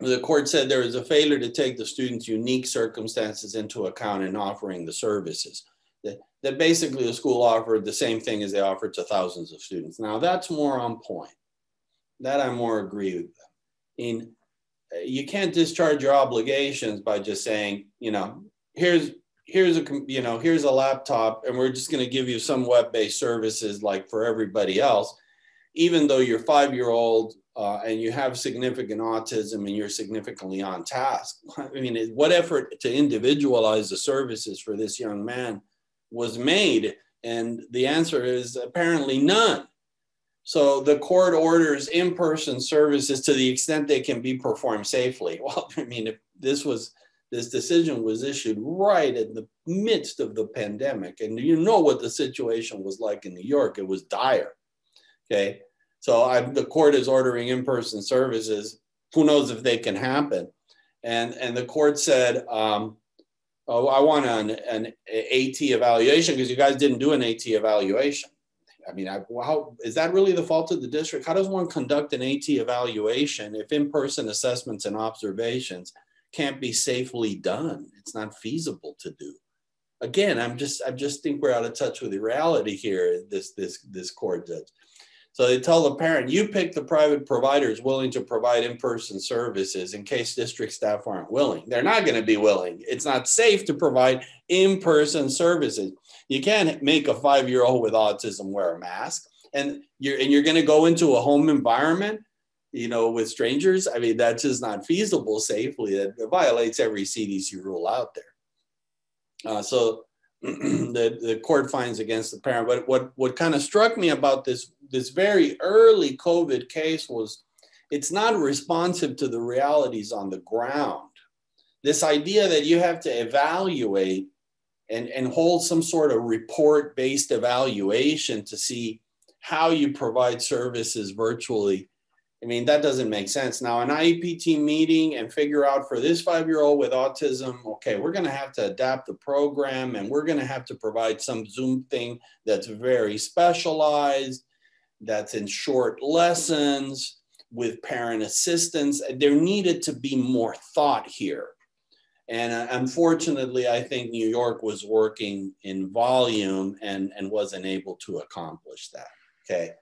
The court said there is a failure to take the student's unique circumstances into account in offering the services. That, that basically the school offered the same thing as they offered to thousands of students. Now that's more on point. That I more agree with them. In you can't discharge your obligations by just saying, you know, here's here's a you know here's a laptop and we're just going to give you some web-based services like for everybody else even though you're five year old uh, and you have significant autism and you're significantly on task i mean what effort to individualize the services for this young man was made and the answer is apparently none so the court orders in-person services to the extent they can be performed safely well i mean if this was this decision was issued right in the midst of the pandemic. And you know what the situation was like in New York. It was dire. Okay. So I, the court is ordering in person services. Who knows if they can happen? And, and the court said, um, oh, I want an, an AT evaluation because you guys didn't do an AT evaluation. I mean, I, how, is that really the fault of the district? How does one conduct an AT evaluation if in person assessments and observations can't be safely done. It's not feasible to do. Again, I'm just I just think we're out of touch with the reality here. This this this court judge. So they tell the parent, you pick the private providers willing to provide in-person services in case district staff aren't willing. They're not going to be willing. It's not safe to provide in-person services. You can't make a five-year-old with autism wear a mask. And you're and you're going to go into a home environment you know, with strangers. I mean, that's just not feasible safely. It violates every CDC rule out there. Uh, so the, the court finds against the parent. But what, what kind of struck me about this, this very early COVID case was it's not responsive to the realities on the ground. This idea that you have to evaluate and, and hold some sort of report based evaluation to see how you provide services virtually I mean, that doesn't make sense. Now, an IEP team meeting and figure out for this five year old with autism, okay, we're going to have to adapt the program and we're going to have to provide some Zoom thing that's very specialized, that's in short lessons with parent assistance. There needed to be more thought here. And uh, unfortunately, I think New York was working in volume and, and wasn't able to accomplish that. Okay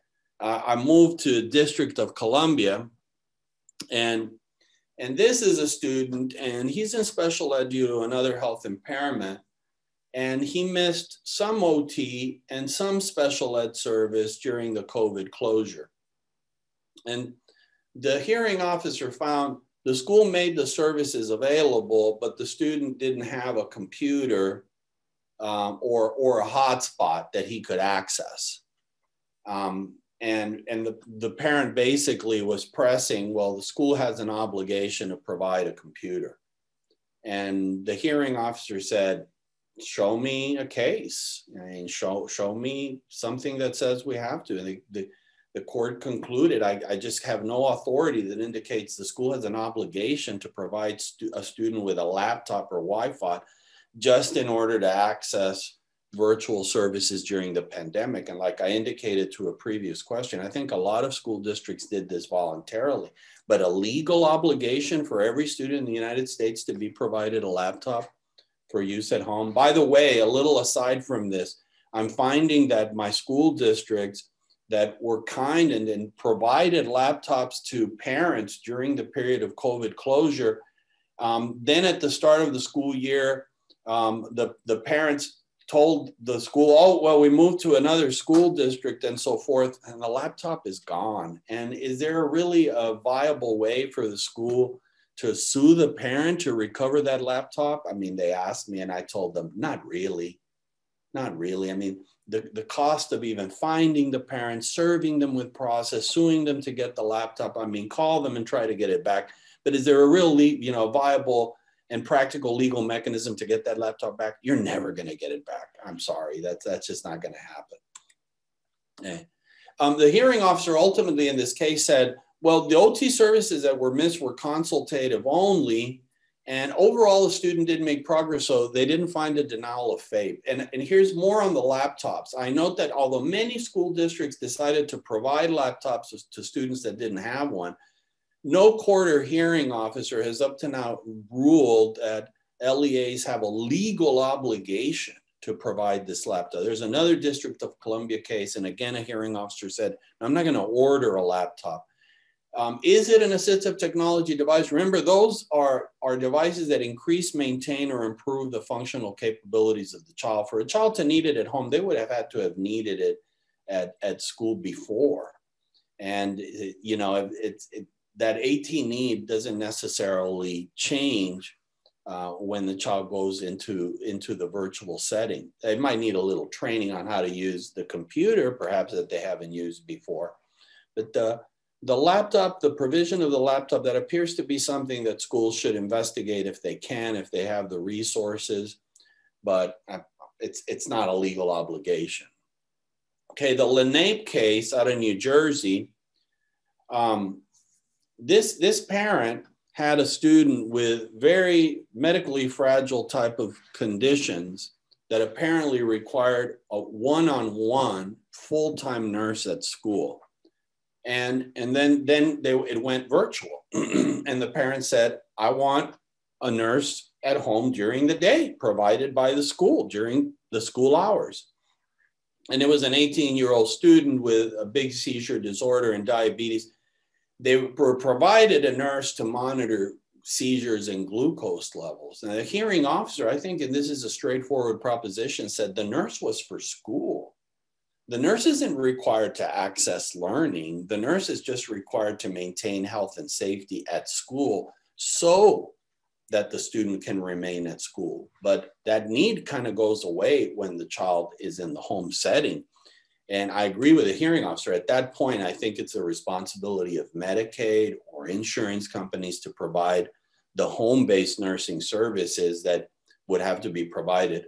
uh, I moved to District of Columbia, and and this is a student, and he's in special ed due to another health impairment, and he missed some OT and some special ed service during the COVID closure. And the hearing officer found the school made the services available, but the student didn't have a computer um, or, or a hotspot that he could access. Um, and and the, the parent basically was pressing well the school has an obligation to provide a computer and the hearing officer said show me a case I mean, show show me something that says we have to and the, the, the court concluded I, I just have no authority that indicates the school has an obligation to provide stu- a student with a laptop or wi-fi just in order to access virtual services during the pandemic. And like I indicated to a previous question, I think a lot of school districts did this voluntarily, but a legal obligation for every student in the United States to be provided a laptop for use at home. By the way, a little aside from this, I'm finding that my school districts that were kind and, and provided laptops to parents during the period of COVID closure. Um, then at the start of the school year, um, the, the parents told the school, oh, well, we moved to another school district and so forth, and the laptop is gone. And is there really a viable way for the school to sue the parent to recover that laptop? I mean, they asked me, and I told them, not really. Not really. I mean, the, the cost of even finding the parent, serving them with process, suing them to get the laptop, I mean, call them and try to get it back. But is there a real, you know, viable and practical legal mechanism to get that laptop back, you're never going to get it back. I'm sorry, that's that's just not going to happen. Okay. Um, the hearing officer ultimately in this case said, well, the OT services that were missed were consultative only, and overall the student didn't make progress, so they didn't find a denial of FAPE. And, and here's more on the laptops. I note that although many school districts decided to provide laptops to, to students that didn't have one, no court or hearing officer has up to now ruled that LEAs have a legal obligation to provide this laptop. There's another District of Columbia case, and again, a hearing officer said, I'm not going to order a laptop. Um, is it an assistive technology device? Remember, those are, are devices that increase, maintain, or improve the functional capabilities of the child. For a child to need it at home, they would have had to have needed it at, at school before. And, you know, it's, it, that AT need doesn't necessarily change uh, when the child goes into, into the virtual setting. They might need a little training on how to use the computer, perhaps that they haven't used before. But the, the laptop, the provision of the laptop, that appears to be something that schools should investigate if they can, if they have the resources, but uh, it's, it's not a legal obligation. Okay, the Lenape case out of New Jersey, um, this, this parent had a student with very medically fragile type of conditions that apparently required a one-on-one full-time nurse at school. And, and then, then they, it went virtual. and the parent said, I want a nurse at home during the day provided by the school during the school hours. And it was an 18 year old student with a big seizure disorder and diabetes they were provided a nurse to monitor seizures and glucose levels. Now, the hearing officer, I think, and this is a straightforward proposition, said the nurse was for school. The nurse isn't required to access learning. The nurse is just required to maintain health and safety at school so that the student can remain at school. But that need kind of goes away when the child is in the home setting. And I agree with the hearing officer. At that point, I think it's the responsibility of Medicaid or insurance companies to provide the home based nursing services that would have to be provided.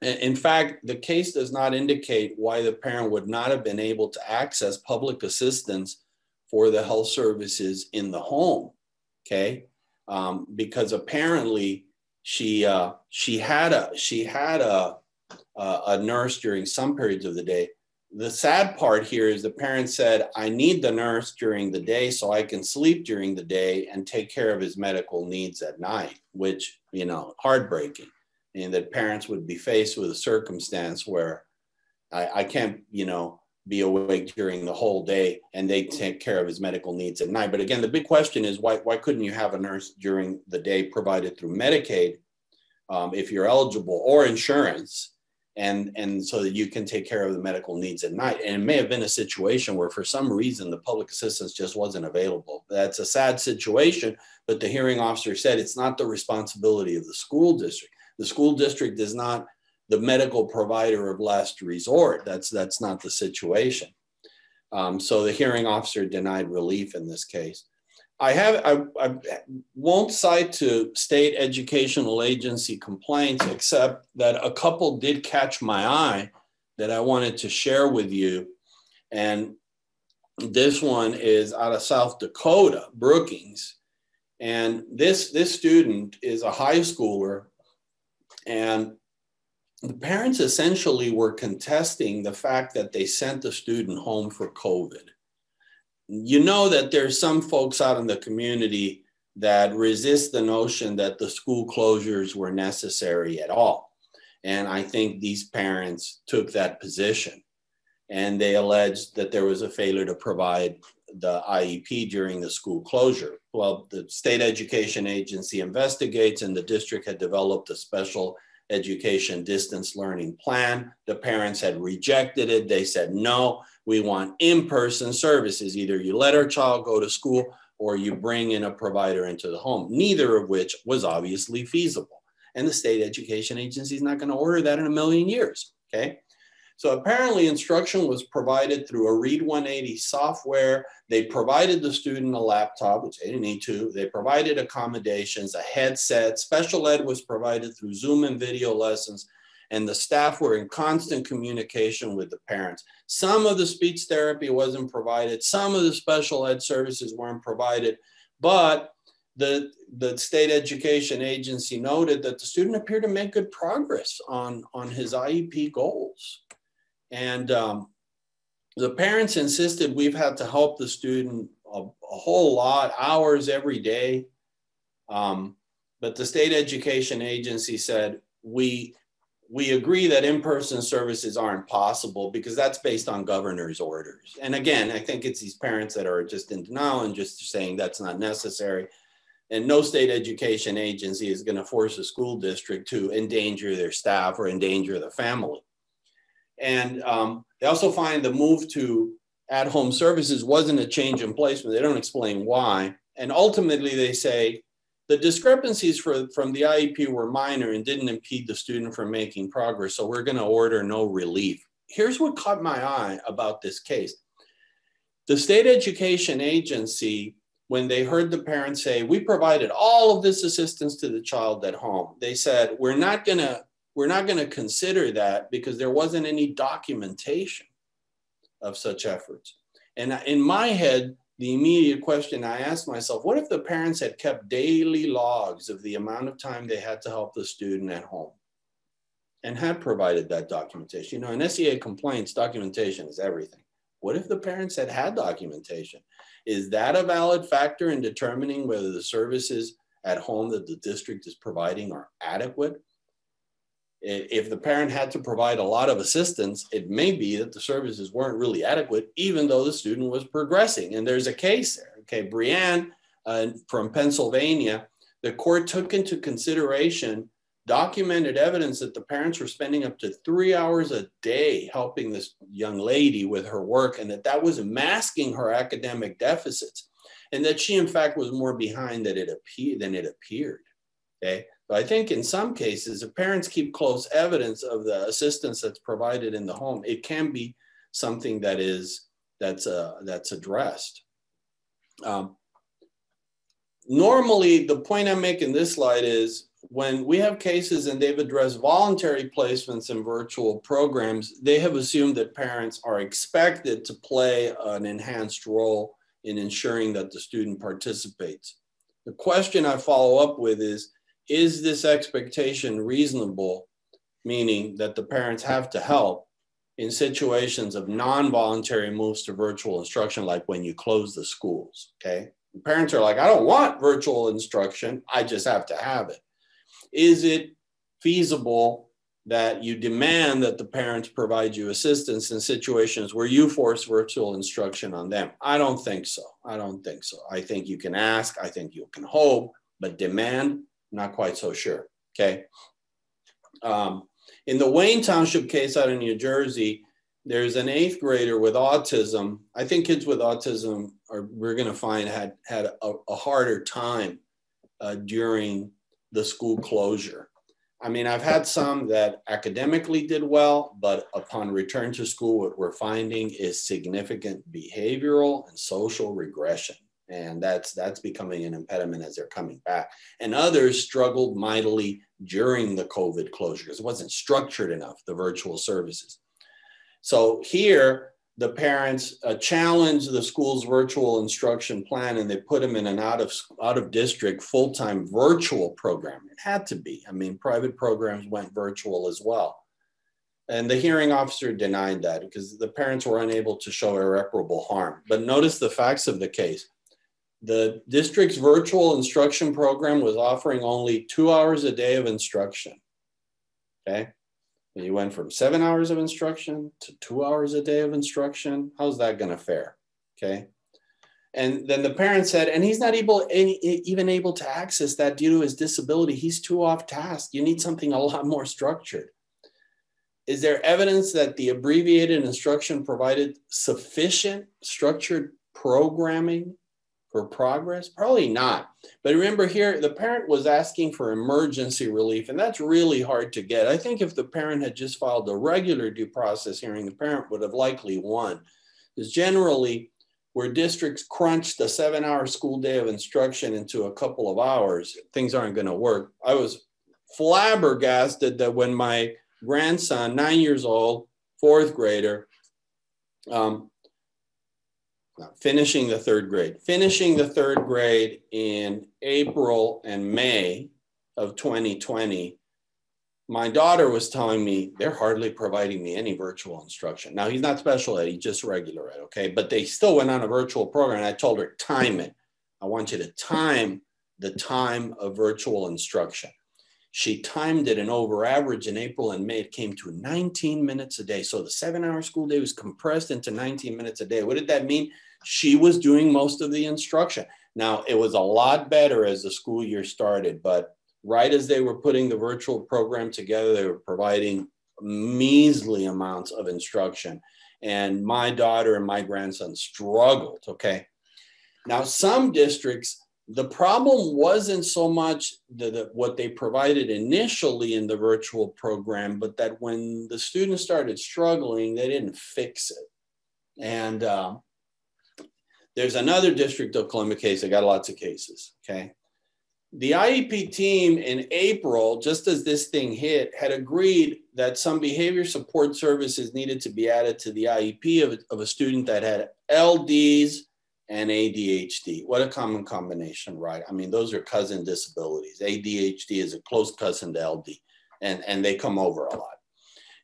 In fact, the case does not indicate why the parent would not have been able to access public assistance for the health services in the home. Okay. Um, because apparently she uh, she had a she had a a nurse during some periods of the day. The sad part here is the parent said, I need the nurse during the day so I can sleep during the day and take care of his medical needs at night, which, you know, heartbreaking. And that parents would be faced with a circumstance where I, I can't, you know, be awake during the whole day and they take care of his medical needs at night. But again, the big question is why, why couldn't you have a nurse during the day provided through Medicaid um, if you're eligible or insurance? and and so that you can take care of the medical needs at night and it may have been a situation where for some reason the public assistance just wasn't available that's a sad situation but the hearing officer said it's not the responsibility of the school district the school district is not the medical provider of last resort that's that's not the situation um, so the hearing officer denied relief in this case I have I, I, won't cite to state educational agency complaints except that a couple did catch my eye that I wanted to share with you. And this one is out of South Dakota, Brookings. And this this student is a high schooler and the parents essentially were contesting the fact that they sent the student home for COVID you know that there's some folks out in the community that resist the notion that the school closures were necessary at all. And I think these parents took that position and they alleged that there was a failure to provide the IEP during the school closure. Well, the state education agency investigates and the district had developed a special education distance learning plan. The parents had rejected it. They said, no, we want in-person services. Either you let our child go to school or you bring in a provider into the home, neither of which was obviously feasible. And the state education agency is not going to order that in a million years. Okay. So apparently instruction was provided through a Read 180 software. They provided the student a laptop, which they didn't need to. They provided accommodations, a headset. Special ed was provided through Zoom and video lessons. And the staff were in constant communication with the parents. Some of the speech therapy wasn't provided. Some of the special ed services weren't provided. But the, the state education agency noted that the student appeared to make good progress on, on his IEP goals. And um, the parents insisted we've had to help the student a, a whole lot, hours every day. Um, but the state education agency said, we, we agree that in-person services aren't possible because that's based on governor's orders. And again, I think it's these parents that are just in denial and just saying that's not necessary. And no state education agency is gonna force a school district to endanger their staff or endanger the family. And um, they also find the move to at home services wasn't a change in placement. They don't explain why. And ultimately, they say the discrepancies for, from the IEP were minor and didn't impede the student from making progress. So we're going to order no relief. Here's what caught my eye about this case the state education agency when they heard the parents say, We provided all of this assistance to the child at home, they said, We're not going to we're not going to consider that because there wasn't any documentation of such efforts. And in my head, the immediate question I asked myself, what if the parents had kept daily logs of the amount of time they had to help the student at home and had provided that documentation? You know, in SEA complaints, documentation is everything. What if the parents had had documentation? Is that a valid factor in determining whether the services at home that the district is providing are adequate? If the parent had to provide a lot of assistance, it may be that the services weren't really adequate, even though the student was progressing. And there's a case there. Okay, Brianne uh, from Pennsylvania, the court took into consideration documented evidence that the parents were spending up to three hours a day helping this young lady with her work, and that that was masking her academic deficits, and that she, in fact, was more behind than it, appeared, than it appeared. Okay. But I think in some cases, if parents keep close evidence of the assistance that's provided in the home, it can be something that is that's uh, that's addressed. Um, normally, the point I'm making this slide is when we have cases and they've addressed voluntary placements in virtual programs, they have assumed that parents are expected to play an enhanced role in ensuring that the student participates. The question I follow up with is is this expectation reasonable, meaning that the parents have to help in situations of non-voluntary moves to virtual instruction, like when you close the schools, okay? The parents are like, I don't want virtual instruction, I just have to have it. Is it feasible that you demand that the parents provide you assistance in situations where you force virtual instruction on them? I don't think so. I don't think so. I think you can ask, I think you can hope, but demand, not quite so sure. Okay. Um, in the Wayne Township case out in New Jersey, there's an eighth grader with autism. I think kids with autism are we're going to find had had a, a harder time uh, during the school closure. I mean, I've had some that academically did well, but upon return to school, what we're finding is significant behavioral and social regression and that's that's becoming an impediment as they're coming back. And others struggled mightily during the covid closure because it wasn't structured enough the virtual services. So here the parents uh, challenged the school's virtual instruction plan and they put them in an out of out of district full-time virtual program. It had to be. I mean private programs went virtual as well. And the hearing officer denied that because the parents were unable to show irreparable harm. But notice the facts of the case the district's virtual instruction program was offering only two hours a day of instruction. Okay. You went from seven hours of instruction to two hours a day of instruction. How's that going to fare? Okay. And then the parent said, and he's not able even able to access that due to his disability. He's too off task. You need something a lot more structured. Is there evidence that the abbreviated instruction provided sufficient structured programming for progress? Probably not. But remember here, the parent was asking for emergency relief, and that's really hard to get. I think if the parent had just filed a regular due process hearing, the parent would have likely won. Because generally, where districts crunch the seven hour school day of instruction into a couple of hours, things aren't going to work. I was flabbergasted that when my grandson, nine years old, fourth grader, um, finishing the third grade, finishing the third grade in April and May of 2020, my daughter was telling me they're hardly providing me any virtual instruction. Now he's not special ed, he's just regular ed, okay? But they still went on a virtual program. I told her, time it. I want you to time the time of virtual instruction. She timed it and over average in April and May, it came to 19 minutes a day. So the seven hour school day was compressed into 19 minutes a day. What did that mean? She was doing most of the instruction. Now, it was a lot better as the school year started, but right as they were putting the virtual program together, they were providing measly amounts of instruction. And my daughter and my grandson struggled, okay? Now, some districts, the problem wasn't so much the, the, what they provided initially in the virtual program, but that when the students started struggling, they didn't fix it. And uh, there's another district of Columbia case. I got lots of cases. Okay. The IEP team in April, just as this thing hit, had agreed that some behavior support services needed to be added to the IEP of, of a student that had LDs and ADHD. What a common combination, right? I mean, those are cousin disabilities. ADHD is a close cousin to LD, and, and they come over a lot.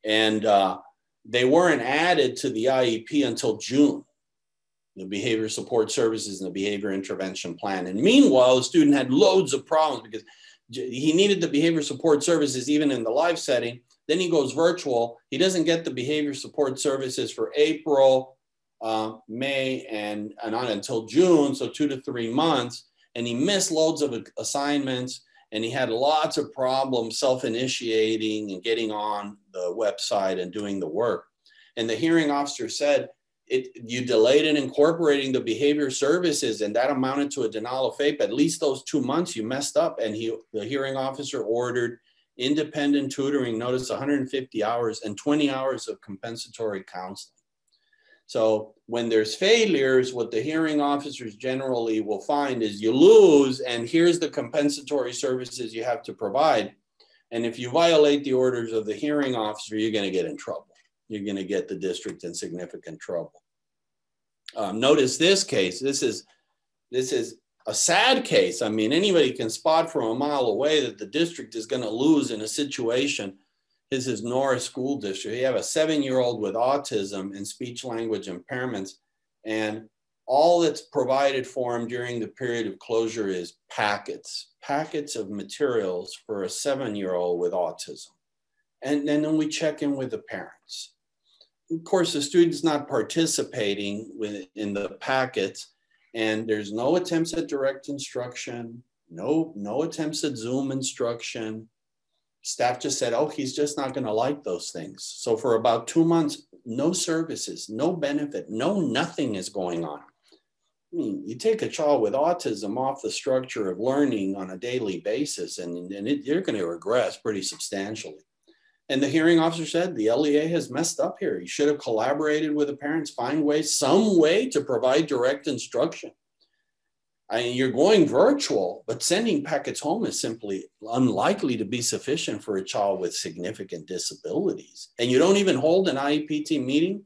And uh, they weren't added to the IEP until June the behavior support services and the behavior intervention plan. And meanwhile, the student had loads of problems because he needed the behavior support services even in the live setting. Then he goes virtual. He doesn't get the behavior support services for April, uh, May, and, and on until June, so two to three months. And he missed loads of assignments and he had lots of problems self initiating and getting on the website and doing the work. And the hearing officer said, it you delayed in incorporating the behavior services and that amounted to a denial of FAPE. At least those two months you messed up and he the hearing officer ordered independent tutoring, notice 150 hours and 20 hours of compensatory counseling. So when there's failures, what the hearing officers generally will find is you lose and here's the compensatory services you have to provide. And if you violate the orders of the hearing officer, you're going to get in trouble you're going to get the district in significant trouble. Um, notice this case. This is this is a sad case. I mean, anybody can spot from a mile away that the district is going to lose in a situation. This is Norris School District. You have a seven-year-old with autism and speech language impairments, and all that's provided for him during the period of closure is packets, packets of materials for a seven-year-old with autism. And, and then we check in with the parents of course, the student's not participating in the packets, and there's no attempts at direct instruction, no, no attempts at Zoom instruction. Staff just said, oh, he's just not going to like those things. So for about two months, no services, no benefit, no nothing is going on. I mean, you take a child with autism off the structure of learning on a daily basis, and, and it, you're going to regress pretty substantially. And the hearing officer said the LEA has messed up here. He should have collaborated with the parents, find ways, some way to provide direct instruction. I mean, you're going virtual, but sending packets home is simply unlikely to be sufficient for a child with significant disabilities. And you don't even hold an IEPT meeting.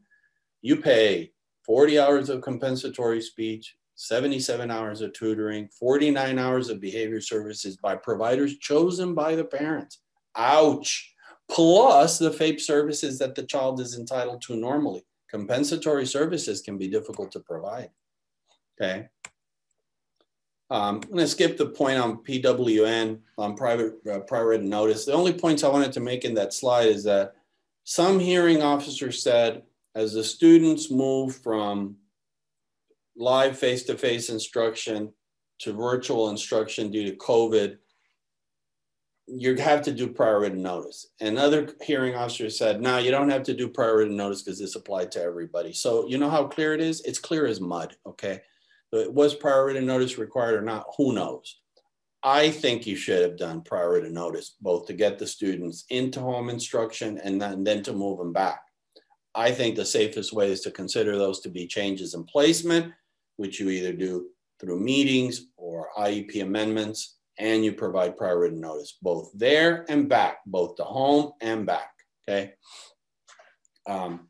You pay 40 hours of compensatory speech, 77 hours of tutoring, 49 hours of behavior services by providers chosen by the parents. Ouch plus the FAPE services that the child is entitled to normally. Compensatory services can be difficult to provide. Okay. Um, I'm going to skip the point on PWN, on private uh, prior notice. The only points I wanted to make in that slide is that some hearing officers said as the students move from live face-to-face -face instruction to virtual instruction due to COVID, you have to do prior written notice. And other hearing officer said, no, you don't have to do prior written notice because this applied to everybody. So you know how clear it is? It's clear as mud, okay? So, was prior priority notice required or not? Who knows? I think you should have done prior priority notice, both to get the students into home instruction and then, then to move them back. I think the safest way is to consider those to be changes in placement, which you either do through meetings or IEP amendments, and you provide priority notice, both there and back, both to home and back, okay? Um,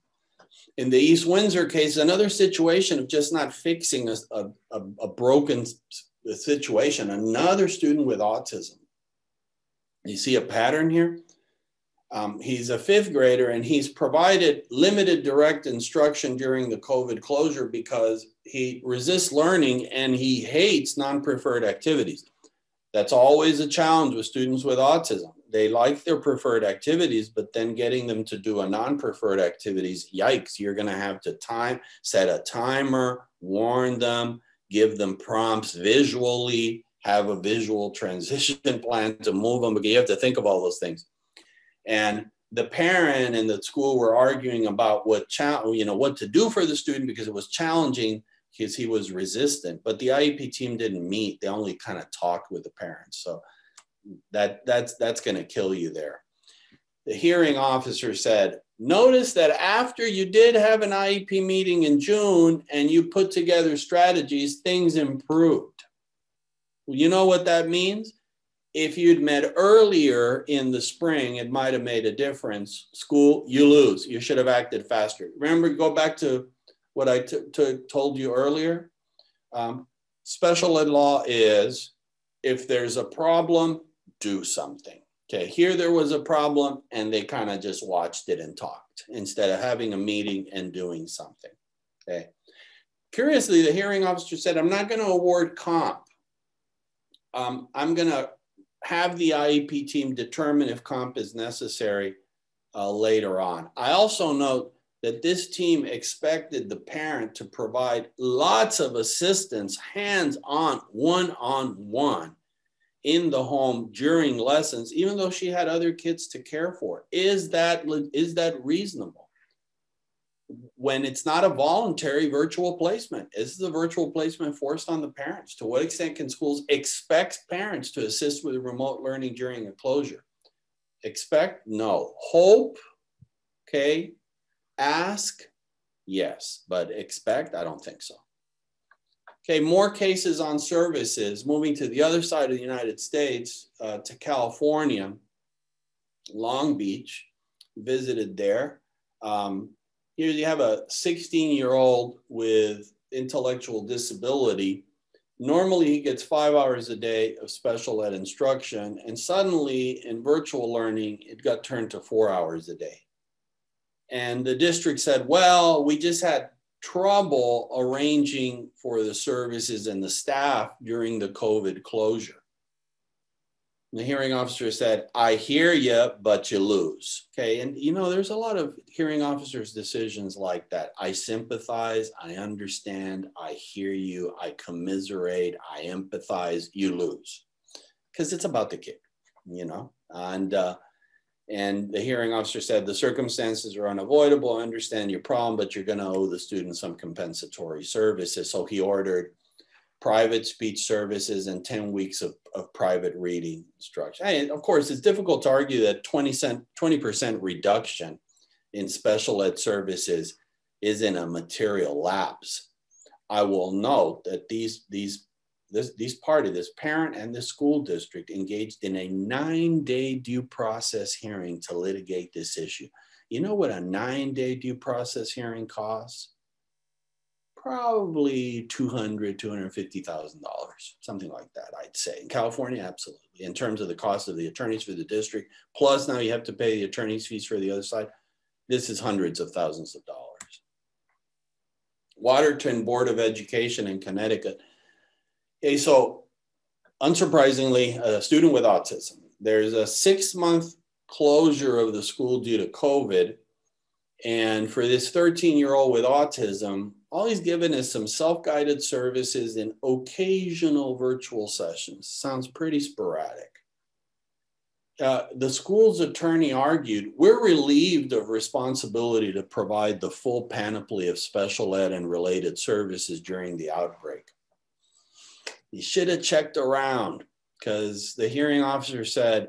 in the East Windsor case, another situation of just not fixing a, a, a broken situation, another student with autism. You see a pattern here? Um, he's a fifth grader and he's provided limited direct instruction during the COVID closure because he resists learning and he hates non preferred activities. That's always a challenge with students with autism. They like their preferred activities, but then getting them to do a non preferred activities, yikes, you're going to have to time, set a timer, warn them, give them prompts visually, have a visual transition plan to move them. But you have to think of all those things. And the parent and the school were arguing about what cha- you know what to do for the student because it was challenging because he was resistant. But the IEP team didn't meet; they only kind of talked with the parents. So that that's that's going to kill you there. The hearing officer said, "Notice that after you did have an IEP meeting in June and you put together strategies, things improved." Well, you know what that means? if you'd met earlier in the spring, it might have made a difference. School, you lose. You should have acted faster. Remember, go back to what I told you earlier. Um, special ed law is if there's a problem, do something. Okay, here there was a problem and they kind of just watched it and talked instead of having a meeting and doing something. Okay. Curiously, the hearing officer said, I'm not going to award comp. Um, I'm going to have the IEP team determine if comp is necessary uh, later on. I also note that this team expected the parent to provide lots of assistance, hands on, one on one in the home during lessons, even though she had other kids to care for. Is that, is that reasonable? when it's not a voluntary virtual placement. Is the virtual placement forced on the parents? To what extent can schools expect parents to assist with remote learning during a closure? Expect? No. Hope? Okay. Ask? Yes. But expect? I don't think so. Okay, more cases on services. Moving to the other side of the United States, uh, to California, Long Beach, visited there. Um, here you have a 16 year old with intellectual disability. Normally, he gets five hours a day of special ed instruction, and suddenly in virtual learning, it got turned to four hours a day. And the district said, well, we just had trouble arranging for the services and the staff during the COVID closure. The hearing officer said, I hear you, but you lose. Okay. And you know, there's a lot of hearing officers' decisions like that. I sympathize, I understand, I hear you, I commiserate, I empathize, you lose. Because it's about the kid, you know. And uh, and the hearing officer said the circumstances are unavoidable. I understand your problem, but you're going to owe the student some compensatory services. So he ordered private speech services and 10 weeks of, of private reading instruction. And of course, it's difficult to argue that 20 cent, 20% reduction in special ed services isn't a material lapse. I will note that these, these, this, these party, this parent and the school district engaged in a nine day due process hearing to litigate this issue. You know what a nine day due process hearing costs? probably 200 $250,000, something like that, I'd say. In California, absolutely. In terms of the cost of the attorneys for the district, plus now you have to pay the attorney's fees for the other side. This is hundreds of thousands of dollars. Watertown Board of Education in Connecticut. Okay, so unsurprisingly, a student with autism. There's a six month closure of the school due to COVID. And for this 13 year old with autism, all he's given is some self-guided services and occasional virtual sessions. Sounds pretty sporadic. Uh, the school's attorney argued, we're relieved of responsibility to provide the full panoply of special ed and related services during the outbreak. You should have checked around because the hearing officer said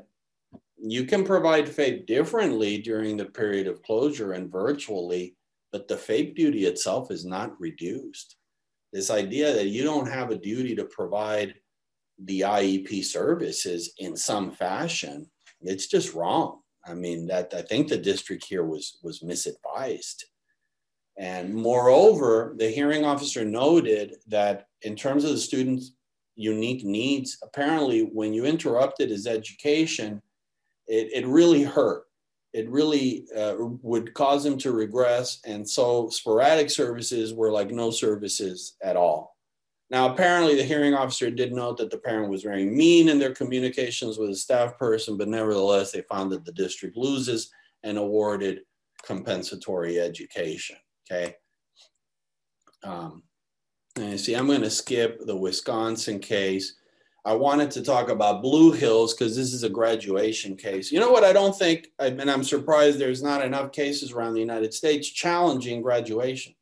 you can provide FAPE differently during the period of closure and virtually, but the FAPE duty itself is not reduced. This idea that you don't have a duty to provide the IEP services in some fashion, it's just wrong. I mean, that I think the district here was was misadvised. And moreover, the hearing officer noted that in terms of the student's unique needs, apparently when you interrupted his education, it, it really hurt. It really uh, would cause him to regress. And so sporadic services were like no services at all. Now, apparently, the hearing officer did note that the parent was very mean in their communications with a staff person, but nevertheless, they found that the district loses and awarded compensatory education. Okay. Um, and see, I'm going to skip the Wisconsin case. I wanted to talk about Blue Hills because this is a graduation case. You know what? I don't think, and I'm surprised there's not enough cases around the United States challenging graduation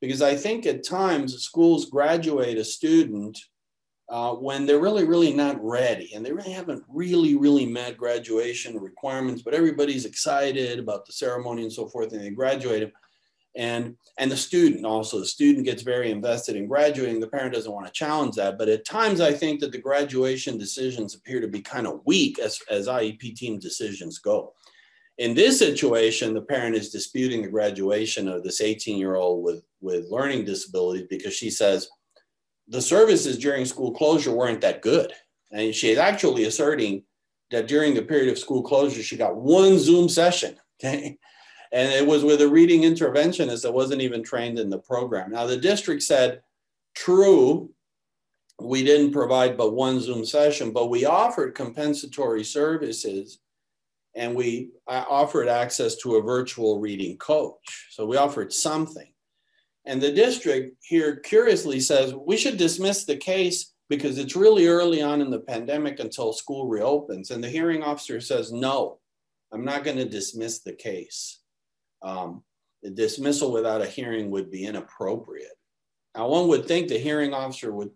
because I think at times schools graduate a student uh, when they're really, really not ready and they really haven't really, really met graduation requirements, but everybody's excited about the ceremony and so forth, and they graduate them. And, and the student also, the student gets very invested in graduating. The parent doesn't want to challenge that. But at times, I think that the graduation decisions appear to be kind of weak as, as IEP team decisions go. In this situation, the parent is disputing the graduation of this 18 year old with, with learning disabilities because she says the services during school closure weren't that good. And she is actually asserting that during the period of school closure, she got one Zoom session. Okay. And it was with a reading interventionist that wasn't even trained in the program. Now, the district said, true, we didn't provide but one Zoom session, but we offered compensatory services and we uh, offered access to a virtual reading coach. So we offered something. And the district here curiously says we should dismiss the case because it's really early on in the pandemic until school reopens. And the hearing officer says, no, I'm not going to dismiss the case. Um, dismissal without a hearing would be inappropriate. Now, one would think the hearing officer would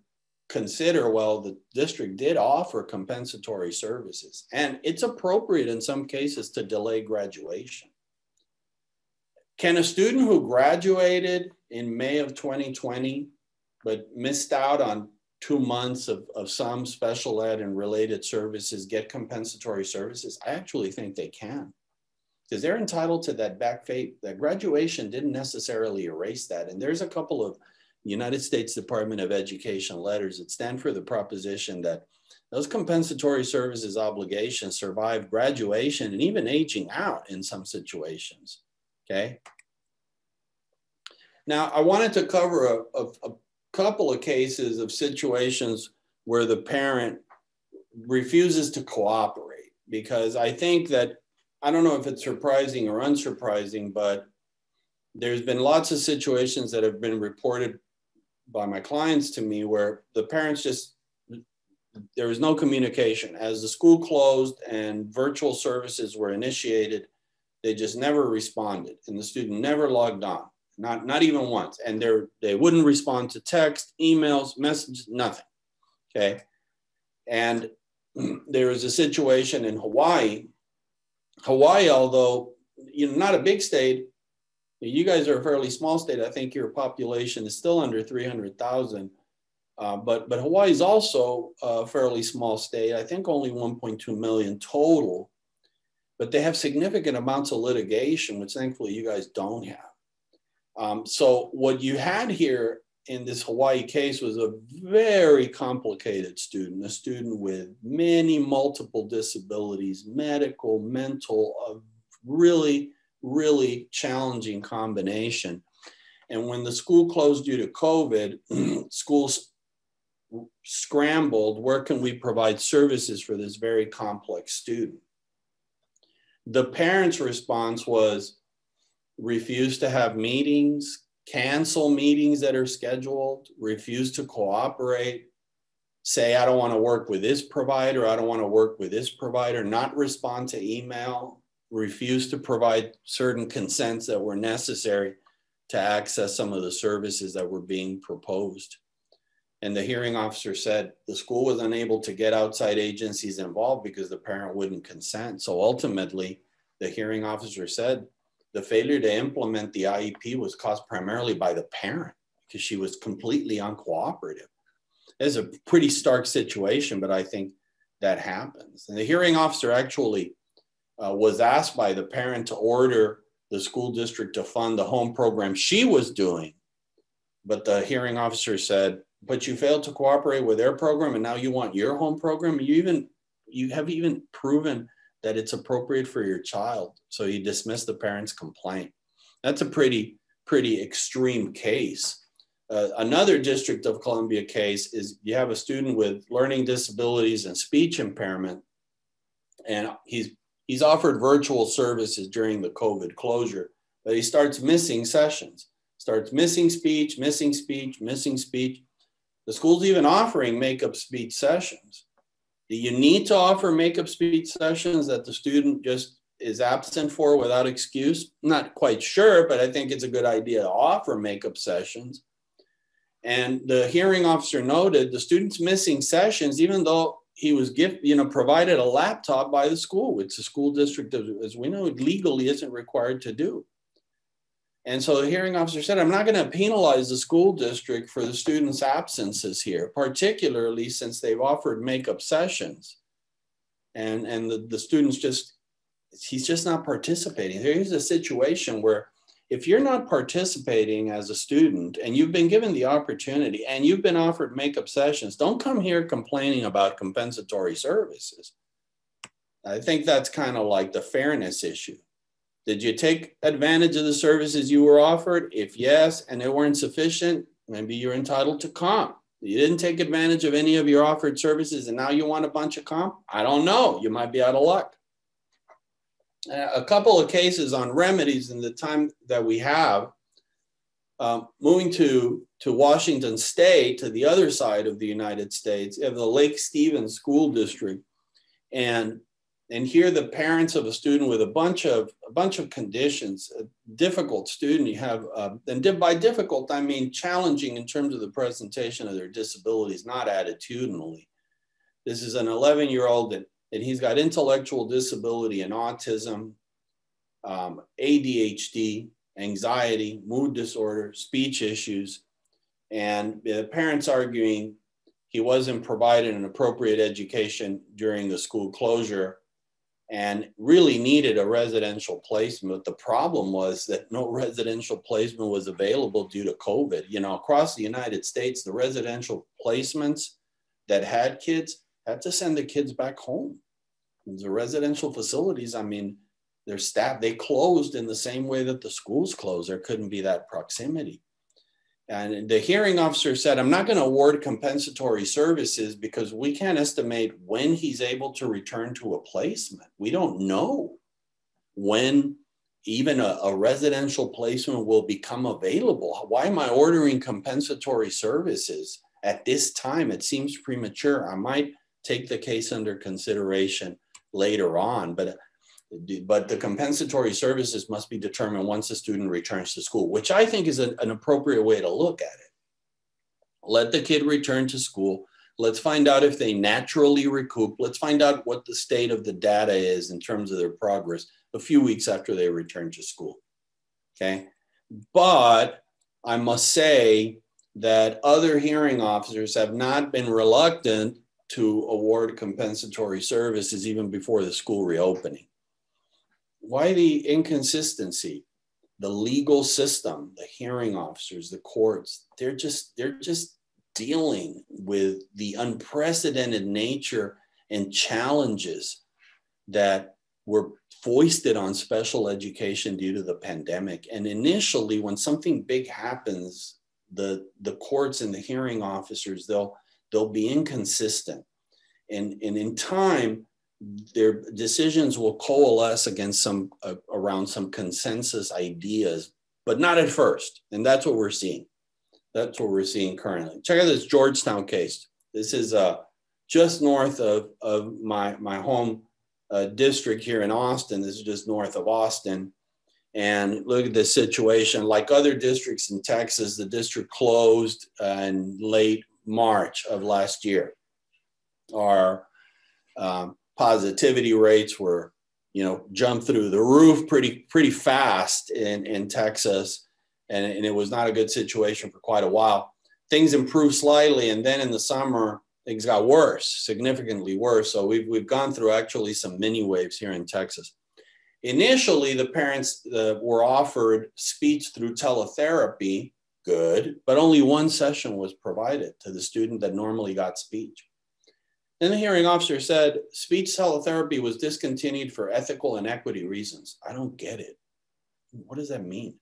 consider well, the district did offer compensatory services, and it's appropriate in some cases to delay graduation. Can a student who graduated in May of 2020 but missed out on two months of, of some special ed and related services get compensatory services? I actually think they can because they're entitled to that back FAPE. That graduation didn't necessarily erase that. And there's a couple of United States Department of Education letters that stand for the proposition that those compensatory services obligations survive graduation and even aging out in some situations. Okay. Now, I wanted to cover a, a, a couple of cases of situations where the parent refuses to cooperate because I think that I don't know if it's surprising or unsurprising, but there's been lots of situations that have been reported by my clients to me where the parents just there was no communication. As the school closed and virtual services were initiated they just never responded and the student never logged on not not even once. And they they wouldn't respond to text emails messages nothing. Okay? And there was a situation in hawaii hawaii although you know not a big state you guys are a fairly small state. I think your population is still under 300,000. Uh, but, but Hawaii is also a fairly small state. I think only 1.2 million total. But they have significant amounts of litigation, which thankfully you guys don't have. Um, so what you had here in this Hawaii case was a very complicated student, a student with many multiple disabilities, medical, mental, a really really challenging combination. And when the school closed due to COVID, schools scrambled where can we provide services for this very complex student? The parents' response was refuse to have meetings, cancel meetings that are scheduled, refuse to cooperate, say, I don't want to work with this provider, I don't want to work with this provider, not respond to email, refuse to provide certain consents that were necessary to access some of the services that were being proposed. And the hearing officer said the school was unable to get outside agencies involved because the parent wouldn't consent. So ultimately, the hearing officer said the failure to implement the IEP was caused primarily by the parent because she was completely uncooperative. It's a pretty stark situation, but I think that happens. And the hearing officer actually uh, was asked by the parent to order the school district to fund the home program she was doing. But the hearing officer said, but you failed to cooperate with their program and now you want your home program. You even, you have even proven that it's appropriate for your child. So you dismiss the parent's complaint. That's a pretty, pretty extreme case. Uh, another District of Columbia case is you have a student with learning disabilities and speech impairment, and he's he's offered virtual services during the COVID closure, but he starts missing sessions, starts missing speech, missing speech, missing speech. The school's even offering make-up speech sessions. Do you need to offer make-up speech sessions that the student just is absent for without excuse? not quite sure, but I think it's a good idea to offer make-up sessions. And the hearing officer noted the student's missing sessions, even though he was gift, you know, provided a laptop by the school, which the school district, as we know, legally isn't required to do. And so the hearing officer said, I'm not going to penalize the school district for the students' absences here, particularly since they've offered make-up sessions. And, and the, the students just, he's just not participating. There's a situation where if you're not participating as a student and you've been given the opportunity and you've been offered make-up sessions, don't come here complaining about compensatory services. I think that's kind of like the fairness issue. Did you take advantage of the services you were offered? If yes, and they weren't sufficient, maybe you're entitled to comp. You didn't take advantage of any of your offered services and now you want a bunch of comp? I don't know. You might be out of luck. Uh, a couple of cases on remedies in the time that we have. Um, moving to, to Washington State, to the other side of the United States, have the Lake Stevens School District. And and here the parents of a student with a bunch of a bunch of conditions a difficult student you have uh, and by difficult i mean challenging in terms of the presentation of their disabilities not attitudinally. This is an 11 year old that, and he's got intellectual disability and autism um, adhd anxiety mood disorder speech issues. And the parents arguing he wasn't provided an appropriate education during the school closure and really needed a residential placement. The problem was that no residential placement was available due to COVID. You know, across the United States, the residential placements that had kids had to send the kids back home. The residential facilities, I mean, their staff, they closed in the same way that the schools closed. There couldn't be that proximity. And the hearing officer said, I'm not going to award compensatory services because we can't estimate when he's able to return to a placement. We don't know when even a, a, residential placement will become available. Why am I ordering compensatory services at this time? It seems premature. I might take the case under consideration later on, but but the compensatory services must be determined once the student returns to school, which I think is a, an appropriate way to look at it. Let the kid return to school. Let's find out if they naturally recoup. Let's find out what the state of the data is in terms of their progress a few weeks after they return to school. Okay. But I must say that other hearing officers have not been reluctant to award compensatory services even before the school reopening why the inconsistency? The legal system, the hearing officers, the courts, they're just they're just dealing with the unprecedented nature and challenges that were foisted on special education due to the pandemic. And initially, when something big happens, the, the courts and the hearing officers, they'll, they'll be inconsistent. And, and in time, their decisions will coalesce against some uh, around some consensus ideas, but not at first. And that's what we're seeing. That's what we're seeing currently. Check out this Georgetown case. This is uh, just north of, of my, my home uh, district here in Austin. This is just north of Austin. And look at this situation. Like other districts in Texas, the district closed uh, in late March of last year. Our um, positivity rates were, you know, jumped through the roof pretty pretty fast in, in Texas, and, and it was not a good situation for quite a while. Things improved slightly, and then in the summer, things got worse, significantly worse. So we've, we've gone through actually some mini waves here in Texas. Initially, the parents uh, were offered speech through teletherapy, good, but only one session was provided to the student that normally got speech. Then the hearing officer said speech teletherapy was discontinued for ethical and equity reasons. I don't get it. What does that mean?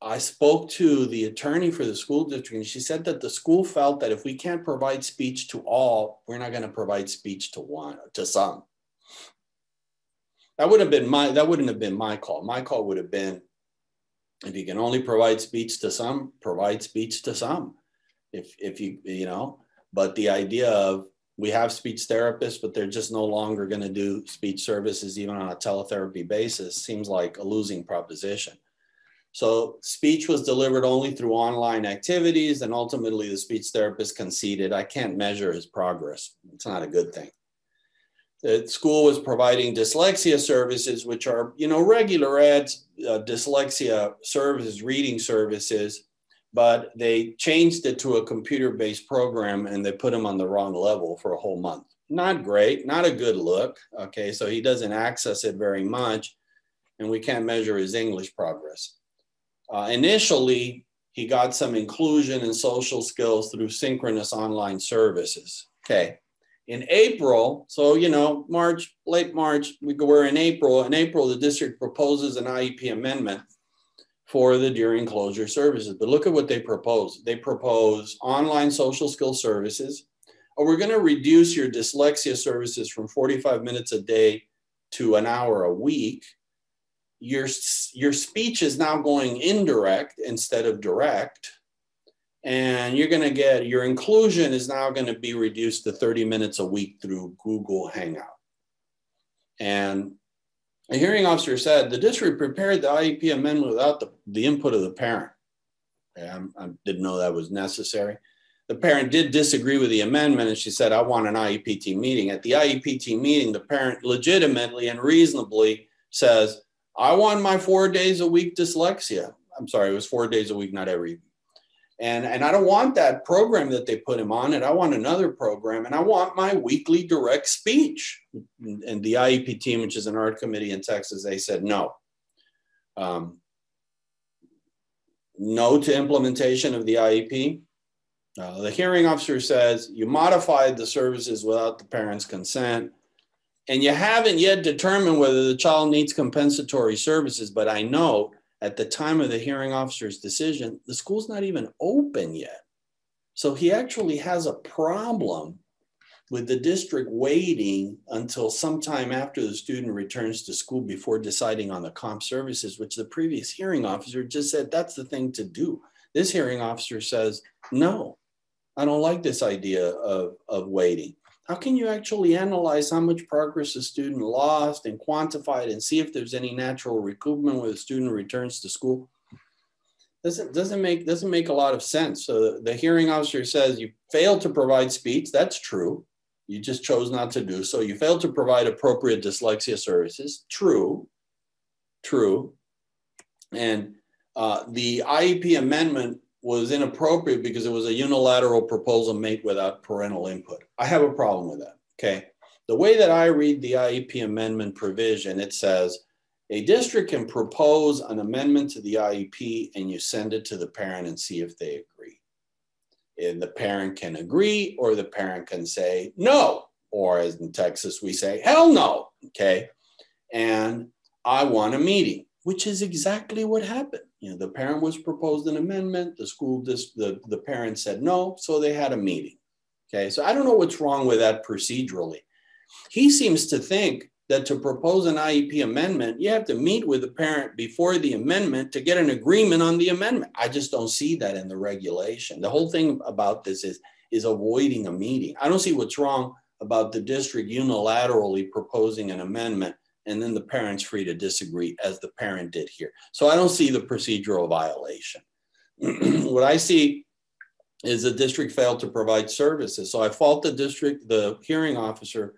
I spoke to the attorney for the school district, and she said that the school felt that if we can't provide speech to all, we're not going to provide speech to one to some. That would have been my that wouldn't have been my call. My call would have been if you can only provide speech to some, provide speech to some. If if you you know, but the idea of we have speech therapists, but they're just no longer going to do speech services even on a teletherapy basis seems like a losing proposition. So speech was delivered only through online activities, and ultimately the speech therapist conceded, I can't measure his progress. It's not a good thing. The school was providing dyslexia services, which are, you know, regular ed uh, dyslexia services, reading services, but they changed it to a computer-based program and they put him on the wrong level for a whole month. Not great, not a good look. Okay, so he doesn't access it very much, and we can't measure his English progress. Uh, initially, he got some inclusion and social skills through synchronous online services. Okay. In April, so you know, March, late March, we go, we're in April. In April, the district proposes an IEP amendment for the during closure services. But look at what they propose. They propose online social skill services. Or we're going to reduce your dyslexia services from 45 minutes a day to an hour a week your, your speech is now going indirect instead of direct. And you're going to get your inclusion is now going to be reduced to 30 minutes a week through Google Hangout. And a hearing officer said the district prepared the IEP amendment without the, the input of the parent. I, I didn't know that was necessary. The parent did disagree with the amendment and she said, I want an IEPT meeting. At the IEPT meeting, the parent legitimately and reasonably says, I want my four days a week dyslexia. I'm sorry, it was four days a week, not every. And, and I don't want that program that they put him on, and I want another program, and I want my weekly direct speech. And the IEP team, which is an ARD committee in Texas, they said no. Um, no to implementation of the IEP. Uh, the hearing officer says you modified the services without the parent's consent and you haven't yet determined whether the child needs compensatory services, but I know at the time of the hearing officer's decision, the school's not even open yet. So he actually has a problem with the district waiting until sometime after the student returns to school before deciding on the comp services, which the previous hearing officer just said that's the thing to do. This hearing officer says, no, I don't like this idea of, of waiting. How can you actually analyze how much progress a student lost and quantify it and see if there's any natural recoupment when the student returns to school? Doesn't, doesn't, make, doesn't make a lot of sense. So the hearing officer says you failed to provide speech. That's true. You just chose not to do so. You failed to provide appropriate dyslexia services. True. True. And uh, the IEP amendment was inappropriate because it was a unilateral proposal made without parental input. I have a problem with that. Okay. The way that I read the IEP amendment provision, it says a district can propose an amendment to the IEP and you send it to the parent and see if they agree. And the parent can agree, or the parent can say no, or as in Texas, we say hell no. Okay. And I want a meeting, which is exactly what happened you know, the parent was proposed an amendment, the school, dis- the, the parent said no, so they had a meeting. Okay, so I don't know what's wrong with that procedurally. He seems to think that to propose an IEP amendment, you have to meet with the parent before the amendment to get an agreement on the amendment. I just don't see that in the regulation. The whole thing about this is, is avoiding a meeting. I don't see what's wrong about the district unilaterally proposing an amendment and then the parent's free to disagree as the parent did here. So I don't see the procedural violation. what I see is the district failed to provide services. So I fault the district, the hearing officer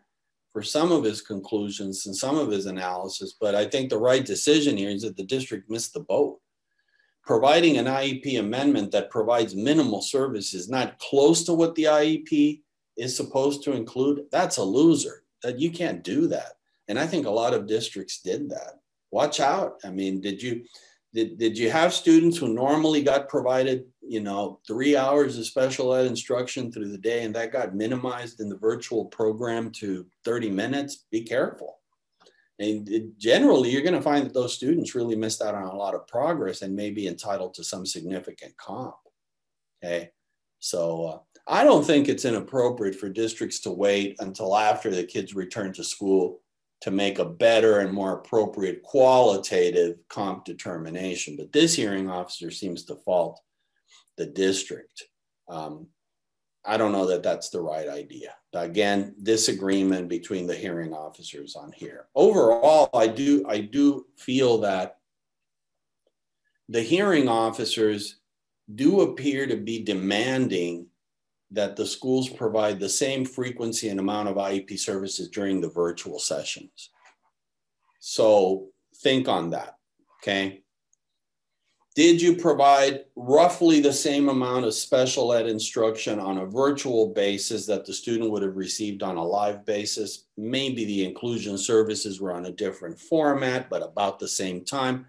for some of his conclusions and some of his analysis, but I think the right decision here is that the district missed the boat. Providing an IEP amendment that provides minimal services, not close to what the IEP is supposed to include, that's a loser. That you can't do that. And I think a lot of districts did that. Watch out. I mean, did you did, did you have students who normally got provided, you know, three hours of special ed instruction through the day and that got minimized in the virtual program to 30 minutes? Be careful. And it, generally, you're going to find that those students really missed out on a lot of progress and may be entitled to some significant comp. Okay. So uh, I don't think it's inappropriate for districts to wait until after the kids return to school to make a better and more appropriate qualitative comp determination. But this hearing officer seems to fault the district. Um, I don't know that that's the right idea. Again, disagreement between the hearing officers on here. Overall, I do I do feel that the hearing officers do appear to be demanding that the schools provide the same frequency and amount of IEP services during the virtual sessions. So think on that, okay? Did you provide roughly the same amount of special ed instruction on a virtual basis that the student would have received on a live basis? Maybe the inclusion services were on a different format, but about the same time.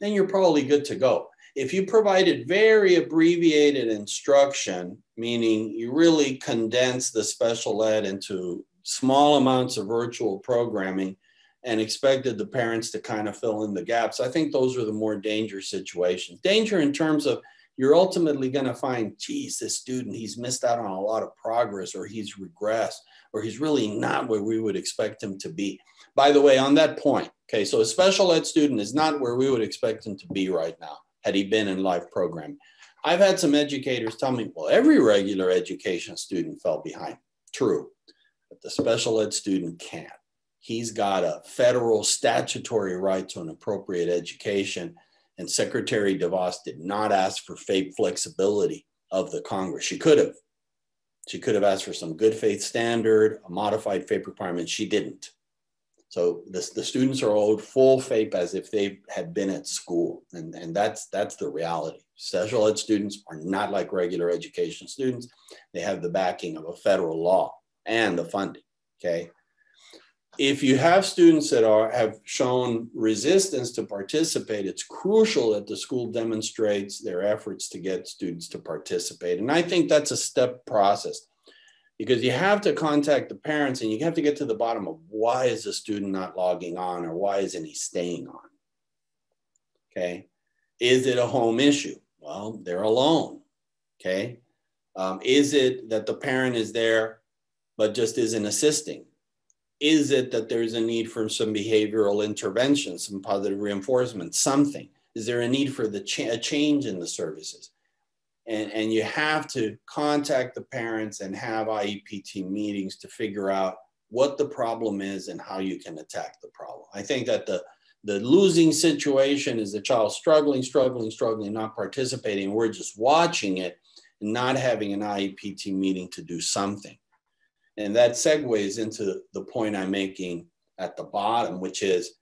Then you're probably good to go. If you provided very abbreviated instruction, meaning you really condense the special ed into small amounts of virtual programming and expected the parents to kind of fill in the gaps, I think those are the more dangerous situations. Danger in terms of you're ultimately going to find, geez, this student, he's missed out on a lot of progress or he's regressed or he's really not where we would expect him to be. By the way, on that point, okay, so a special ed student is not where we would expect him to be right now had he been in live programming. I've had some educators tell me, well, every regular education student fell behind. True, but the special ed student can't. He's got a federal statutory right to an appropriate education. And Secretary DeVos did not ask for FAPE flexibility of the Congress. She could have. She could have asked for some good faith standard, a modified FAPE requirement. She didn't. So the, the students are owed full FAPE as if they had been at school. And, and that's, that's the reality. Special ed students are not like regular education students. They have the backing of a federal law and the funding, okay? If you have students that are, have shown resistance to participate, it's crucial that the school demonstrates their efforts to get students to participate. And I think that's a step process because you have to contact the parents and you have to get to the bottom of why is the student not logging on or why isn't he staying on? Okay. Is it a home issue? Well they're alone. Okay. Um, is it that the parent is there but just isn't assisting? Is it that there's a need for some behavioral intervention some positive reinforcement something? Is there a need for the cha- a change in the services and, and you have to contact the parents and have IEPT meetings to figure out what the problem is and how you can attack the problem. I think that the the losing situation is the child struggling, struggling, struggling, not participating. We're just watching it and not having an IEPT meeting to do something. And that segues into the point I'm making at the bottom, which is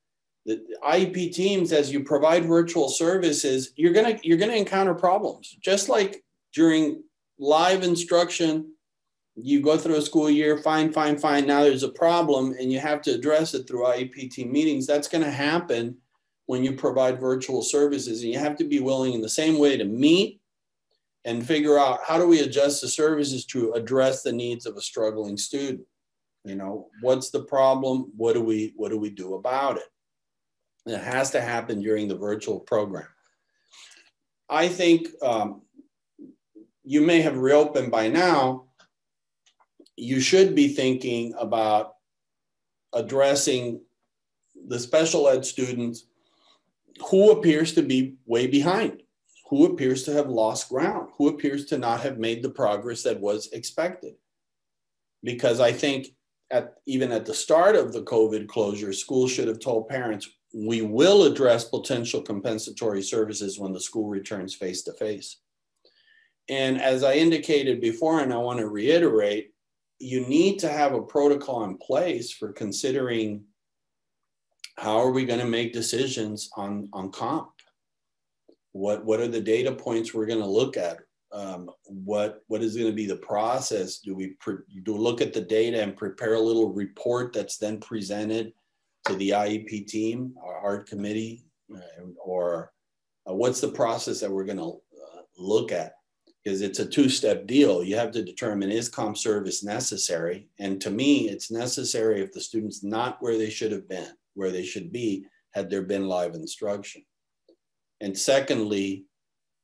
the IEP teams, as you provide virtual services, you're gonna you're gonna encounter problems. Just like during live instruction, you go through a school year, fine, fine, fine. Now there's a problem, and you have to address it through IEP team meetings. That's going to happen when you provide virtual services, and you have to be willing in the same way to meet and figure out how do we adjust the services to address the needs of a struggling student you know what's the problem what do we what do we do about it it has to happen during the virtual program. I think um, you may have reopened by now. You should be thinking about addressing the special ed students who appears to be way behind, who appears to have lost ground, who appears to not have made the progress that was expected. Because I think at even at the start of the COVID closure, schools should have told parents, we will address potential compensatory services when the school returns face to face. and as I indicated before, and I want to reiterate, you need to have a protocol in place for considering how are we going to make decisions on, on comp? What, what are the data points we're going to look at? Um, what, what is going to be the process? Do we pre- do we look at the data and prepare a little report that's then presented to the IEP team, our ARD committee, or uh, what's the process that we're going to uh, look at? Because it's a two-step deal. You have to determine is comp service necessary, and to me, it's necessary if the student's not where they should have been where they should be had there been live instruction. And secondly,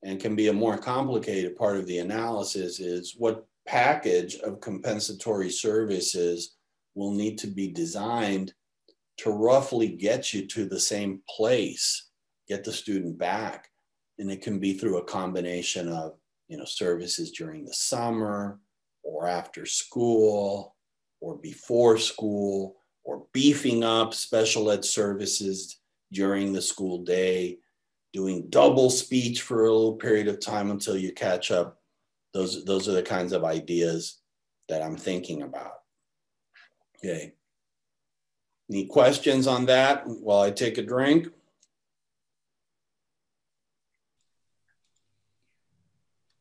and can be a more complicated part of the analysis is what package of compensatory services will need to be designed to roughly get you to the same place, get the student back. And it can be through a combination of, you know, services during the summer or after school or before school or beefing up special ed services during the school day, doing double speech for a little period of time until you catch up. Those, those are the kinds of ideas that I'm thinking about. Okay. Any questions on that while I take a drink?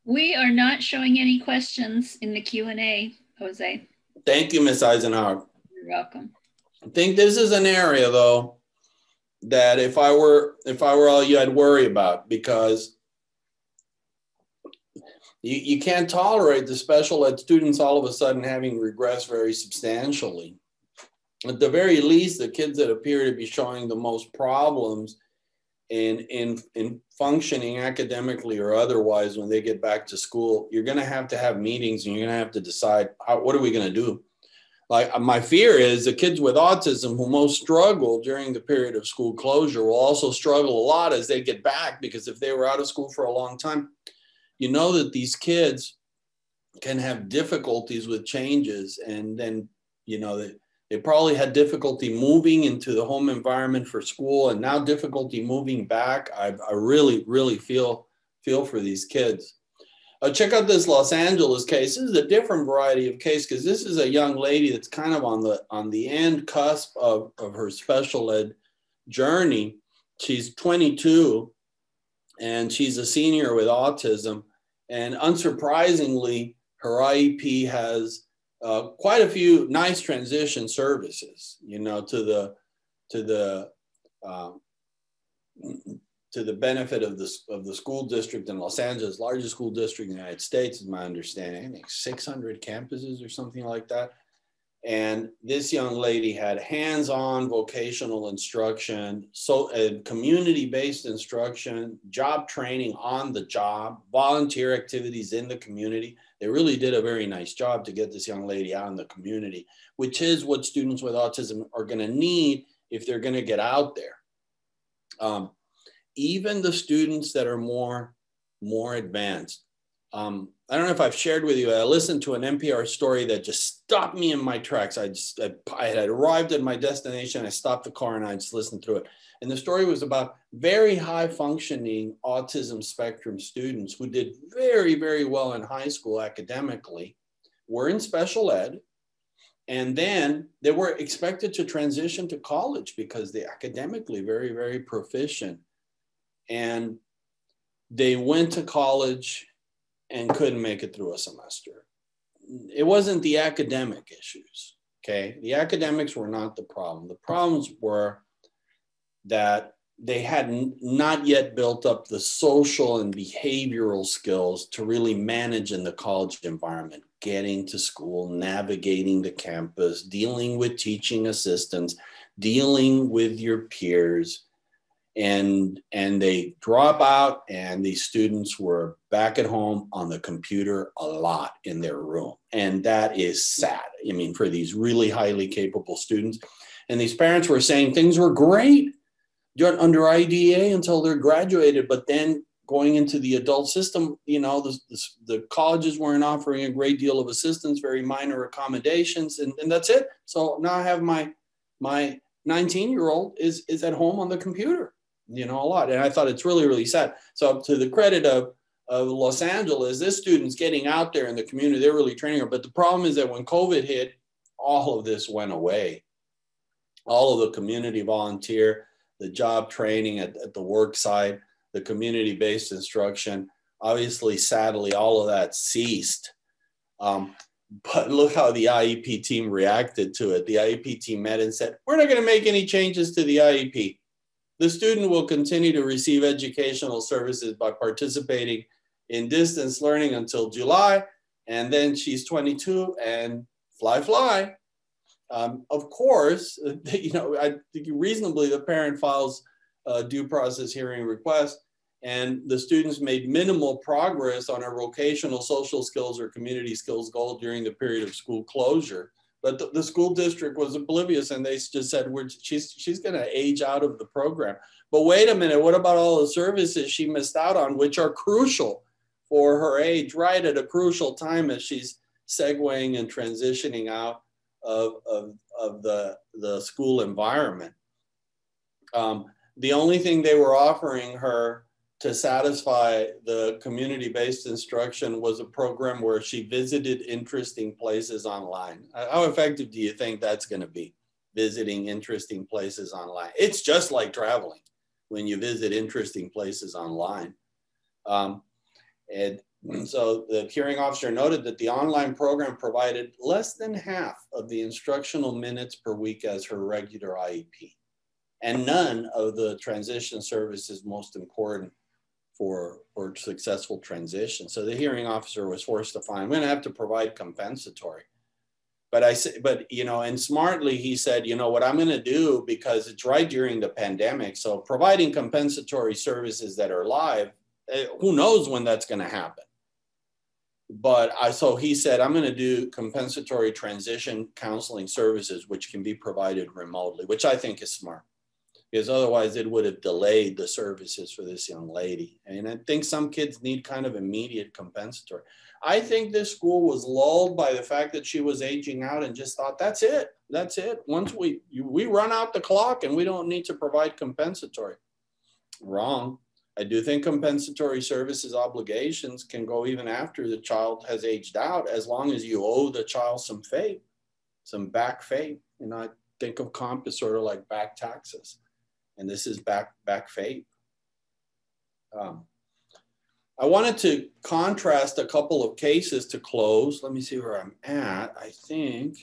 We are not showing any questions in the Q&A, Jose. Thank you, Ms. Eisenhower. You're welcome. I think this is an area though that if I were if I were all you, I'd worry about because you, you can't tolerate the special ed students all of a sudden having regressed very substantially. At the very least, the kids that appear to be showing the most problems in in in functioning academically or otherwise when they get back to school, you're going to have to have meetings and you're going to have to decide how, what are we going to do? Like uh, my fear is the kids with autism who most struggle during the period of school closure will also struggle a lot as they get back because if they were out of school for a long time you know that these kids can have difficulties with changes and then you know they, they probably had difficulty moving into the home environment for school and now difficulty moving back i, I really really feel feel for these kids uh, check out this Los Angeles case. This is a different variety of case because this is a young lady that's kind of on the on the end cusp of, of her special ed journey. She's 22 and she's a senior with autism. And unsurprisingly, her IEP has uh, quite a few nice transition services, you know, to the to the uh, to the benefit of the, of the school district in Los Angeles, largest school district in the United States, is my understanding. I think 600 campuses or something like that. And this young lady had hands-on vocational instruction, so uh, community-based instruction, job training on the job, volunteer activities in the community. They really did a very nice job to get this young lady out in the community, which is what students with autism are going to need if they're going to get out there. Um, even the students that are more more advanced. Um, I don't know if I've shared with you. I listened to an NPR story that just stopped me in my tracks. I just I, I had arrived at my destination. I stopped the car and I just listened through it. And the story was about very high functioning autism spectrum students who did very very well in high school academically, were in special ed, and then they were expected to transition to college because they academically very very proficient and they went to college and couldn't make it through a semester. It wasn't the academic issues, okay? The academics were not the problem. The problems were that they had not not yet built up the social and behavioral skills to really manage in the college environment, getting to school, navigating the campus, dealing with teaching assistants, dealing with your peers, and and they drop out and these students were back at home on the computer a lot in their room. And that is sad. I mean for these really highly capable students. And these parents were saying things were great. Under IDEA until they're graduated but then going into the adult system you know the, the, the colleges weren't offering a great deal of assistance very minor accommodations and, and that's it. So now i have my my 19 year old is is at home on the computer you know, a lot. And I thought it's really, really sad. So to the credit of of Los Angeles, this student's getting out there in the community. They're really training her. But the problem is that when COVID hit, all of this went away. All of the community volunteer, the job training at, at the work site, the community based instruction, obviously, sadly, all of that ceased. Um, but look how the IEP team reacted to it. The IEP team met and said, We're not going to make any changes to the IEP. The student will continue to receive educational services by participating in distance learning until July. And then she's 22 and fly, fly. Um, of course, you know, I think reasonably the parent files a due process hearing request and the students made minimal progress on a vocational social skills or community skills goal during the period of school closure. But the, the school district was oblivious and they just said, We're, she's, she's going to age out of the program. But wait a minute, what about all the services she missed out on, which are crucial for her age, right at a crucial time as she's segueing and transitioning out of, of, of the, the school environment? Um, the only thing they were offering her to satisfy the community-based instruction was a program where she visited interesting places online. How effective do you think that's going to be? Visiting interesting places online. It's just like traveling when you visit interesting places online. Um, and so the hearing officer noted that the online program provided less than half of the instructional minutes per week as her regular IEP, and none of the transition services most important for, for successful transition. So the hearing officer was forced to find, I'm going to have to provide compensatory. But I said, but you know, and smartly he said, you know, what I'm going to do because it's right during the pandemic. So providing compensatory services that are live, eh, who knows when that's going to happen. But I, so he said, I'm going to do compensatory transition counseling services, which can be provided remotely, which I think is smart because otherwise it would have delayed the services for this young lady. And I think some kids need kind of immediate compensatory. I think this school was lulled by the fact that she was aging out and just thought, that's it, that's it. Once we we run out the clock and we don't need to provide compensatory. Wrong. I do think compensatory services obligations can go even after the child has aged out, as long as you owe the child some FAPE, some back FAPE. And I think of comp as sort of like back taxes and this is back back FAPE. Um, I wanted to contrast a couple of cases to close. Let me see where I'm at. I think,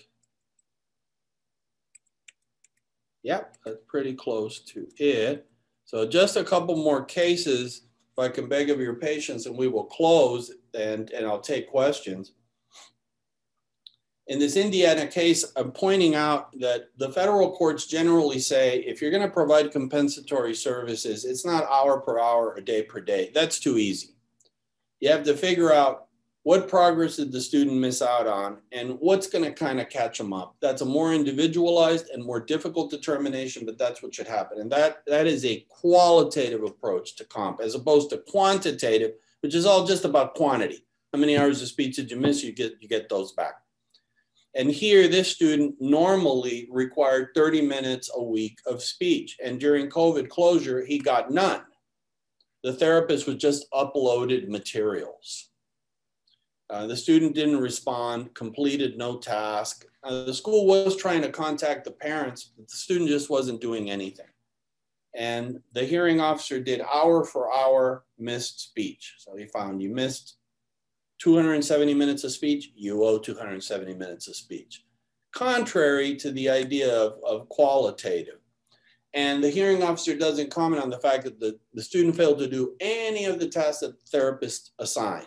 yep, that's pretty close to it. So just a couple more cases, if I can beg of your patience, and we will close and, and I'll take questions in this Indiana case, I'm pointing out that the federal courts generally say if you're going to provide compensatory services, it's not hour per hour or day per day. That's too easy. You have to figure out what progress did the student miss out on and what's going to kind of catch them up. That's a more individualized and more difficult determination, but that's what should happen. And that, that is a qualitative approach to comp as opposed to quantitative, which is all just about quantity. How many hours of speech did you miss? You get, you get those back. And here, this student normally required 30 minutes a week of speech. And during COVID closure, he got none. The therapist was just uploaded materials. Uh, the student didn't respond, completed no task. Uh, the school was trying to contact the parents, but the student just wasn't doing anything. And the hearing officer did hour for hour missed speech. So he found you missed 270 minutes of speech, you owe 270 minutes of speech. Contrary to the idea of, of qualitative. And the hearing officer doesn't comment on the fact that the, the student failed to do any of the tasks that the therapist assigned,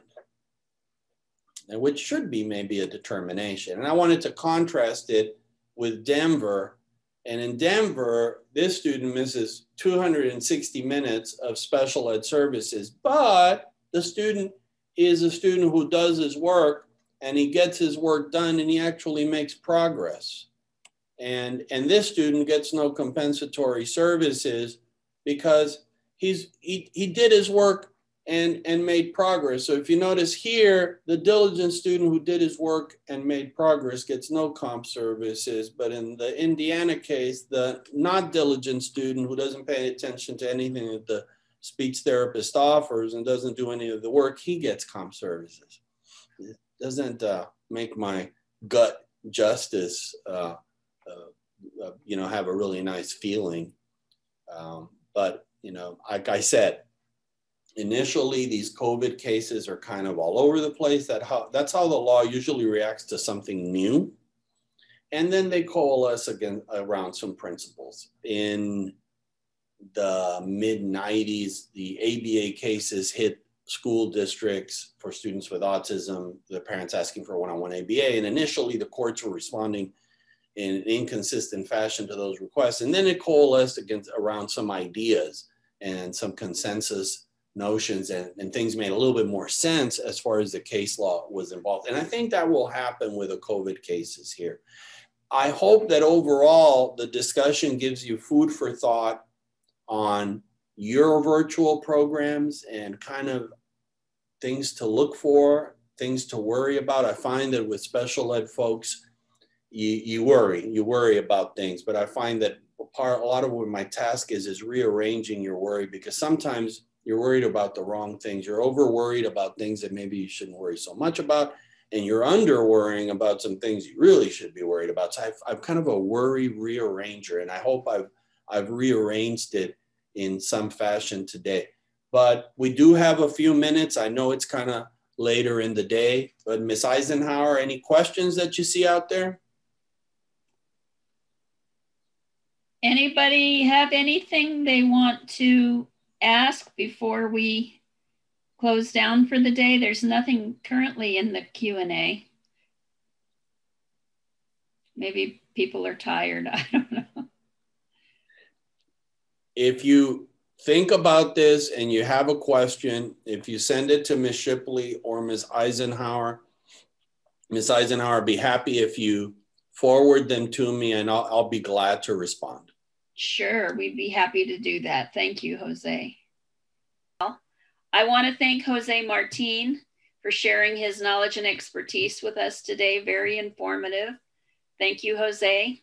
which should be maybe a determination. And I wanted to contrast it with Denver. And in Denver, this student misses 260 minutes of special ed services, but the student is a student who does his work and he gets his work done and he actually makes progress. And, and this student gets no compensatory services because he's, he, he did his work and, and made progress. So if you notice here, the diligent student who did his work and made progress gets no comp services. But in the Indiana case, the not diligent student who doesn't pay attention to anything that the speech therapist offers and doesn't do any of the work, he gets comp services. It doesn't uh, make my gut justice, uh, uh, uh, you know, have a really nice feeling. Um, but, you know, like I said, initially these COVID cases are kind of all over the place. That how, that's how the law usually reacts to something new. And then they coalesce again around some principles. In the mid 90s, the ABA cases hit school districts for students with autism, the parents asking for one-on-one ABA. And initially the courts were responding in an inconsistent fashion to those requests. And then it coalesced against around some ideas and some consensus notions and, and things made a little bit more sense as far as the case law was involved. And I think that will happen with the COVID cases here. I hope that overall the discussion gives you food for thought on your virtual programs and kind of things to look for, things to worry about. I find that with special ed folks, you, you worry, you worry about things, but I find that part, a lot of what my task is, is rearranging your worry because sometimes you're worried about the wrong things. You're over worried about things that maybe you shouldn't worry so much about. And you're under worrying about some things you really should be worried about. So I've, I'm kind of a worry rearranger, and I hope I've, I've rearranged it in some fashion today. But we do have a few minutes. I know it's kind of later in the day, but Ms. Eisenhower, any questions that you see out there? Anybody have anything they want to ask before we close down for the day? There's nothing currently in the Q&A. Maybe people are tired. I don't know. If you think about this and you have a question, if you send it to Ms. Shipley or Ms. Eisenhower, Ms. Eisenhower, be happy if you forward them to me and I'll, I'll be glad to respond. Sure, we'd be happy to do that. Thank you, Jose. I want to thank Jose Martin for sharing his knowledge and expertise with us today. Very informative. Thank you, Jose.